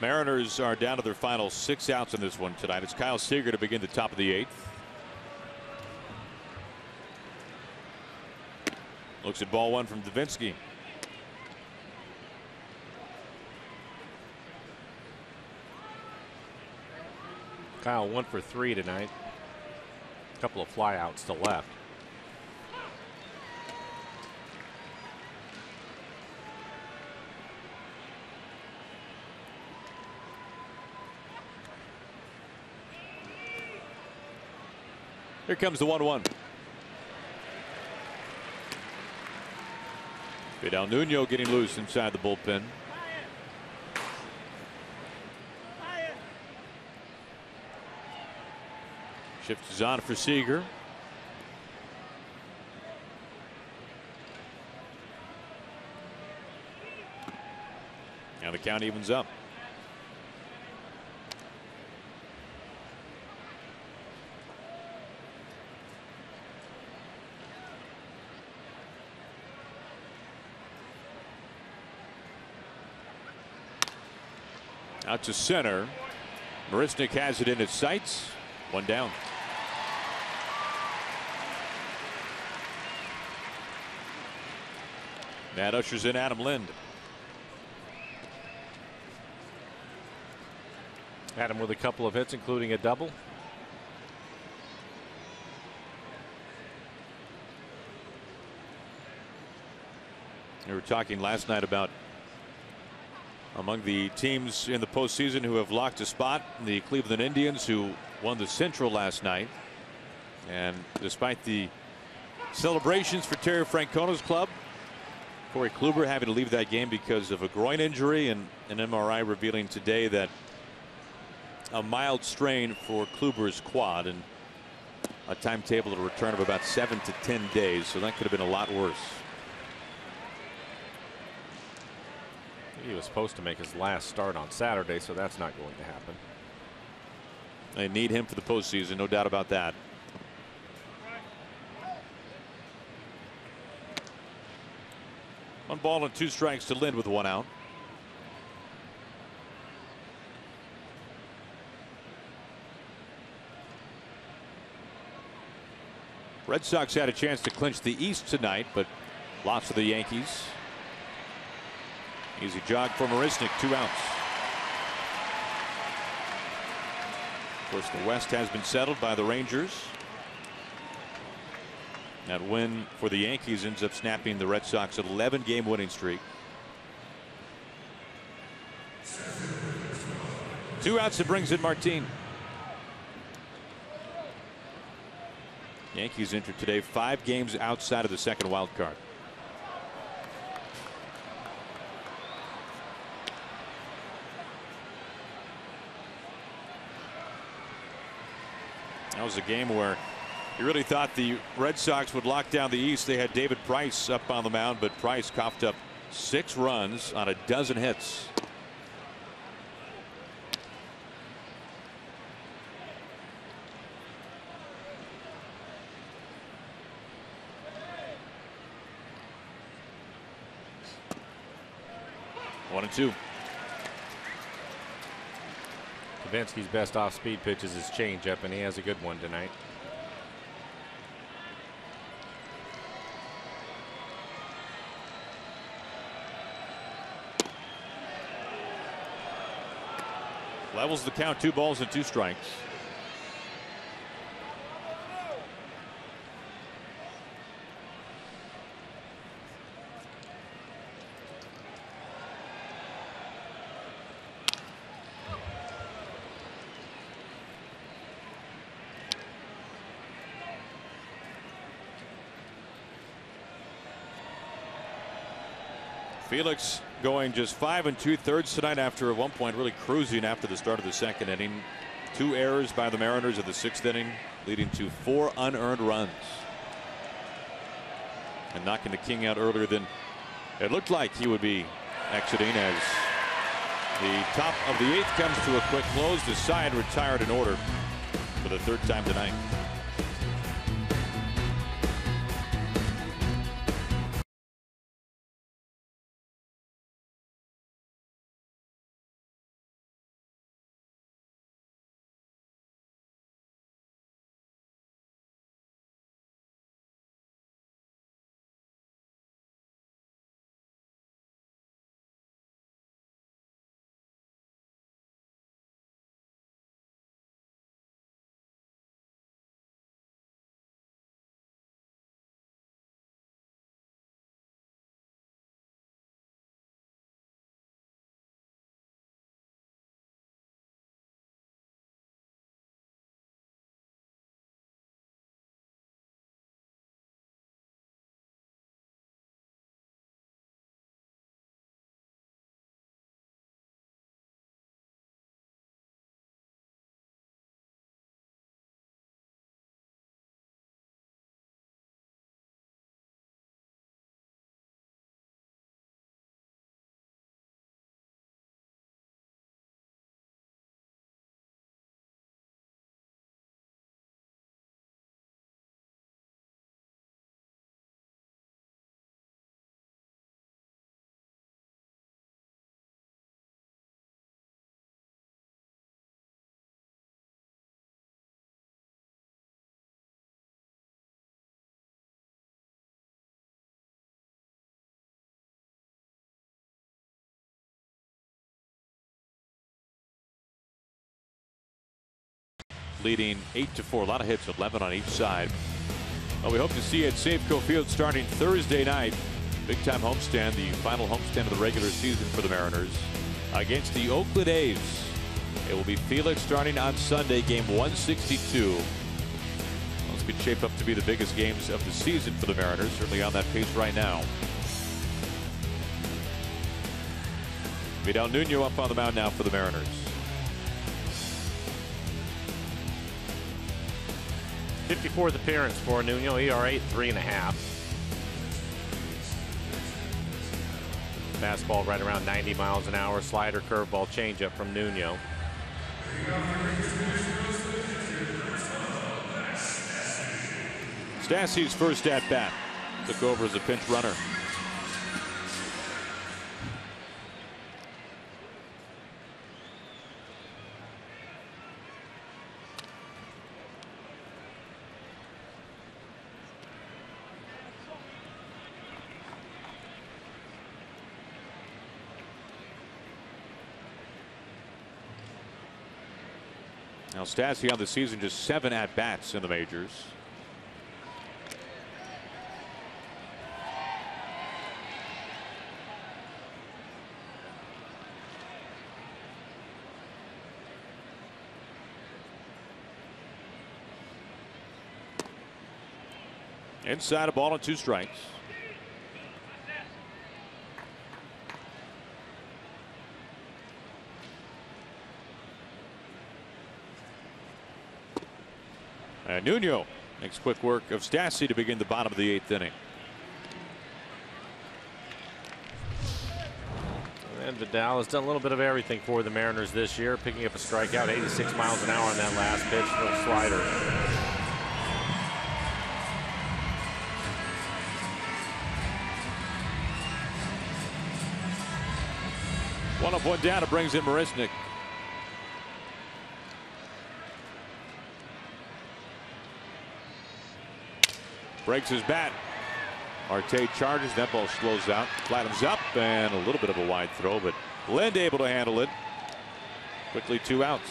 Mariners are down to their final six outs in this one tonight. It's Kyle Seager to begin the top of the eighth. Looks at ball one from Devenski. Kyle one for three tonight. A couple of flyouts to left. Here comes the 1 1. Vidal Nuno getting loose inside the bullpen. Shift is on for Seager. Now the count evens up. Out to center. Marisnick has it in his sights. One down. That ushers in Adam Lind. Adam with a couple of hits, including a double. We were talking last night about among the teams in the postseason who have locked a spot, the Cleveland Indians, who won the Central last night. And despite the celebrations for Terry Francona's club, Corey Kluber having to leave that game because of a groin injury and an MRI revealing today that a mild strain for Kluber's quad and a timetable to return of about seven to 10 days. So that could have been a lot worse. He was supposed to make his last start on Saturday, so that's not going to happen. They need him for the postseason, no doubt about that. One ball and two strikes to Lind with one out. Red Sox had a chance to clinch the East tonight, but lost to the Yankees. Easy jog for Marisnick, two outs. Of course, the West has been settled by the Rangers. That win for the Yankees ends up snapping the Red Sox 11 game winning streak. Two outs it brings in Martin. Yankees entered today five games outside of the second wild card. That was a game where you really thought the Red Sox would lock down the East. They had David Price up on the mound, but Price coughed up six runs on a dozen hits. One and two. Devenski's best off speed pitch is his changeup, and he has a good one tonight. Levels the count two balls and two strikes. Felix going just five and two thirds tonight after at one point really cruising after the start of the second inning. Two errors by the Mariners in the sixth inning leading to four unearned runs. And knocking the King out earlier than it looked like he would be exiting as the top of the eighth comes to a quick close. The side retired in order for the third time tonight. Leading 8 to 4. A lot of hits, 11 on each side. Well, we hope to see you at Safeco Field starting Thursday night. Big time homestand, the final homestand of the regular season for the Mariners against the Oakland A's. It will be Felix starting on Sunday, game 162. This could shape up to be the biggest games of the season for the Mariners, certainly on that pace right now. Vidal Nuno up on the mound now for the Mariners. 54th appearance for Nuno, ERA three and a half. Fastball right around 90 miles an hour, slider, curveball, changeup from Nuno. Stassi's first at bat took over as a pinch runner. Now Stassi on the season just seven at bats in the majors. Inside a ball and two strikes. Nuno makes quick work of Stassi to begin the bottom of the eighth inning. And Vidal has done a little bit of everything for the Mariners this year, picking up a strikeout, 86 miles an hour on that last pitch, little slider. One up, one down. It brings in Marisnick. Breaks his bat. Marte charges. That ball slows out. Flattens up and a little bit of a wide throw, but Lind able to handle it. Quickly two outs.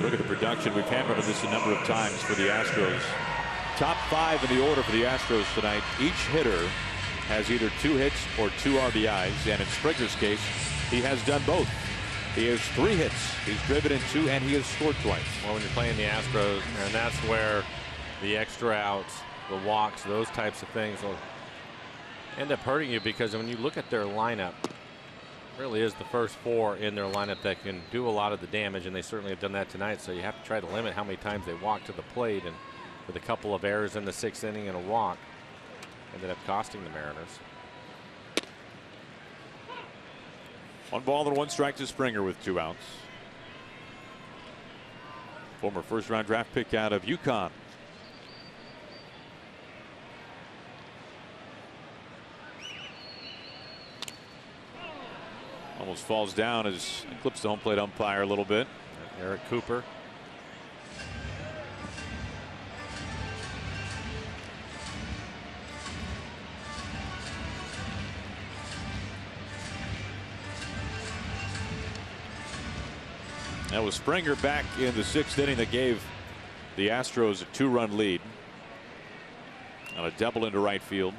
Look at the production. We've hammered on this a number of times for the Astros. Top five in the order for the Astros tonight. Each hitter has either two hits or two RBIs, and in Springer's case, he has done both. He has three hits. He's driven in two, and he has scored twice. Well, when you're playing the Astros, and that's where the extra outs, the walks, those types of things will end up hurting you because when you look at their lineup, really is the first four in their lineup that can do a lot of the damage, and they certainly have done that tonight. So you have to try to limit how many times they walk to the plate, and with a couple of errors in the sixth inning and a walk, ended up costing the Mariners. One ball and one strike to Springer with two outs. Former first round draft pick out of UConn. Almost falls down as clips the home plate umpire a little bit. Eric Cooper. That was Springer back in the sixth inning that gave the Astros a two run lead on a double into right field.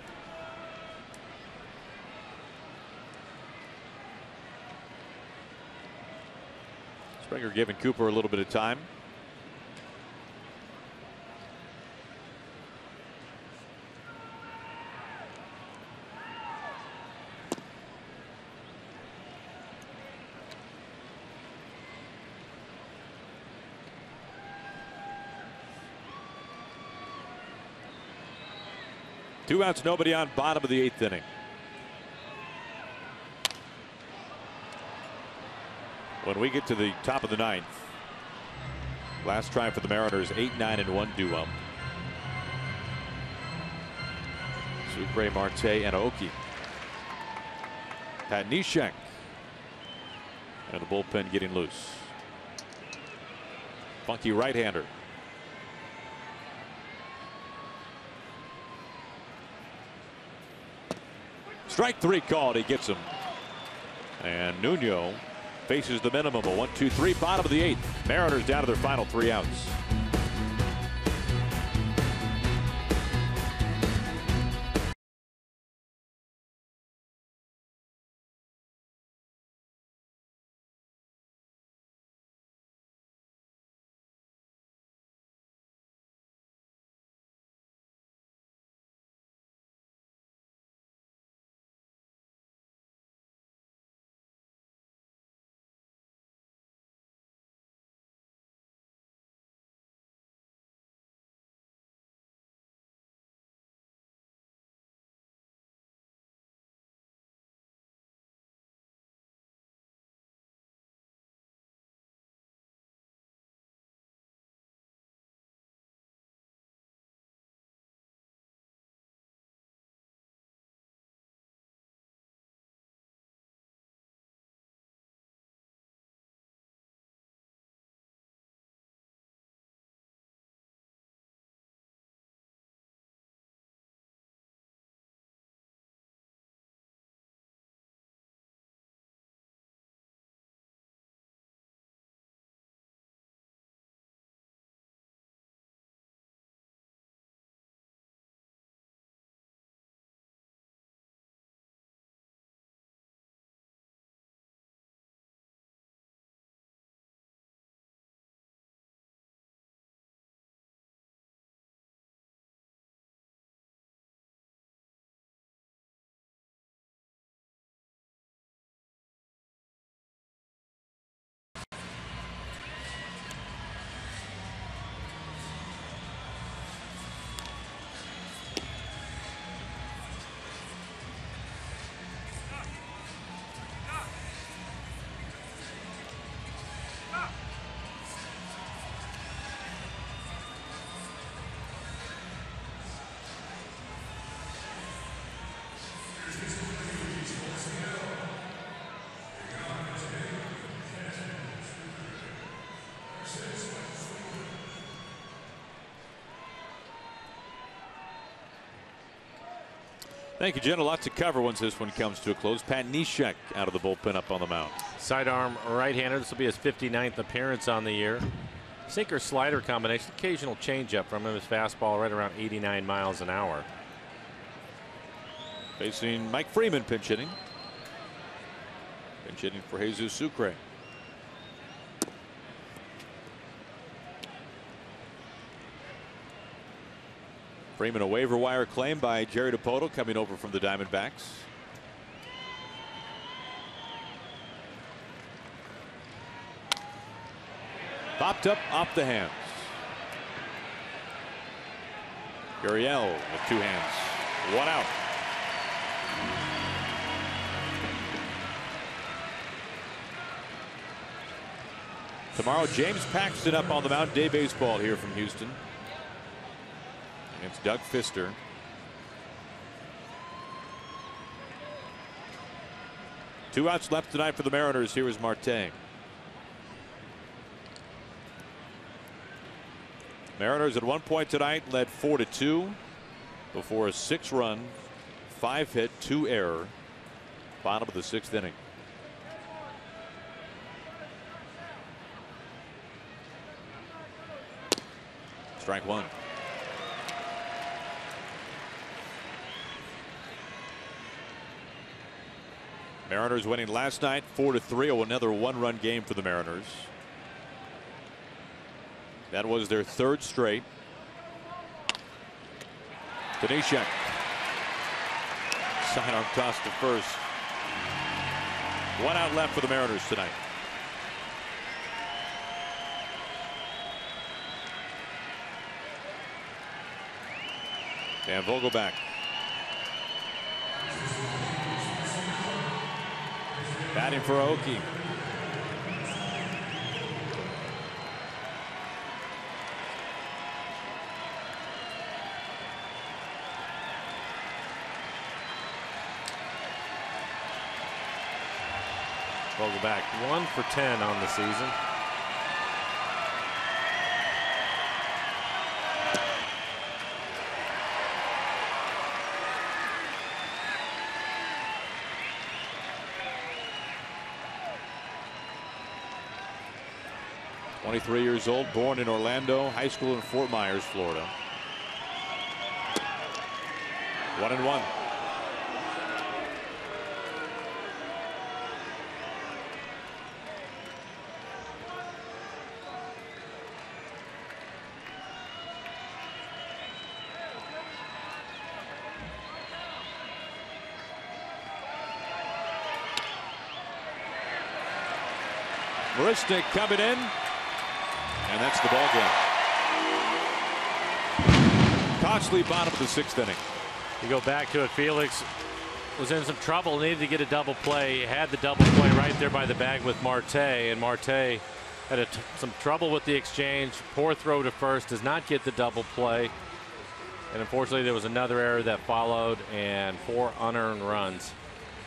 Springer giving Cooper a little bit of time. Two outs, nobody on bottom of the eighth inning. When we get to the top of the ninth, last try for the Mariners, 8 9 and 1 due up. Sucre, Marte, and Aoki. Pat Neshek. And the bullpen getting loose. Funky right Strike three called. He gets him. And Nuno faces the minimum. A one, two, three, bottom of the eighth. Mariners down to their final three outs. Thank you, Jen. A lot to cover once this one comes to a close. Pat Neshek out of the bullpen up on the mound. Sidearm right-hander. This will be his 59th appearance on the year. Sinker slider combination. Occasional changeup from him. His fastball right around 89 miles an hour. Facing Mike Freeman pinch hitting. Pinch hitting for Jesus Sucre. Freeman a waiver wire claim by Jerry Dipoto coming over from the Diamondbacks. Popped up off the hands. Gurriel with two hands. One out. Tomorrow, James Paxton up on the mound. Day baseball here from Houston against Doug Fister. Two outs left tonight for the Mariners. Here is Marte. Mariners at one point tonight led four to two before a six run, five hit, two error, bottom of the sixth inning. Strike one. Mariners winning last night 4 to 3. Oh, another one run game for the Mariners. That was their third straight. Danishek. Sidearm toss to first. One out left for the Mariners tonight. And Vogelbach Batting for Aoki. back one for 10 on the season. 23 years old, born in Orlando, high school in Fort Myers, Florida. One and one. Marisnick coming in. And that's the ball game. Costley bottom of the sixth inning. You go back to it. Felix was in some trouble, needed to get a double play. Had the double play right there by the bag with Marte, and Marte had some trouble with the exchange. Poor throw to first, does not get the double play. And unfortunately, there was another error that followed, and four unearned runs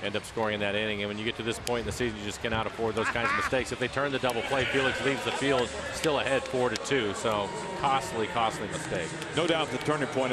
end up scoring in that inning. And when you get to this point in the season, you just cannot afford those kinds of mistakes. If they turn the double play, Felix leaves the field still ahead four to two. So costly, costly mistake. No doubt the turning point.